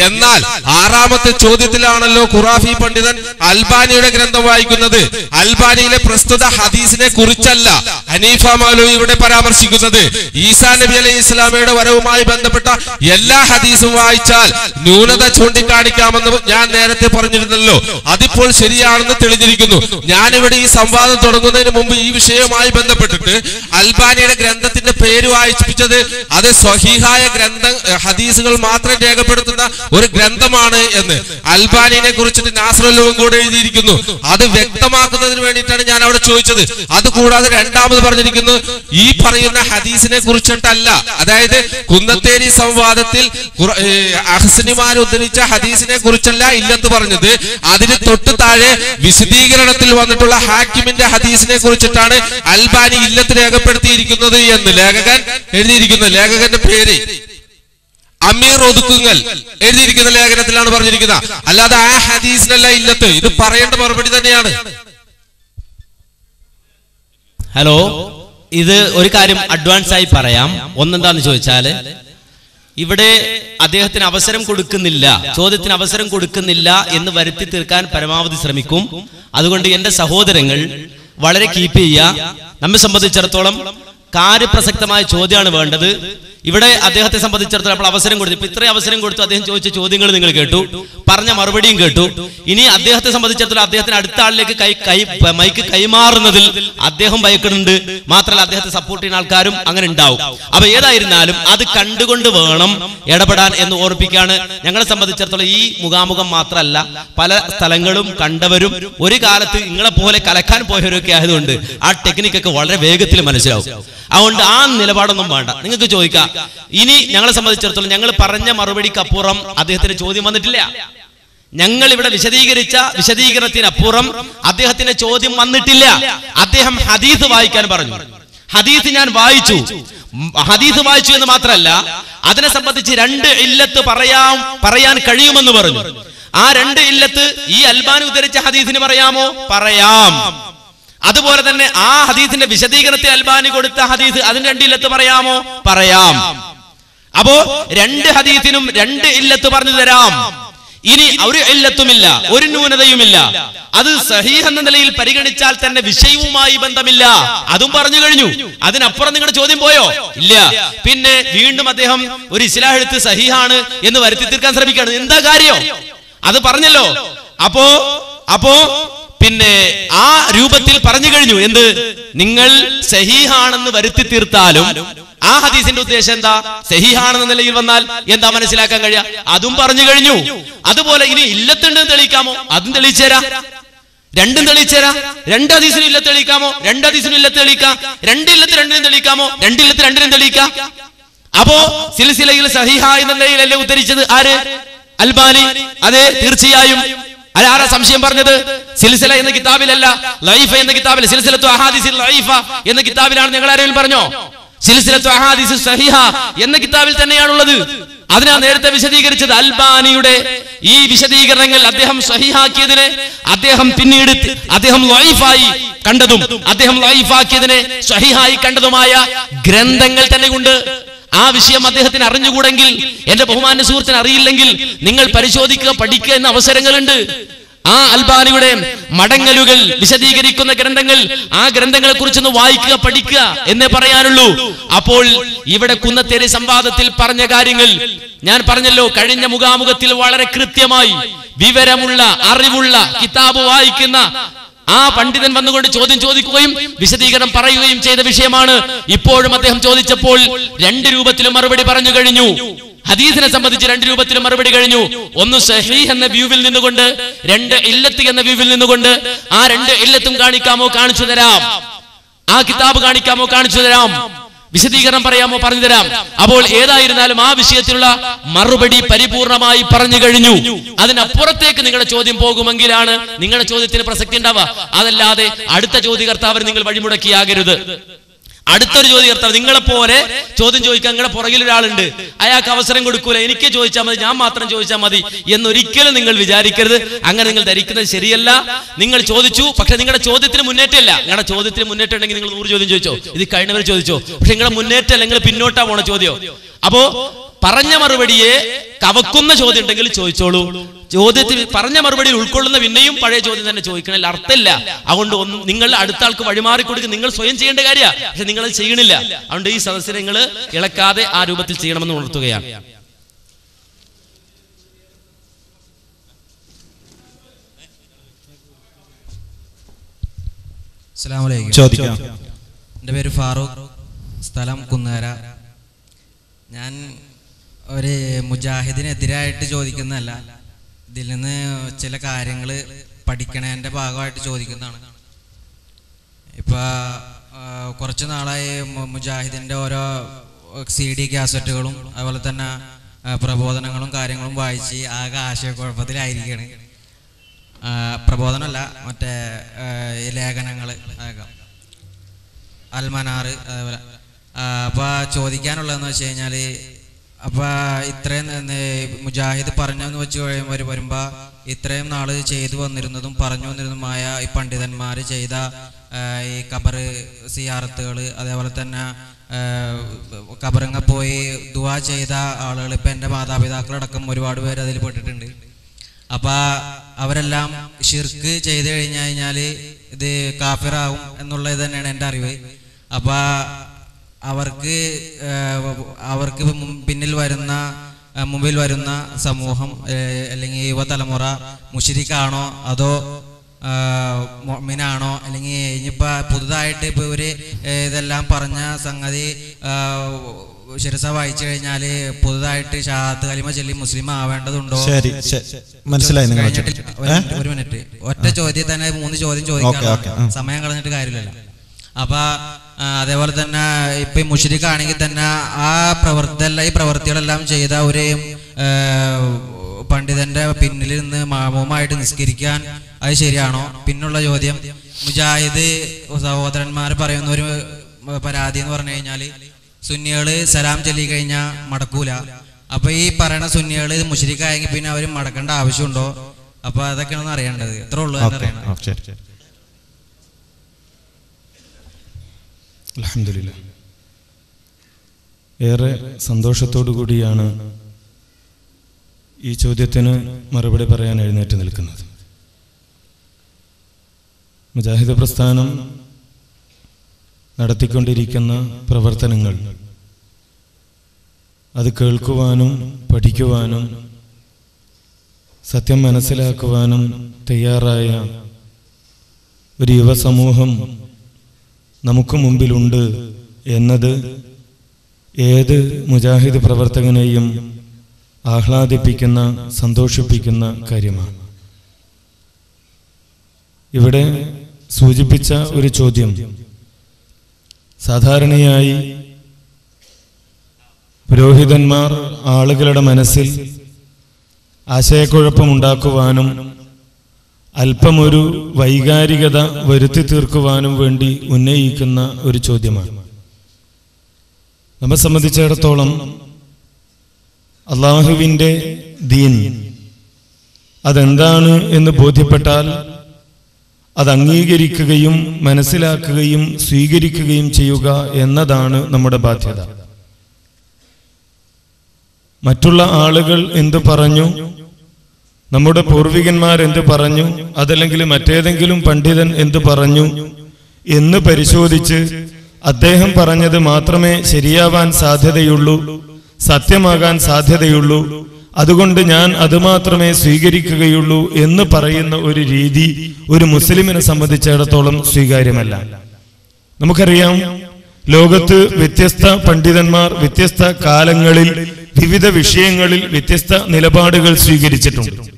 എന്നാൽ ആറാമത്തെ ചോദ്യത്തിലാണല്ലോ ഖുറാഫി പണ്ഡിതൻ അൽബാനിയുടെ ഗ്രന്ഥം വായിക്കുന്നത്. അൽബാനിയിലെ പ്രസ്തുത ഹദീസിനെ കുറിച്ചല്ല ഹനീഫ മാലു ഇവിടെ പരാമർശിക്കുന്നത് ഈസാ നബി അലൈഹി ഇസ്ലാമയുടെ വരവുമായി ബന്ധപ്പെട്ട എല്ലാ ഹദീസും വായിച്ചാൽ ന്യൂനത ചൂണ്ടിക്കാണിക്കാമെന്ന് ഞാൻ നേരത്തെ പറഞ്ഞിരുന്നല്ലോ. അതിപ്പോൾ ശരിയാണെന്ന് തെളിഞ്ഞിരിക്കുന്നു. ഞാനിവിടെ ഈ സംവാദം തുടങ്ങുന്നതിന് മുമ്പ് ഈ വിഷയവുമായി ബന്ധപ്പെട്ടിട്ട് അൽബാനിയുടെ ഗ്രന്ഥത്തിന്റെ പേര് വായിപ്പിച്ചത് അത് സ്വഹീഹായ ഗ്രന്ഥ ഹദീസുകൾ മാത്രം രേഖപ്പെടുത്തുന്ന ഒരു ഗ്രന്ഥമാണ് എന്ന് അൽബാനിനെ കുറിച്ചിട്ട് നാസറല്ലും കൂടെ എഴുതിയിരിക്കുന്നു. അത് വ്യക്തമാക്കുന്നതിന് വേണ്ടിയിട്ടാണ് ഞാൻ അവിടെ ചോദിച്ചത്. അത് കൂടാതെ രണ്ടാമത് പറഞ്ഞിരിക്കുന്നു ഈ പറയുന്ന ഹദീസിനെ കുറിച്ചിട്ടല്ല. അതായത് കുന്നത്തേരി സംവാദത്തിൽ അഹസനിമാർ ഉദ്ധരിച്ച ഹദീസിനെ കുറിച്ചല്ല ഇല്ലെന്ന് പറഞ്ഞത്. അതിന് തൊട്ട് താഴെ വിശദീകരണത്തിൽ വന്നിട്ടുള്ള ഹാക്കിമിന്റെ ഹദീസിനെ കുറിച്ചിട്ടാണ് അൽബാനി ഇല്ലത്ത് രേഖപ്പെടുത്തിയിരിക്കുന്നത് എന്ന് ലേഖകൻ എഴുതിയിരിക്കുന്നു. ലേഖകന്റെ പേര് അമീർ ഒതുക്കുങ്ങൽ എഴുതിയിരിക്കുന്ന ലേഖനത്തിലാണ് പറഞ്ഞിരിക്കുന്നത്. അല്ലാതെ ആ ഹദീസിനല്ല ഇല്ലത്ത്. ഇത് പറയേണ്ട മറുപടി തന്നെയാണ്. ഹലോ ഇത് ഒരു കാര്യം അഡ്വാൻസ് ആയി പറയാം. ഒന്നെന്താന്ന് ചോദിച്ചാൽ ഇവിടെ അദ്ദേഹത്തിന് അവസരം കൊടുക്കുന്നില്ല ചോദ്യത്തിന് അവസരം കൊടുക്കുന്നില്ല എന്ന് വരുത്തി തീർക്കാൻ പരമാവധി ശ്രമിക്കും. അതുകൊണ്ട് എന്റെ സഹോദരങ്ങൾ വളരെ കീപ്പ് ചെയ്യുക. നമ്മെ സംബന്ധിച്ചിടത്തോളം കാര്യപ്രസക്തമായ ചോദ്യമാണ് വേണ്ടത്. ഇവിടെ അദ്ദേഹത്തെ സംബന്ധിച്ചിടത്തോളം നമ്മൾ അവസരം കൊടുത്തു. ഇപ്പൊ ഇത്രയും അവസരം കൊടുത്തു അദ്ദേഹം ചോദിച്ച ചോദ്യങ്ങൾ നിങ്ങൾ കേട്ടു. പറഞ്ഞ മറുപടിയും കേട്ടു. ഇനി അദ്ദേഹത്തെ സംബന്ധിച്ചിടത്തോളം അദ്ദേഹത്തിന് അടുത്ത ആളിലേക്ക് കൈ കൈ മൈക്ക് കൈമാറുന്നതിൽ അദ്ദേഹം ഭയക്കുന്നുണ്ട്. മാത്രമല്ല അദ്ദേഹത്തെ സപ്പോർട്ട് ചെയ്യുന്ന ആൾക്കാരും അങ്ങനെ ഉണ്ടാവും. അപ്പൊ ഏതായിരുന്നാലും അത് കണ്ടുകൊണ്ട് വേണം ഇടപെടാൻ എന്ന് ഓർപ്പിക്കാണ് ഞങ്ങളെ സംബന്ധിച്ചിടത്തോളം ഈ മുഖാമുഖം മാത്രമല്ല പല സ്ഥലങ്ങളും കണ്ടവരും ഒരു കാലത്ത് നിങ്ങളെ പോലെ കലക്കാൻ പോയവരൊക്കെ ആയതുകൊണ്ട് ആ ടെക്നിക്കൊക്കെ വളരെ വേഗത്തിൽ മനസ്സിലാവും. അതുകൊണ്ട് ആ നിലപാടൊന്നും വേണ്ട. നിങ്ങൾക്ക് ചോദിക്കാം ഇനി ഞങ്ങളെ സംബന്ധിച്ചിടത്തോളം ഞങ്ങൾ പറഞ്ഞ മറുപടിക്കപ്പുറം അദ്ദേഹത്തിന് ചോദ്യം വന്നിട്ടില്ല. ഞങ്ങൾ ഇവിടെ വിശദീകരിച്ച വിശദീകരണത്തിനപ്പുറം അദ്ദേഹത്തിന് ചോദ്യം വന്നിട്ടില്ല. അദ്ദേഹം ഹദീസ് വായിക്കാൻ പറഞ്ഞു. ഹദീസ് ഞാൻ വായിച്ചു. ഹദീസ് വായിച്ചു എന്ന് മാത്രമല്ല അതിനെ സംബന്ധിച്ച് രണ്ട് ഇല്ലത്ത് പറയാം പറയാൻ കഴിയുമെന്ന് പറഞ്ഞു. ആ രണ്ട് ഇല്ലത്ത് ഈ അൽബാൻ ഉദ്ധരിച്ച ഹദീസിന് പറയാമോ? പറയാം. അതുപോലെ തന്നെ ആ ഹദീസിന്റെ വിശദീകരണത്തിൽ അൽബാനി കൊടുത്ത ഹദീസ് അതിന് രണ്ട് ഇല്ലത്ത് പറയാമോ? പറയാം. അപ്പോ രണ്ട് ഹദീസിനും രണ്ട് ഇല്ലത്ത് പറഞ്ഞു തരാം. ഇനി ഒരു ഇല്ലത്തുമില്ല ഒരു ന്യൂനതയുമില്ല. അത് സഹീഹ് എന്ന നിലയിൽ പരിഗണിച്ചാൽ തന്നെ വിഷയവുമായി ബന്ധമില്ല. അതും പറഞ്ഞു കഴിഞ്ഞു. അതിനപ്പുറം നിങ്ങളുടെ ചോദ്യം പോയോ? ഇല്ല. പിന്നെ വീണ്ടും അദ്ദേഹം ഒരു ഇസ്ലാഹ് സഹീഹാണ് എന്ന് വരുത്തി തീർക്കാൻ ശ്രമിക്കുകയാണ്. എന്താ കാര്യം? അത് പറഞ്ഞല്ലോ. അപ്പോ അപ്പോ പിന്നെ ആ രൂപത്തിൽ പറഞ്ഞു കഴിഞ്ഞു. എന്ത്? നിങ്ങൾ സഹീഹാണെന്ന് വരുത്തി തീർത്താലും ആ ഹദീസിന്റെ ഉദ്ദേശം എന്താ? സഹിഹാണെന്ന നിലയിൽ വന്നാൽ എന്താ മനസ്സിലാക്കാൻ കഴിയാ? അതും പറഞ്ഞു കഴിഞ്ഞു. അതുപോലെ ഇനി ഇല്ലത്തുണ്ടെന്ന് തെളിയിക്കാമോ? അതും തെളിയിച്ചേരാ രണ്ടും തെളിയിച്ചേരാ രണ്ട് ഇല്ല തെളിയിക്കാമോ? രണ്ട് ഇല്ല തെളിയിക്കാം. രണ്ടില്ലത്ത് രണ്ടിനും തെളിയിക്കാമോ? രണ്ടില്ലത്ത് രണ്ടിനും തെളിയിക്കാം. അപ്പോ സിലസിലയിൽ സഹിഹ എന്ന നിലയിലല്ലേ ഉദ്ധരിച്ചത്? ആര്? അൽബാനി. അതെ തീർച്ചയായും. അതാരാ സംശയം പറഞ്ഞത്? സിൽസില എന്ന കിതാബിലല്ല ലൈഫ എന്ന കിതാബിൽ സിൽസിലത്തു അഹാദിസിൽ ലൈഫ എന്ന കിതാബിലാണ് ഞങ്ങൾ ആരെങ്കിലും പറഞ്ഞോ? സിൽസിലത്തു അഹാദിസ് സഹിഹ എന്ന കിതാബിൽ തന്നെയാണ് ഉള്ളത് അതിനാ നേരത്തെ വിശദീകരിച്ചത് അൽബാനിയുടെ ഈ വിശദീകരണങ്ങൾ അദ്ദേഹം സഹിഹാക്കിയതിനെ അദ്ദേഹം പിന്നീട് അദ്ദേഹം ലൈഫായി കണ്ടതും അദ്ദേഹം ലൈഫാക്കിയതിനെ സഹിഹായി കണ്ടതുമായ ഗ്രന്ഥങ്ങൾ തന്നെ ഉണ്ട് ആ വിഷയം അദ്ദേഹത്തിന് അറിഞ്ഞുകൂടെങ്കിൽ എന്റെ ബഹുമാന സുഹൃത്തിന് അറിയില്ലെങ്കിൽ നിങ്ങൾ പരിശോധിക്കുക പഠിക്കുക എന്ന അവസരങ്ങളുണ്ട്. ആ അൽബാനിയുടെ മടങ്ങലുകൾ വിശദീകരിക്കുന്ന ഗ്രന്ഥങ്ങൾ ആ ഗ്രന്ഥങ്ങളെ കുറിച്ചൊന്ന് വായിക്കുക പഠിക്കുക എന്നേ പറയാനുള്ളൂ. അപ്പോൾ ഇവിടെ കുന്നത്തേരി സംവാദത്തിൽ പറഞ്ഞ കാര്യങ്ങൾ ഞാൻ പറഞ്ഞല്ലോ കഴിഞ്ഞ മുഖാമുഖത്തിൽ വളരെ കൃത്യമായി വിവരമുള്ള അറിവുള്ള കിതാബ് വായിക്കുന്ന ആ പണ്ഡിതൻ വന്നുകൊണ്ട് ചോദ്യം ചോദിക്കുകയും വിശദീകരണം പറയുകയും ചെയ്ത വിഷയമാണ്. ഇപ്പോഴും അദ്ദേഹം ചോദിച്ചപ്പോൾ രണ്ട് രൂപത്തിലും മറുപടി പറഞ്ഞു കഴിഞ്ഞു. ഹദീസിനെ സംബന്ധിച്ച് രണ്ട് രൂപത്തിലും മറുപടി കഴിഞ്ഞു. ഒന്ന് സഹീഹ് എന്ന വ്യൂവിൽ നിന്നുകൊണ്ട് രണ്ട് ഇല്ലത്ത് എന്ന വ്യൂവിൽ നിന്നുകൊണ്ട് ആ രണ്ട് ഇല്ലത്തും കാണിക്കാമോ കാണിച്ചു തരാം. ആ കിതാബ് കാണിക്കാമോ കാണിച്ചു തരാം. വിശദീകരണം പറയാമോ പറഞ്ഞു തരാം. അപ്പോൾ ഏതായിരുന്നാലും ആ വിഷയത്തിലുള്ള മറുപടി പരിപൂർണമായി പറഞ്ഞു കഴിഞ്ഞു. അതിനപ്പുറത്തേക്ക് നിങ്ങളുടെ ചോദ്യം പോകുമെങ്കിലാണ് നിങ്ങളുടെ ചോദ്യത്തിന് പ്രസക്തി ഉണ്ടാവുക. അതല്ലാതെ അടുത്ത ചോദ്യകർത്താവിന് നിങ്ങൾ വഴിമുടക്കിയാകരുത്. അടുത്തൊരു ചോദ്യകർത്താവ് നിങ്ങളെ പോലെ ചോദ്യം ചോദിക്കാൻ നിങ്ങളുടെ പുറകിൽ ഒരാളുണ്ട്. അയാൾക്ക് അവസരം കൊടുക്കൂല. എനിക്ക് ചോദിച്ചാൽ മതി ഞാൻ മാത്രം ചോദിച്ചാൽ മതി എന്നൊരിക്കലും നിങ്ങൾ വിചാരിക്കരുത്. അങ്ങനെ നിങ്ങൾ ധരിക്കുന്നത് ശരിയല്ല. നിങ്ങൾ ചോദിച്ചു പക്ഷെ നിങ്ങളുടെ ചോദ്യത്തിന് മുന്നേറ്റമല്ല. നിങ്ങളുടെ ചോദ്യത്തിന് മുന്നേറ്റം ഉണ്ടെങ്കിൽ നിങ്ങൾ നൂറ് ചോദ്യം ചോദിച്ചോ? ഇത് കഴിഞ്ഞവർ ചോദിച്ചോ? പക്ഷെ നിങ്ങളുടെ മുന്നേറ്റമല്ല നിങ്ങൾ പിന്നോട്ടാ പോണ ചോദ്യം. അപ്പോ പറഞ്ഞ മറുപടിയെ കവക്കുന്ന ചോദ്യം ഉണ്ടെങ്കിൽ ചോദിച്ചോളൂ. ചോദ്യത്തിൽ പറഞ്ഞ മറുപടി ഉൾക്കൊള്ളുന്ന പിന്നെയും പഴയ ചോദ്യം തന്നെ ചോദിക്കണല്ല അർത്ഥമില്ല. അതുകൊണ്ട് ഒന്നും നിങ്ങൾ അടുത്ത ആൾക്ക് വഴിമാറി കൊടുക്കുക നിങ്ങൾ സ്വയം ചെയ്യേണ്ട കാര്യമാണ് പക്ഷെ നിങ്ങൾ അത് ചെയ്യണില്ല. അതുകൊണ്ട് ഈ സദസ്സിനെ നിങ്ങൾ ഇളക്കാതെ ആ രൂപത്തിൽ ചെയ്യണമെന്ന് ഉണർത്തുകയാണ്. എന്റെ ചോദിക്കാം. എന്റെ പേര് ഫാറൂഖ്. സ്ഥലം കുന്നേര. ഞാൻ ഒരു മുജാഹിദിനെതിരായിട്ട് ചോദിക്കുന്നതല്ല. ഇതിൽ നിന്ന് ചില കാര്യങ്ങൾ പഠിക്കണതിന്റെ ഭാഗമായിട്ട് ചോദിക്കുന്നതാണ്. ഇപ്പം കുറച്ച് നാളായി മുജാഹിദിന്റെ ഓരോ സി ഡി കാസറ്റുകളും അതുപോലെ തന്നെ പ്രബോധനങ്ങളും കാര്യങ്ങളും വായിച്ച് ആകെ ആശയക്കുഴപ്പത്തിലായിരിക്കുകയാണ് പ്രബോധനമല്ല മറ്റേ ലേഖനങ്ങൾ അൽമനാറ് അതേപോലെ. അപ്പോൾ അപ്പൊ ചോദിക്കാനുള്ളതെന്ന് വെച്ച് കഴിഞ്ഞാൽ അപ്പൊ ഇത്രയും മുജാഹിദ് പറഞ്ഞെന്ന് വെച്ച് കഴിയുമ്പോൾ വരു- വരുമ്പോ ഇത്രയും നാൾ ചെയ്തു വന്നിരുന്നതും പറഞ്ഞു വന്നിരുന്നതുമായ ഈ പണ്ഡിതന്മാര് ചെയ്ത ഈ കബർ സിയാറത്തുകൾ അതേപോലെ തന്നെ കബറങ്ങ പോയി ദുവാ ചെയ്ത ആളുകൾ ഇപ്പൊ എന്റെ മാതാപിതാക്കളടക്കം ഒരുപാട് പേര് അതിൽ പെട്ടിട്ടുണ്ട്. അപ്പൊ അവരെല്ലാം ഷിർക്ക് ചെയ്ത് കഴിഞ്ഞു കഴിഞ്ഞാൽ ഇത് കാഫിറാവും എന്നുള്ളത് തന്നെയാണ് എന്റെ അറിവ്. അപ്പൊ അവർക്ക് അവർക്ക് പിന്നിൽ വരുന്ന മുമ്പിൽ വരുന്ന സമൂഹം അല്ലെങ്കിൽ യുവതലമുറ മുഷിരിക്കാണോ അതോ മൊമിനാണോ? അല്ലെങ്കിൽ ഇനിയിപ്പോൾ പുതുതായിട്ട് ഇപ്പോൾ ഇവർ ഇതെല്ലാം പറഞ്ഞ സംഗതി ശിരസ വായിച്ചു കഴിഞ്ഞാൽ പുതുതായിട്ട് ഷാത്ത് കലിമ ചൊല്ലി മുസ്ലിം ആവേണ്ടതുണ്ടോ? ശരി. മനസ്സിലായി. ഒരു മിനിറ്റ്, ഒറ്റ ചോദ്യം തന്നെ മൂന്ന് ചോദ്യം ചോദിക്കാം സമയം കളഞ്ഞിട്ട് കാര്യമില്ലല്ലോ. അപ്പൊ അതേപോലെ തന്നെ ഇപ്പൊ ഈ മുഷിരിക്കാണെങ്കിൽ തന്നെ ആ പ്രവർത്തി ഈ പ്രവൃത്തികളെല്ലാം ചെയ്ത ഒരു പണ്ഡിതന്റെ പിന്നിൽ നിന്ന് മാമൂമായിട്ട് നിസ്കരിക്കാൻ അത് ശരിയാണോ? പിന്നുള്ള ചോദ്യം. മുജാഹിദ് സഹോദരന്മാർ പറയുന്ന ഒരു പരാതി എന്ന് പറഞ്ഞു കഴിഞ്ഞാൽ സുന്നികൾ സലാം ചൊല്ലി കഴിഞ്ഞാൽ മടക്കൂല. അപ്പൊ ഈ പറയണ സുന്നികൾ മുഷരിക്കായെങ്കിൽ പിന്നെ അവർ മടക്കേണ്ട ആവശ്യമുണ്ടോ? അപ്പൊ അതൊക്കെയാണ് അറിയേണ്ടത്. ഇത്രേ ഉള്ളൂ അറിയണം അൽഹംദുലില്ലാ ഏറെ സന്തോഷത്തോടു കൂടിയാണ് ഈ ചോദ്യത്തിന് മറുപടി പറയാൻ എഴുന്നേറ്റ് നിൽക്കുന്നത്. മുജാഹിദ് പ്രസ്ഥാനം നടത്തിക്കൊണ്ടിരിക്കുന്ന പ്രവർത്തനങ്ങൾ അത് കേൾക്കുവാനും പഠിക്കുവാനും സത്യം മനസ്സിലാക്കുവാനും തയ്യാറായ ഒരു യുവസമൂഹം നമുക്ക് മുമ്പിലുണ്ട് എന്നത് ഏത് മുജാഹിദ് പ്രവർത്തകനെയും ആഹ്ലാദിപ്പിക്കുന്ന സന്തോഷിപ്പിക്കുന്ന കാര്യമാണ്. ഇവിടെ സൂചിപ്പിച്ച ഒരു ചോദ്യം. സാധാരണയായി പുരോഹിതന്മാർ ആളുകളുടെ മനസ്സിൽ ആശയക്കുഴപ്പമുണ്ടാക്കുവാനും അല്പമൊരു വൈകാരികത വരുത്തി തീർക്കുവാനും വേണ്ടി ഉന്നയിക്കുന്ന ഒരു ചോദ്യമാണ്. നമ്മെ സംബന്ധിച്ചിടത്തോളം അള്ളാഹുവിന്റെ ദീൻ അതെന്താണ് എന്ന് ബോധ്യപ്പെട്ടാൽ അത് അംഗീകരിക്കുകയും മനസ്സിലാക്കുകയും സ്വീകരിക്കുകയും ചെയ്യുക എന്നതാണ് നമ്മുടെ ബാധ്യത. മറ്റുള്ള ആളുകൾ എന്തു പറഞ്ഞു? നമ്മുടെ പൂർവികന്മാർ എന്തു പറഞ്ഞു? അതല്ലെങ്കിൽ മറ്റേതെങ്കിലും പണ്ഡിതൻ എന്തു പറഞ്ഞു? എന്ന് പരിശോധിച്ച് അദ്ദേഹം പറഞ്ഞത് മാത്രമേ ശരിയാവാൻ സാധ്യതയുള്ളൂ സത്യമാകാൻ സാധ്യതയുള്ളൂ. അതുകൊണ്ട് ഞാൻ അത് മാത്രമേ സ്വീകരിക്കുകയുള്ളൂ എന്ന് പറയുന്ന ഒരു രീതി ഒരു മുസ്ലിമിനെ സംബന്ധിച്ചിടത്തോളം സ്വീകാര്യമല്ല. നമുക്കറിയാം ലോകത്ത് വ്യത്യസ്ത പണ്ഡിതന്മാർ വ്യത്യസ്ത കാലങ്ങളിൽ വിവിധ വിഷയങ്ങളിൽ വ്യത്യസ്ത നിലപാടുകൾ സ്വീകരിച്ചിട്ടുണ്ട്.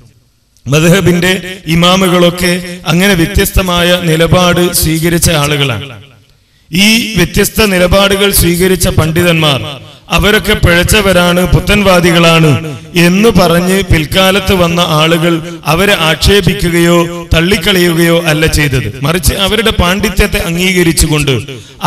മദ്ഹബിന്റെ ഇമാമുകളൊക്കെ അങ്ങനെ വ്യത്യസ്തമായ നിലപാട് സ്വീകരിച്ച ആളുകളാണ്. ഈ വ്യത്യസ്ത നിലപാടുകൾ സ്വീകരിച്ച പണ്ഡിതന്മാർ അവരൊക്കെ പിഴച്ചവരാണ് പുത്തൻവാദികളാണ് എന്ന് പറഞ്ഞ് പിൽക്കാലത്ത് വന്ന ആളുകൾ അവരെ ആക്ഷേപിക്കുകയോ തള്ളിക്കളയുകയോ അല്ല ചെയ്തത്. മറിച്ച് അവരുടെ പാണ്ഡിത്യത്തെ അംഗീകരിച്ചുകൊണ്ട്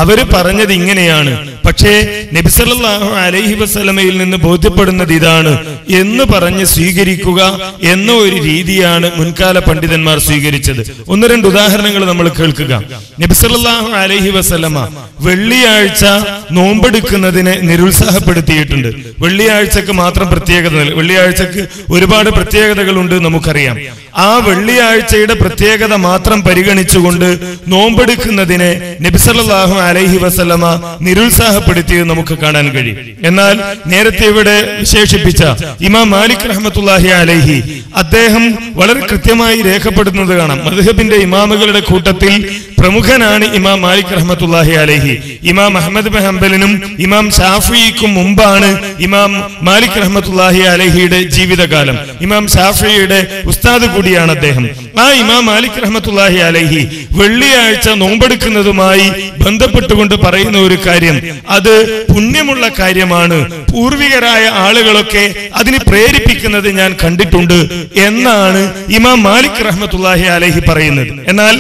അവർ പറഞ്ഞത് ഇങ്ങനെയാണ്. പക്ഷേ നബിസല്ലാഹു അലൈഹി വസ്ലമയിൽ നിന്ന് ബോധ്യപ്പെടുന്നത് ഇതാണ് എന്ന് പറഞ്ഞ് സ്വീകരിക്കുക എന്ന ഒരു രീതിയാണ് മുൻകാല പണ്ഡിതന്മാർ സ്വീകരിച്ചത്. ഒന്ന് രണ്ട് ഉദാഹരണങ്ങൾ നമ്മൾ കേൾക്കുക. നബിസല്ലാഹു അലൈഹി വസ്ലമ വെള്ളിയാഴ്ച നോമ്പെടുക്കുന്നതിനെ നിരുത്സാഹപ്പെടുത്തിയിട്ടുണ്ട്. വെള്ളിയാഴ്ചക്ക് മാത്രം പ്രത്യേകത വെള്ളിയാഴ്ചക്ക് ഒരുപാട് പ്രത്യേകതകളുണ്ട് നമുക്കറിയാം. ആ വെള്ളിയാഴ്ചയുടെ പ്രത്യേകത മാത്രം പരിഗണിച്ചുകൊണ്ട് നോമ്പെടുക്കുന്നതിനെ നബിസല്ലാഹു അലൈഹി വസല്ലമ നിരുത്സാഹപ്പെടുത്തിയത് നമുക്ക് കാണാൻ കഴിയും. എന്നാൽ നേരത്തെ ഇവിടെ വിശേഷിപ്പിച്ച ഇമാം മാലിക് റഹ്മത്തുല്ലാഹി അലൈഹി അദ്ദേഹം വളരെ കൃത്യമായി രേഖപ്പെടുത്തുന്നത് കാണാം. മദ്ഹബിന്റെ ഇമാമുകളുടെ കൂട്ടത്തിൽ പ്രമുഖനാണ് ഇമാം മാലിക് റഹ്മത്തുല്ലാഹി അലൈഹി. ഇമാം അഹമ്മദ് ഹംബലിനും ഇമാം ഷാഫിക്കും മുമ്പാണ് ഇമാം മാലിക് റഹ്മത്തുല്ലാഹി അലഹിയുടെ ജീവിതകാലം. ഇമാം ഷാഫിയുടെ ഉസ്താദ് കൂടിയാണ് അദ്ദേഹം. ആ ഇമാം മാലിക് റഹ്മത്തുല്ലാഹി അലഹി വെള്ളിയാഴ്ച നോമ്പെടുക്കുന്നതുമായി ബന്ധപ്പെട്ടുകൊണ്ട് പറയുന്ന ഒരു കാര്യം. അത് പുണ്യമുള്ള കാര്യമാണ്. പൂർവികരായ ആളുകളൊക്കെ അതിന് പ്രേരിപ്പിക്കുന്നത് ഞാൻ കണ്ടിട്ടുണ്ട് എന്നാണ് ഇമാം മാലിക് റഹ്മത്തുല്ലാഹി അലഹി പറയുന്നത്. എന്നാൽ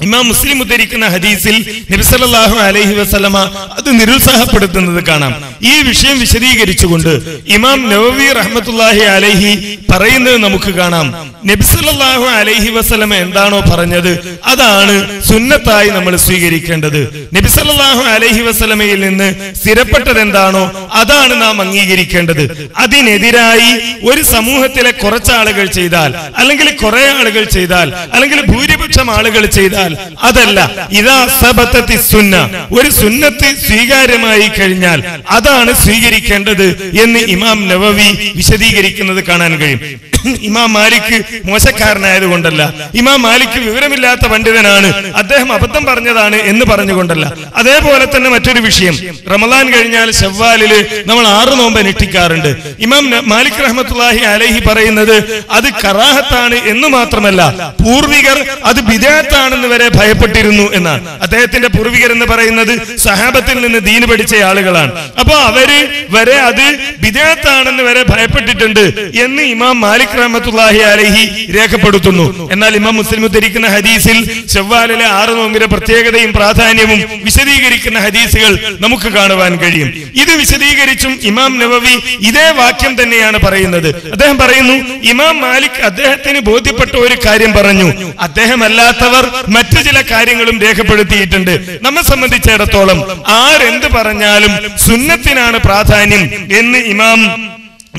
ഇമാം മുസ്ലിം ഉദ്ധരിക്കുന്ന ഹദീസിൽ നബിസല്ലാഹു അലൈഹി വസല്ലമ അത് നിരുത്സാഹപ്പെടുത്തുന്നത് കാണാം. ഈ വിഷയം വിശദീകരിച്ചുകൊണ്ട് ഇമാം നവവി റഹ്മത്തുല്ലാഹി അലൈഹി പറയുന്നത് നമുക്ക് കാണാം. നബിസല്ലാഹു അലൈഹി വസ്ലമ എന്താണോ പറഞ്ഞത് അതാണ് സുന്നത്തായി നമ്മൾ സ്വീകരിക്കേണ്ടത്. നബിസല്ലാഹു അലൈഹി വസ്ലമയിൽ നിന്ന് സ്ഥിരപ്പെട്ടത് എന്താണോ അതാണ് നാം അംഗീകരിക്കേണ്ടത്. അതിനെതിരായി ഒരു സമൂഹത്തിലെ കുറച്ചാളുകൾ ചെയ്താൽ അല്ലെങ്കിൽ കുറെ ആളുകൾ ചെയ്താൽ അല്ലെങ്കിൽ ഭൂരിപക്ഷം ആളുകൾ ചെയ്താൽ അതല്ല. ഇതാ സബത്തത്തി സുന്ന. ഒരു സുന്നത്ത് സ്വീകാര്യമായി കഴിഞ്ഞാൽ അതാണ് സ്വീകരിക്കേണ്ടത് എന്ന് ഇമാം നവവി വിശദീകരിക്കുന്നത് കാണാൻ കഴിയും. ഇമാം മാലിക് മോശക്കാരനായതുകൊണ്ടല്ല. ഇമാം മാലിക് വിവരമില്ലാത്ത പണ്ഡിതനാണ്. അദ്ദേഹം അബദ്ധം പറഞ്ഞതാണ് എന്ന് പറഞ്ഞുകൊണ്ടല്ല. അതേപോലെ തന്നെ മറ്റൊരു വിഷയം. റമദാൻ കഴിഞ്ഞാൽ ഷവ്വാലിൽ നമ്മൾ ആറ് നോമ്പ് അനുഷ്ഠിക്കാറുണ്ട് ഇമാം മാലിക് റഹ്മത്തുള്ളാഹി അലഹി പറയുന്നത് അത് കറാഹത്താണ് എന്ന് മാത്രമല്ല പൂർവികർ അത് ബിദാത്താണെന്ന് വരെ ഭയപ്പെട്ടിരുന്നു എന്നാണ്. അദ്ദേഹത്തിന്റെ പൂർവികർ എന്ന് പറയുന്നത് സഹാബത്തിൽ നിന്ന് ദീന് പഠിച്ച ആളുകളാണ്. അപ്പൊ അവർ വരെ അത് ബിദാത്താണെന്ന് വരെ ഭയപ്പെട്ടിട്ടുണ്ട് എന്ന് ഇമാം മാലിക് റഹ്മത്തുള്ളാഹി അലൈഹി രേഖപ്പെടുത്തുന്നു. എന്നാൽ ഇമാം മുസ്ലിം ഉദ്ധരിക്കുന്ന ഹദീസിൽ ചെവ്വാലിലെ ആറ് നോമ്പിന്റെ പ്രത്യേകതയും പ്രാധാന്യവും വിശദീകരിക്കുന്ന ഹദീസുകൾ നമുക്ക് കാണുവാൻ കഴിയും. ഇത് വിശദീകരിച്ചും ഇമാം നവവി ഇതേ വാക്യം തന്നെയാണ് പറയുന്നത്. അദ്ദേഹം പറയുന്നു ഇമാം മാലിക് അദ്ദേഹത്തിന് ബോധ്യപ്പെട്ട ഒരു കാര്യം പറഞ്ഞു. അദ്ദേഹമല്ലാത്തവർ മറ്റു ചില കാര്യങ്ങളും രേഖപ്പെടുത്തിയിട്ടുണ്ട്. നമ്മെ സംബന്ധിച്ചിടത്തോളം ആരെന്ത് പറഞ്ഞാലും സുന്നത്തിനാണ് പ്രാധാന്യം എന്ന് ഇമാം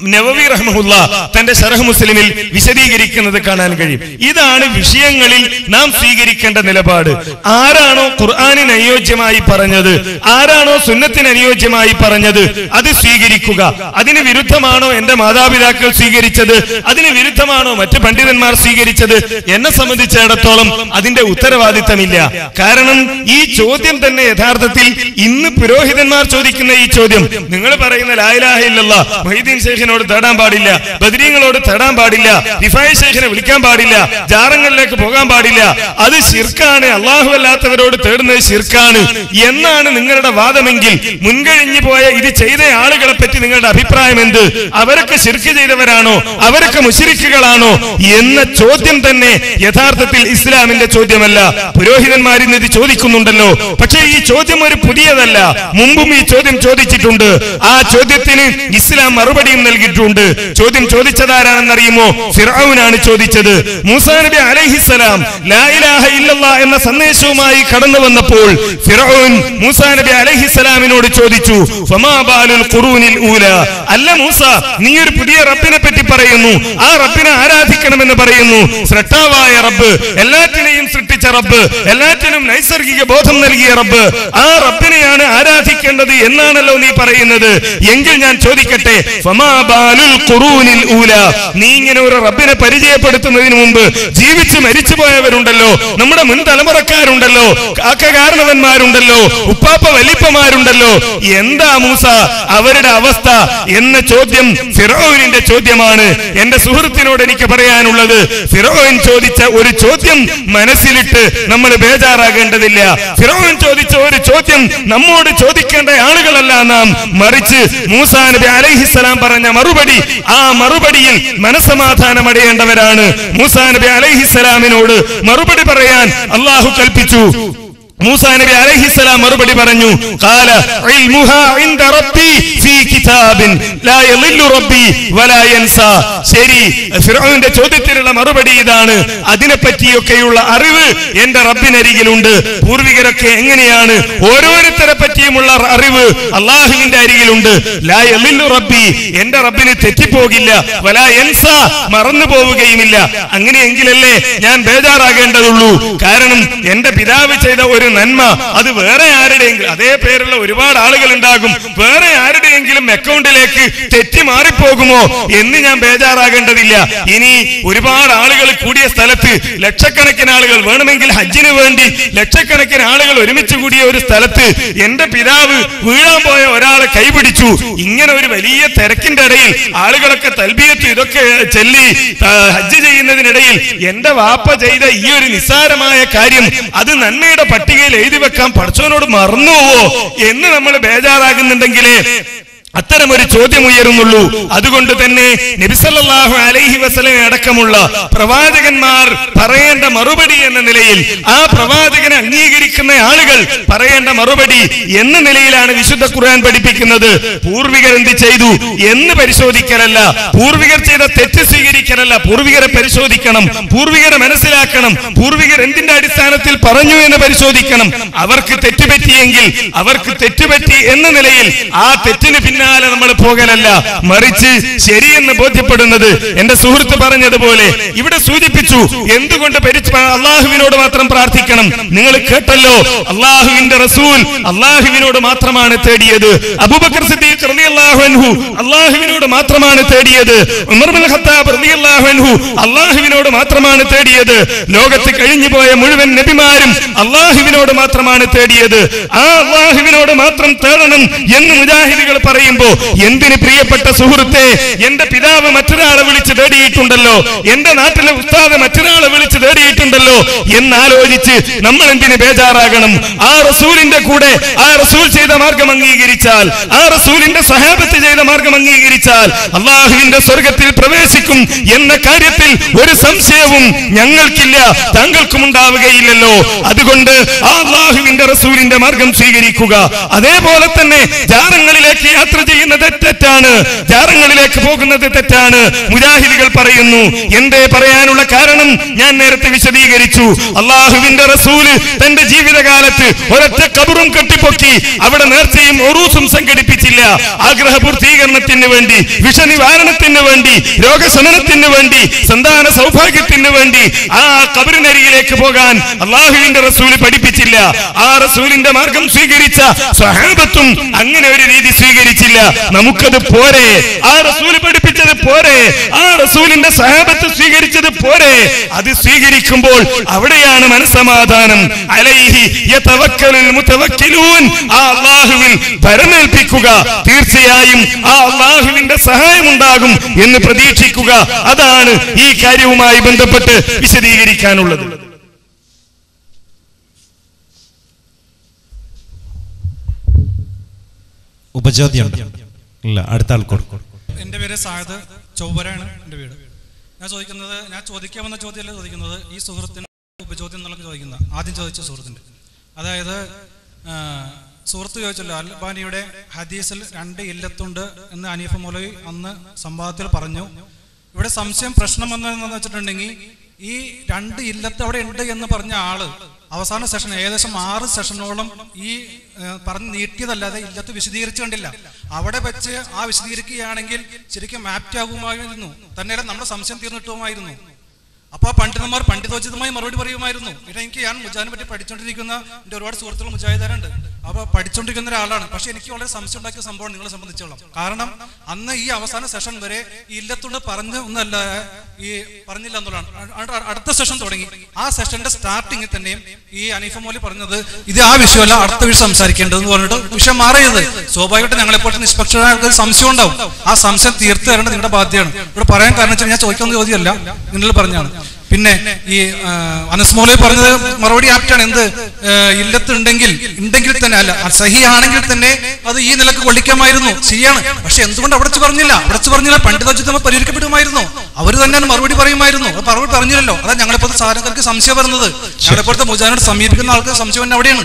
നവവി റഹ്മുല്ല തന്റെ ഷറഹ് മുസ്ലിമിൽ വിശദീകരിക്കുന്നത് കാണാൻ കഴിയും. ഇതാണ് വിഷയങ്ങളിൽ നാം സ്വീകരിക്കേണ്ട നിലപാട്. ആരാണോ ഖുർആാനിന് അനുയോജ്യമായി പറഞ്ഞത്? ആരാണോ സുന്നത്തിന് അനുയോജ്യമായി പറഞ്ഞത്? അത് സ്വീകരിക്കുക. അതിന് വിരുദ്ധമാണോ എന്റെ മാതാപിതാക്കൾ സ്വീകരിച്ചത്? അതിന് വിരുദ്ധമാണോ മറ്റു പണ്ഡിതന്മാർ സ്വീകരിച്ചത്? എന്നെ സംബന്ധിച്ചിടത്തോളം അതിന്റെ ഉത്തരവാദിത്തമില്ല. കാരണം ഈ ചോദ്യം തന്നെ യഥാർത്ഥത്തിൽ ഇന്ന് പുരോഹിതന്മാർ ചോദിക്കുന്ന ഈ ചോദ്യം. നിങ്ങൾ പറയുന്ന ലായിലാഹ ഇല്ലല്ല മൊഹീദ്ദീൻ ഷെയ്ഖിനോട് തേടാൻ പാടില്ല ബദരീങ്ങളോട് തേടാൻ പാടില്ല റിഫായ് ഷെയ്ഖിനെ വിളിക്കാൻ പാടില്ല ജാറങ്ങളിലേക്ക് പോകാൻ പാടില്ല. അത് ശിർക്കാണ്. അള്ളാഹു അല്ലാത്തവരോട് തേടുന്നത് ശിർക്കാണ്. എന്നാണ് നിങ്ങളുടെ വാദമെങ്കിൽ മുൻകഴിഞ്ഞു പോയ ഇത് ചെയ്ത ആളുകളെ പറ്റി നിങ്ങളുടെ അഭിപ്രായം എന്ത്? അവരൊക്കെ ശിർക്ക് ചെയ്തവരാണോ? അവരൊക്കെ മുശരിക്കുകളാണോ? എന്ന ചോദ്യം തന്നെ യഥാർത്ഥത്തിൽ ഇസ്ലാമിന്റെ ചോദ്യമല്ല. പുരോഹിതന്മാർ ഇന്ന് ഇത് ചോദിക്കുന്നുണ്ടല്ലോ. പക്ഷേ ഈ ചോദ്യം ഒരു പുതിയതല്ല. മുമ്പും ഈ ചോദ്യം ചോദിച്ചിട്ടുണ്ട്. ആ ചോദ്യത്തിന് ഇസ്ലാം മറുപടിയും നൽകിയിട്ടുണ്ട്. ചോദ്യം ചോദിച്ചതാരാണെന്നറിയുമോ? ഫിറൌനാണ് ചോദിച്ചത്. മൂസാ നബി അലൈഹിസ്സലാം ലാ ഇലാഹ ഇല്ലല്ലാ എന്ന സന്ദേശവുമായി കടന്നു വന്നപ്പോൾ ഫിറൌൻ മൂസാ നബി അലൈഹിസ്സലാമിനോട് ചോദിച്ചു ഫമാ ഖുറൂനിൽ ഊല? അല്ല മൂസ നീ ഒരു പുതിയ റബ്ബിനെ പറ്റി പറയുന്നു. ആ റബ്ബിനെ ആരാധിക്കണമെന്ന് പറയുന്നു. ശ്രദ്ധാവായ റബ്ബ് എല്ലാറ്റിനെയും സൃഷ്ടിച്ച റബ്ബ് എല്ലാറ്റിനും നൈസർഗിക ബോധം നൽകിയ റബ്ബ് ആ റബ്ബിനെയാണ് ആരാധിക്കേണ്ടത് എന്നാണല്ലോ നീ പറയുന്നത്. എങ്കിൽ ഞാൻ ചോദിക്കട്ടെ ഫമാ നീ ഇങ്ങനെ ഒരു റബ്ബിനെ പരിചയപ്പെടുത്തുന്നതിന് മുമ്പ് ജീവിച്ച് മരിച്ചു പോയവരുണ്ടല്ലോ നമ്മുടെ മുൻ തലമുറക്കാരുണ്ടല്ലോ കാക്കകാരണവന്മാരുണ്ടല്ലോ ഉപ്പാപ്പ വലിപ്പമാരുണ്ടല്ലോ എന്താ മൂസ? അവരുടെ അവസ്ഥ എന്ന ചോദ്യം ഫിറോവിന്റെ ചോദ്യമാണ്. എന്റെ സുഹൃത്തിനോട് എനിക്ക് പറയാനുള്ളത് ഫിറോവിൻ ചോദിച്ച ഒരു ചോദ്യം മനസ്സിലിട്ട് നമ്മൾ ബേജാറാകേണ്ടതില്ല. ഫിറോവിൻ ചോദിച്ച ഒരു ചോദ്യം നമ്മോട് ചോദിക്കേണ്ട ആളുകളല്ല നാം. മറിച്ച് മൂസാ നബി അലൈഹിസ്സലാം പറഞ്ഞ മറുപടി ആ മറുപടിയിൽ മനസമാധാനം അടയേണ്ടവരാണ്. മൂസാ നബി അലൈഹിസ്സലാമിനോട് മറുപടി പറയാൻ അള്ളാഹു കൽപ്പിച്ചു. മൂസാ നബി അലൈഹിസ്സലാം മറുപടി പറഞ്ഞു ഖാല ഇൽമുഹാ റബ്ബി ഫീ കിതാബിൻ ലാ റബ്ബി വലാ യൻസാ. ശരി ചോദ്യത്തിനുള്ള മറുപടി ഇതാണ്. അതിനെ പറ്റിയൊക്കെയുള്ള അറിവ് എന്റെ റബ്ബിനരികിലുണ്ട്. പൂർവികരൊക്കെ എങ്ങനെയാണ്? ഓരോരുത്തരെ പറ്റിയുമുള്ള അറിവ് അള്ളാഹുവിന്റെ അരികിലുണ്ട്. ലാ യളില്ലു റബ്ബി എന്റെ റബ്ബിന് തെറ്റിപ്പോകില്ല. വലാ യൻസാ മറന്നു പോവുകയുമില്ല. അങ്ങനെയെങ്കിലല്ലേ ഞാൻ ബേജാറാകേണ്ടതുള്ളൂ. കാരണം എന്റെ പിതാവ് ചെയ്ത ഒരു നന്മ. അത് വേറെ ആരുടെയെങ്കിലും അതേ പേരുള്ള ഒരുപാട് ആളുകൾ ഉണ്ടാകും വേറെ ആരുടെയെങ്കിലും അക്കൗണ്ടിലേക്ക് തെറ്റി മാറിപ്പോകുമോ എന്ന് ഞാൻ ബേജാറാകേണ്ടതില്ല. ഇനി ഒരുപാട് ആളുകൾ കൂടിയ സ്ഥലത്ത് ലക്ഷക്കണക്കിന് ആളുകൾ വേണമെങ്കിൽ ഹജ്ജിന് വേണ്ടി ലക്ഷക്കണക്കിന് ആളുകൾ ഒരുമിച്ച് കൂടിയ ഒരു സ്ഥലത്ത് എന്റെ പിതാവ് വീഴാൻ പോയ ഒരാളെ കൈപിടിച്ചു. ഇങ്ങനെ ഒരു വലിയ തിരക്കിന്റെ ഇടയിൽ ആളുകളൊക്കെ തൽബിയത്ത് ഇതൊക്കെ ചെല്ലി ഹജ്ജ് ചെയ്യുന്നതിനിടയിൽ എന്റെ വാപ്പ ചെയ്ത ഈ ഒരു നിസ്സാരമായ കാര്യം അത് നന്മയുടെ പട്ടികയിൽ എഴുതി വെക്കാൻ പഠിച്ചവനോട് മറന്നുപോവോ? എന്ന് നമ്മൾ ബേജാറാകുന്നുണ്ടെങ്കിലേ അത്തരം ഒരു ചോദ്യം ഉയരുന്നുള്ളൂ. അതുകൊണ്ട് തന്നെ നബിസല്ലാഹു അലൈഹി വസലം അടക്കമുള്ള പ്രവാചകന്മാർ പറയേണ്ട മറുപടി എന്ന നിലയിൽ ആ പ്രവാചകനെ അംഗീകരിക്കുന്ന ആളുകൾ പറയേണ്ട മറുപടി എന്ന നിലയിലാണ് വിശുദ്ധ ഖുർആൻ പഠിപ്പിക്കുന്നത്. പൂർവികർ എന്ത് ചെയ്തു എന്ന് പരിശോധിക്കലല്ല. പൂർവികർ ചെയ്ത തെറ്റ് സ്വീകരിക്കലല്ല. പൂർവികരെ പരിശോധിക്കണം. പൂർവികരെ മനസ്സിലാക്കണം. പൂർവികർ എന്തിന്റെ അടിസ്ഥാനത്തിൽ പറഞ്ഞു എന്ന് പരിശോധിക്കണം. അവർക്ക് തെറ്റുപറ്റിയെങ്കിൽ അവർക്ക് തെറ്റുപറ്റി എന്ന നിലയിൽ ആ തെറ്റിന് പിന്നാലെ നമ്മൾ പോകലല്ല. മറിച്ച് ശരിയെന്ന് ബോധ്യപ്പെടുന്നത് എന്റെ സുഹൃത്ത് പറഞ്ഞതുപോലെ ഇവിടെ സൂചിപ്പിച്ചു എന്തുകൊണ്ട് അള്ളാഹുവിനോട് മാത്രം പ്രാർത്ഥിക്കണം? നിങ്ങൾ കേട്ടല്ലോ അള്ളാഹുവിന്റെ റസൂൽ അള്ളാഹുവിനോട് മാത്രമാണ് തേടിയത്. അബൂബക്കർ സിദ്ദീഖ് റളിയല്ലാഹു അള്ളാഹുവിനോട് മാത്രമാണ് തേടിയത്. ഉമർ ബിൻ ഖത്താബ് റളിയല്ലാഹു അള്ളാഹുവിനോട് മാത്രമാണ് തേടിയത്. ലോകത്ത് കഴിഞ്ഞു പോയ മുഴുവൻ നബിമാരും അള്ളാഹുവിനോട് മാത്രമാണ് തേടിയത്. ആ അള്ളാഹുവിനോട് മാത്രം തേടണം എന്ന് മുജാഹിദികൾ മുജാഹിദുകൾ പറയുമ്പോ എന്തിന് പ്രിയപ്പെട്ട സുഹൃത്തെ എന്റെ പിതാവ് മറ്റൊരാളെ വിളിച്ച് തേടിയിട്ടുണ്ടല്ലോ എന്റെ നാട്ടിലെ ഉസ്താദ് മറ്റൊരാളെ വിളിച്ച് തേടിയിട്ടുണ്ടല്ലോ എന്നാലോചിച്ച് നമ്മൾ എന്തിന് ബേജാറാകണം? ആ റസൂലിന്റെ കൂടെ ആ റസൂൽ ചെയ്ത മാർഗം അംഗീകരിച്ചാൽ ആ റസൂലിന്റെ സഹാബത്ത് ചെയ്ത മാർഗം അംഗീകരിച്ചാൽ അള്ളാഹുവിന്റെ സ്വർഗത്തിൽ പ്രവേശിക്കും എന്ന കാര്യത്തിൽ ഒരു സംശയവും ഞങ്ങൾക്കില്ല താങ്കൾക്കും ഉണ്ടാവുകയില്ലല്ലോ. അതുകൊണ്ട് ആ അള്ളാഹുവിന്റെ റസൂലിന്റെ മാർഗം സ്വീകരിക്കുക. അതേപോലെ തന്നെ ജാറങ്ങളിലേക്ക് യാത്ര ചെയ്യുന്നത് തെറ്റാണ്. ജാറങ്ങളിലേക്ക് പോകുന്നത് തെറ്റാണ്. മുജാഹിദികൾ പറയുന്നു എന്തേ പറയാനുള്ള കാരണം? ഞാൻ നേരത്തെ വിശദീകരിച്ചു. അള്ളാഹുവിന്റെ റസൂൽ തന്റെ ജീവിതകാലത്ത് ഒരൊറ്റ കബറും കെട്ടിപ്പൊക്കി അവിടെ നേർച്ചയും ഒറൂസും സംഘടിപ്പിച്ചില്ല. ആഗ്രഹ പൂർത്തീകരണത്തിന് വേണ്ടി വിഷനിവാരണത്തിന് വേണ്ടി രോഗശമനത്തിന് വേണ്ടി സന്താന സൗഭാഗ്യത്തിന് വേണ്ടി ആ കബറിനരികിലേക്ക് പോകാൻ അള്ളാഹുവിന്റെ റസൂൽ പഠിപ്പിച്ചില്ല. ആ റസൂലിന്റെ മാർഗം സ്വീകരിച്ച സ്വഹാബത്തും അങ്ങനെ ഒരു രീതി സ്വീകരിച്ചില്ല. നമുക്കത് പോരെ. ആ റസൂൽ പഠിപ്പിച്ചത് പോരെ. ആ റസൂലിന്റെ സഹാബത്ത് സ്വീകരിച്ചത് പോരെ. അത് സ്വീകരിക്കുമ്പോൾ അവിടെയാണ് മനസ്സമാധാനം. അലൈഹി ആ ഭരമേൽപ്പിക്കുക. തീർച്ചയായും ആ അള്ളാഹുവിന്റെ സഹായം ഉണ്ടാകും എന്ന് പ്രതീക്ഷിക്കുക. അതാണ് ഈ കാര്യവുമായി ബന്ധപ്പെട്ട് വിശദീകരിക്കാനുള്ളത്. ഉപചോദ്യം ഇല്ല അടുത്ത ആൾ കൊടുക്കും എന്റെ പേര് സായദ് ചൊവ്വരാണ് എന്റെ വീട്. ഞാൻ ചോദിക്കുന്നത് ഞാൻ ചോദിക്കാൻ വന്ന ചോദ്യമല്ല ചോദിക്കുന്നത് ഈ സുഹൃത്തിന് ഉപചോദ്യം എന്നുള്ള ചോദിക്കുന്ന ആദ്യം ചോദിച്ച സുഹൃത്തിന്റെ. അതായത് സുഹൃത്ത് ചോദിച്ചല്ലോ അൽബാനിയുടെ ഹദീസിൽ രണ്ട് ഇല്ലത്തുണ്ട് എന്ന് അനീഫ മൊലവി അന്ന് സംവാദത്തിൽ പറഞ്ഞു. ഇവിടെ സംശയം പ്രശ്നം വന്നതെന്ന് വെച്ചിട്ടുണ്ടെങ്കിൽ ഈ രണ്ട് ഇല്ലത്ത് അവിടെ ഉണ്ട് എന്ന് പറഞ്ഞ ആൾ അവസാന സെഷൻ ഏകദേശം ആറ് സെഷനോളം ഈ പറഞ്ഞ് നീട്ടിയതല്ലാതെ ഇല്ലത്ത് വിശദീകരിച്ചു കണ്ടില്ല അവിടെ വെച്ച് ആ വിശദീകരിക്കുകയാണെങ്കിൽ ശരിക്കും ആപ്റ്റ് ആകുമായിരുന്നു. തന്നെയല്ല നമ്മുടെ സംശയം തീർന്നിട്ടുമായിരുന്നു. അപ്പൊ ആ പണ്ഡിതന്മാർ പണ്ഡിതോചിതമായി മറുപടി പറയുമായിരുന്നു. ഇവിടെ എനിക്ക് ഞാൻ മുജാനെ പറ്റി പഠിച്ചുകൊണ്ടിരിക്കുന്ന എന്റെ ഒരുപാട് സുഹൃത്തുക്കൾ മുജാഹിദാരുണ്ട്. അപ്പൊ പഠിച്ചുകൊണ്ടിരിക്കുന്ന ഒരാളാണ്. പക്ഷെ എനിക്ക് വളരെ സംശയം ഉണ്ടാക്കിയ സംഭവം നിങ്ങളെ സംബന്ധിച്ചോളം. കാരണം അന്ന് ഈ അവസാന സെഷൻ വരെ ഈ ഇല്ലത്തുണ്ട് പറഞ്ഞ ഒന്നല്ല ഈ പറഞ്ഞില്ല എന്നുള്ളതാണ്. അടുത്ത സെഷൻ തുടങ്ങി. ആ സെഷന്റെ സ്റ്റാർട്ടിങ്ങിൽ തന്നെയും ഈ അനീഫ മോലി പറഞ്ഞത് ഇത് ആ വിഷയമല്ല അടുത്ത വിഷയം സംസാരിക്കേണ്ടതെന്ന് പറഞ്ഞിട്ട് വിഷയം മാറിയത്. സ്വാഭാവികമായിട്ട് ഞങ്ങളെപ്പോഴത്തെ നിഷ്പക്ഷരായ സംശയം ഉണ്ടാവും. ആ സംശയം തീർത്തു തരേണ്ടത് നിങ്ങളുടെ ബാധ്യതയാണ്. ഇവിടെ പറയാൻ കാരണം വെച്ചാൽ ഞാൻ ചോദിക്കുന്ന ചോദ്യമല്ല നിങ്ങൾ പറഞ്ഞാണ് പിന്നെ ഈ ആ, അനസ് മൗലവി പറഞ്ഞത് മറുപടി ആപ്റ്റാണ് എന്ത്? ഇല്ലത്തുണ്ടെങ്കിൽ ഉണ്ടെങ്കിൽ തന്നെ അല്ല സഹി ആണെങ്കിൽ തന്നെ അത് ഈ നിലയ്ക്ക് കൊള്ളിക്കാമായിരുന്നു. ശരിയാണ്. പക്ഷെ എന്തുകൊണ്ട് അവിടെ പറഞ്ഞില്ല? അവിടെ പറഞ്ഞില്ല പണ്ഡിതോചിതമ പരിഹരിക്കപ്പെടുമായിരുന്നു. അവർ തന്നെ മറുപടി പറയുമായിരുന്നു. അത് മറുപടി പറഞ്ഞില്ലല്ലോ. അതാ ഞങ്ങളെപ്പോലത്തെ സാധനക്കാർക്ക് സംശയം വരുന്നത്. ഞങ്ങളെപ്പോഴത്തെ മുജാനോട് സമീപിക്കുന്ന ആൾക്ക് സംശയം തന്നെ അവിടെയാണ്.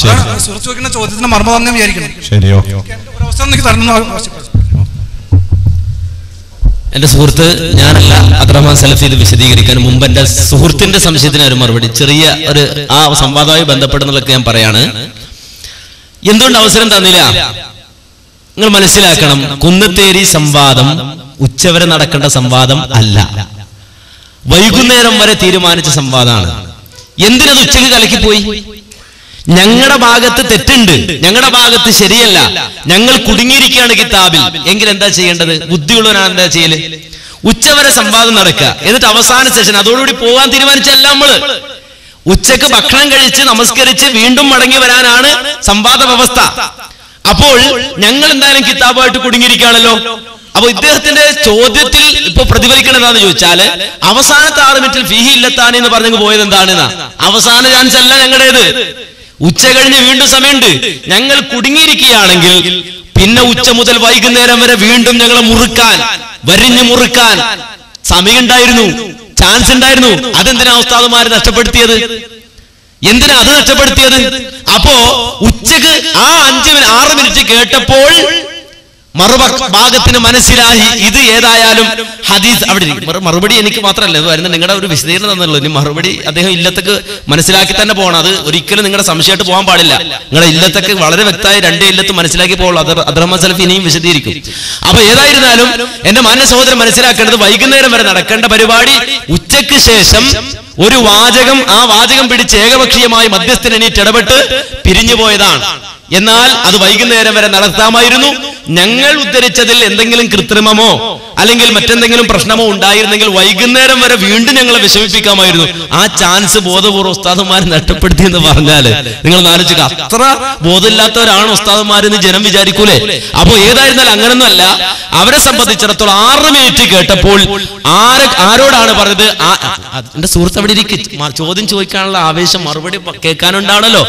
സുഹൃത്ത് ചോദിക്കുന്ന ചോദ്യത്തിന് മർമ്മ തന്നെ വിചാരിക്കണം ശരിയോ എനിക്ക് തരണം എന്റെ സുഹൃത്ത് ഞാനല്ല അബ്ദുറഹ്മാൻ സലഫി ഇത് വിശദീകരിക്കാൻ മുമ്പ് എന്റെ സുഹൃത്തിന്റെ സംശയത്തിന് ഒരു മറുപടി ചെറിയ ഒരു ആ സംവാദമായി ബന്ധപ്പെടുന്നതൊക്കെ ഞാൻ പറയാണ്. എന്തുകൊണ്ട് അവസരം തന്നില്ല? നിങ്ങൾ മനസ്സിലാക്കണം കുന്നത്തേരി സംവാദം ഉച്ചവരെ നടക്കേണ്ട സംവാദം അല്ല. വൈകുന്നേരം വരെ തീരുമാനിച്ച സംവാദമാണ്. എന്തിനത് ഉച്ചയ്ക്ക് കലക്കിപ്പോയി? ഞങ്ങളുടെ ഭാഗത്ത് തെറ്റുണ്ട്. ഞങ്ങളുടെ ഭാഗത്ത് ശരിയല്ല. ഞങ്ങൾ കുടുങ്ങിയിരിക്കുകയാണ് കിതാബിൽ. എങ്കിൽ എന്താ ചെയ്യേണ്ടത്? ബുദ്ധിയുള്ളവനാണ് എന്താ ചെയ്യൽ? ഉച്ചവരെ സംവാദം നടക്കുക എന്നിട്ട് അവസാന സെഷൻ അതോടുകൂടി പോകാൻ തീരുമാനിച്ചല്ല നമ്മൾ? ഉച്ചയ്ക്ക് ഭക്ഷണം കഴിച്ച് നമസ്കരിച്ച് വീണ്ടും മടങ്ങി വരാനാണ് സംവാദ വ്യവസ്ഥ. അപ്പോൾ ഞങ്ങൾ എന്തായാലും കിതാബുമായിട്ട് കുടുങ്ങിയിരിക്കുകയാണല്ലോ. അപ്പൊ ഇദ്ദേഹത്തിന്റെ ചോദ്യത്തിൽ ഇപ്പൊ പ്രതിഫലിക്കണം എന്താന്ന് ചോദിച്ചാൽ അവസാനത്തെ ആറ് മിനിറ്റിൽ ഫിഹി ഇല്ലത്താനെന്ന് പറഞ്ഞു പോയത് എന്താണ് അവസാന ചാൻസ് അല്ല ഞങ്ങളുടേത്. ഉച്ച കഴിഞ്ഞ് വീണ്ടും സമയമുണ്ട്. ഞങ്ങൾ കുടുങ്ങിയിരിക്കുകയാണെങ്കിൽ പിന്നെ ഉച്ച മുതൽ വൈകുന്നേരം വരെ വീണ്ടും ഞങ്ങളെ മുറുക്കാൻ വരിഞ്ഞു മുറുക്കാൻ സമയമുണ്ടായിരുന്നു ചാൻസ് ഉണ്ടായിരുന്നു. അതെന്തിനാ ഉസ്താദുമാര് നഷ്ടപ്പെടുത്തിയത്? എന്തിനാ അത് നഷ്ടപ്പെടുത്തിയത്? അപ്പോ ഉച്ചയ്ക്ക് ആ അഞ്ച് ആറ് മിനിറ്റ് കേട്ടപ്പോൾ മറുപ ഭാഗത്തിന് മനസ്സിലായി. ഇത് ഏതായാലും ഹദീസ് അവിടെ. മറുപടി എനിക്ക് മാത്രമല്ല ഇത് നിങ്ങളുടെ ഒരു വിശദീകരണം തന്നുള്ളൂ ഇനി മറുപടി അദ്ദേഹം ഇല്ലത്തേക്ക് മനസ്സിലാക്കി തന്നെ പോകണം. അത് ഒരിക്കലും നിങ്ങളുടെ സംശയമായിട്ട് പോകാൻ പാടില്ല. നിങ്ങളുടെ ഇല്ലത്തൊക്കെ വളരെ വ്യക്തമായി രണ്ടേ ഇല്ലത്ത് മനസ്സിലാക്കി പോകുള്ളൂ അത് സലഫ് ഇനിയും വിശദീകരിക്കും. അപ്പൊ ഏതായിരുന്നാലും എന്റെ മാന്യ സഹോദരൻ മനസ്സിലാക്കേണ്ടത് വൈകുന്നേരം വരെ നടക്കേണ്ട പരിപാടി. ഉച്ചയ്ക്ക് ശേഷം ഒരു വാചകം ആ വാചകം പിടിച്ച് ഏകപക്ഷീയമായി മധ്യസ്ഥനെ ഇടപെട്ട് പിരിഞ്ഞു പോയതാണ് എന്നാൽ അത് വൈകുന്നേരം വരെ നടത്താമായിരുന്നു. ഞങ്ങൾ ഉദ്ധരിച്ചതിൽ എന്തെങ്കിലും കൃത്രിമമോ? അല്ലെങ്കിൽ മറ്റെന്തെങ്കിലും പ്രശ്നമോ ഉണ്ടായിരുന്നെങ്കിൽ വൈകുന്നേരം വരെ വീണ്ടും ഞങ്ങളെ വിഷമിപ്പിക്കാമായിരുന്നു. ആ ചാൻസ് ബോധപൂർവം ഉസ്താദന്മാർ നഷ്ടപ്പെടുത്തി എന്ന് പറഞ്ഞാൽ നിങ്ങൾ ആലോചിക്കുക. അത്ര ബോധമില്ലാത്തവരാണ് ഉസ്താദന്മാരെന്ന് ജനം വിചാരിക്കൂലേ? അപ്പൊ ഏതായിരുന്നാലും അങ്ങനൊന്നുമല്ല. അവരെ സംബന്ധിച്ചിടത്തോളം ആറ് മിനിറ്റ് കേട്ടപ്പോൾ ആര് ആരോടാണ് പറഞ്ഞത്? എന്റെ സുഹൃത്ത് അവിടെ ഇരിക്കും. ചോദ്യം ചോദിക്കാനുള്ള ആവേശം മറുപടി കേൾക്കാനുണ്ടാണല്ലോ.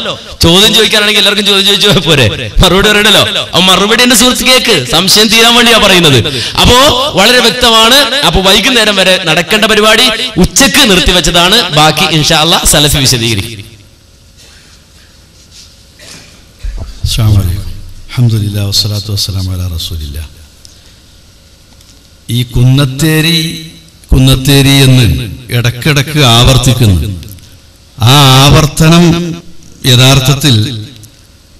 ചോദ്യം ചോദിക്കാനാണെങ്കിൽ എല്ലാവർക്കും ചോദ്യം ചോദിച്ചു പോരെ. മറുപടി പറയണല്ലോ. മറുപടി എന്റെ സുഹൃത്ത് കേക്ക്. സംശയം തീരാൻ വേണ്ടിയാ പറയുന്നത്. അപ്പോ വളരെ വ്യക്തമാണ്. അപ്പൊ വൈകുന്നേരം വരെ നടക്കേണ്ട പരിപാടി ഉച്ചയ്ക്ക് നിർത്തിവെച്ചതാണ് ബാക്കി ഇൻഷാല്ല സലഫി വിശദീകരിക്കും. വസ്സലാത്തു ഈ കുന്നത്തേരി കുന്നത്തേരി എന്ന് ഇടക്കിടക്ക് ആവർത്തിക്കുന്നു. ആ ആവർത്തനം യഥാർത്ഥത്തിൽ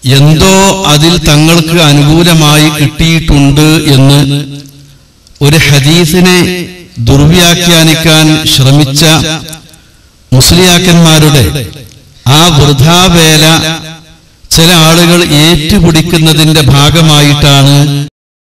എന്തോ അതിൽ തങ്ങൾക്ക് അനുകൂലമായി കിട്ടിയിട്ടുണ്ട് എന്ന് ഒരു ഹദീസിനെ ദുർവ്യാഖ്യാനിക്കാൻ ശ്രമിച്ച മുസ്ലിയാക്കന്മാരുടെ ആ വൃഥാവേല ചില ആളുകൾ ഏറ്റുപിടിക്കുന്നതിന്റെ ഭാഗമായിട്ടാണ്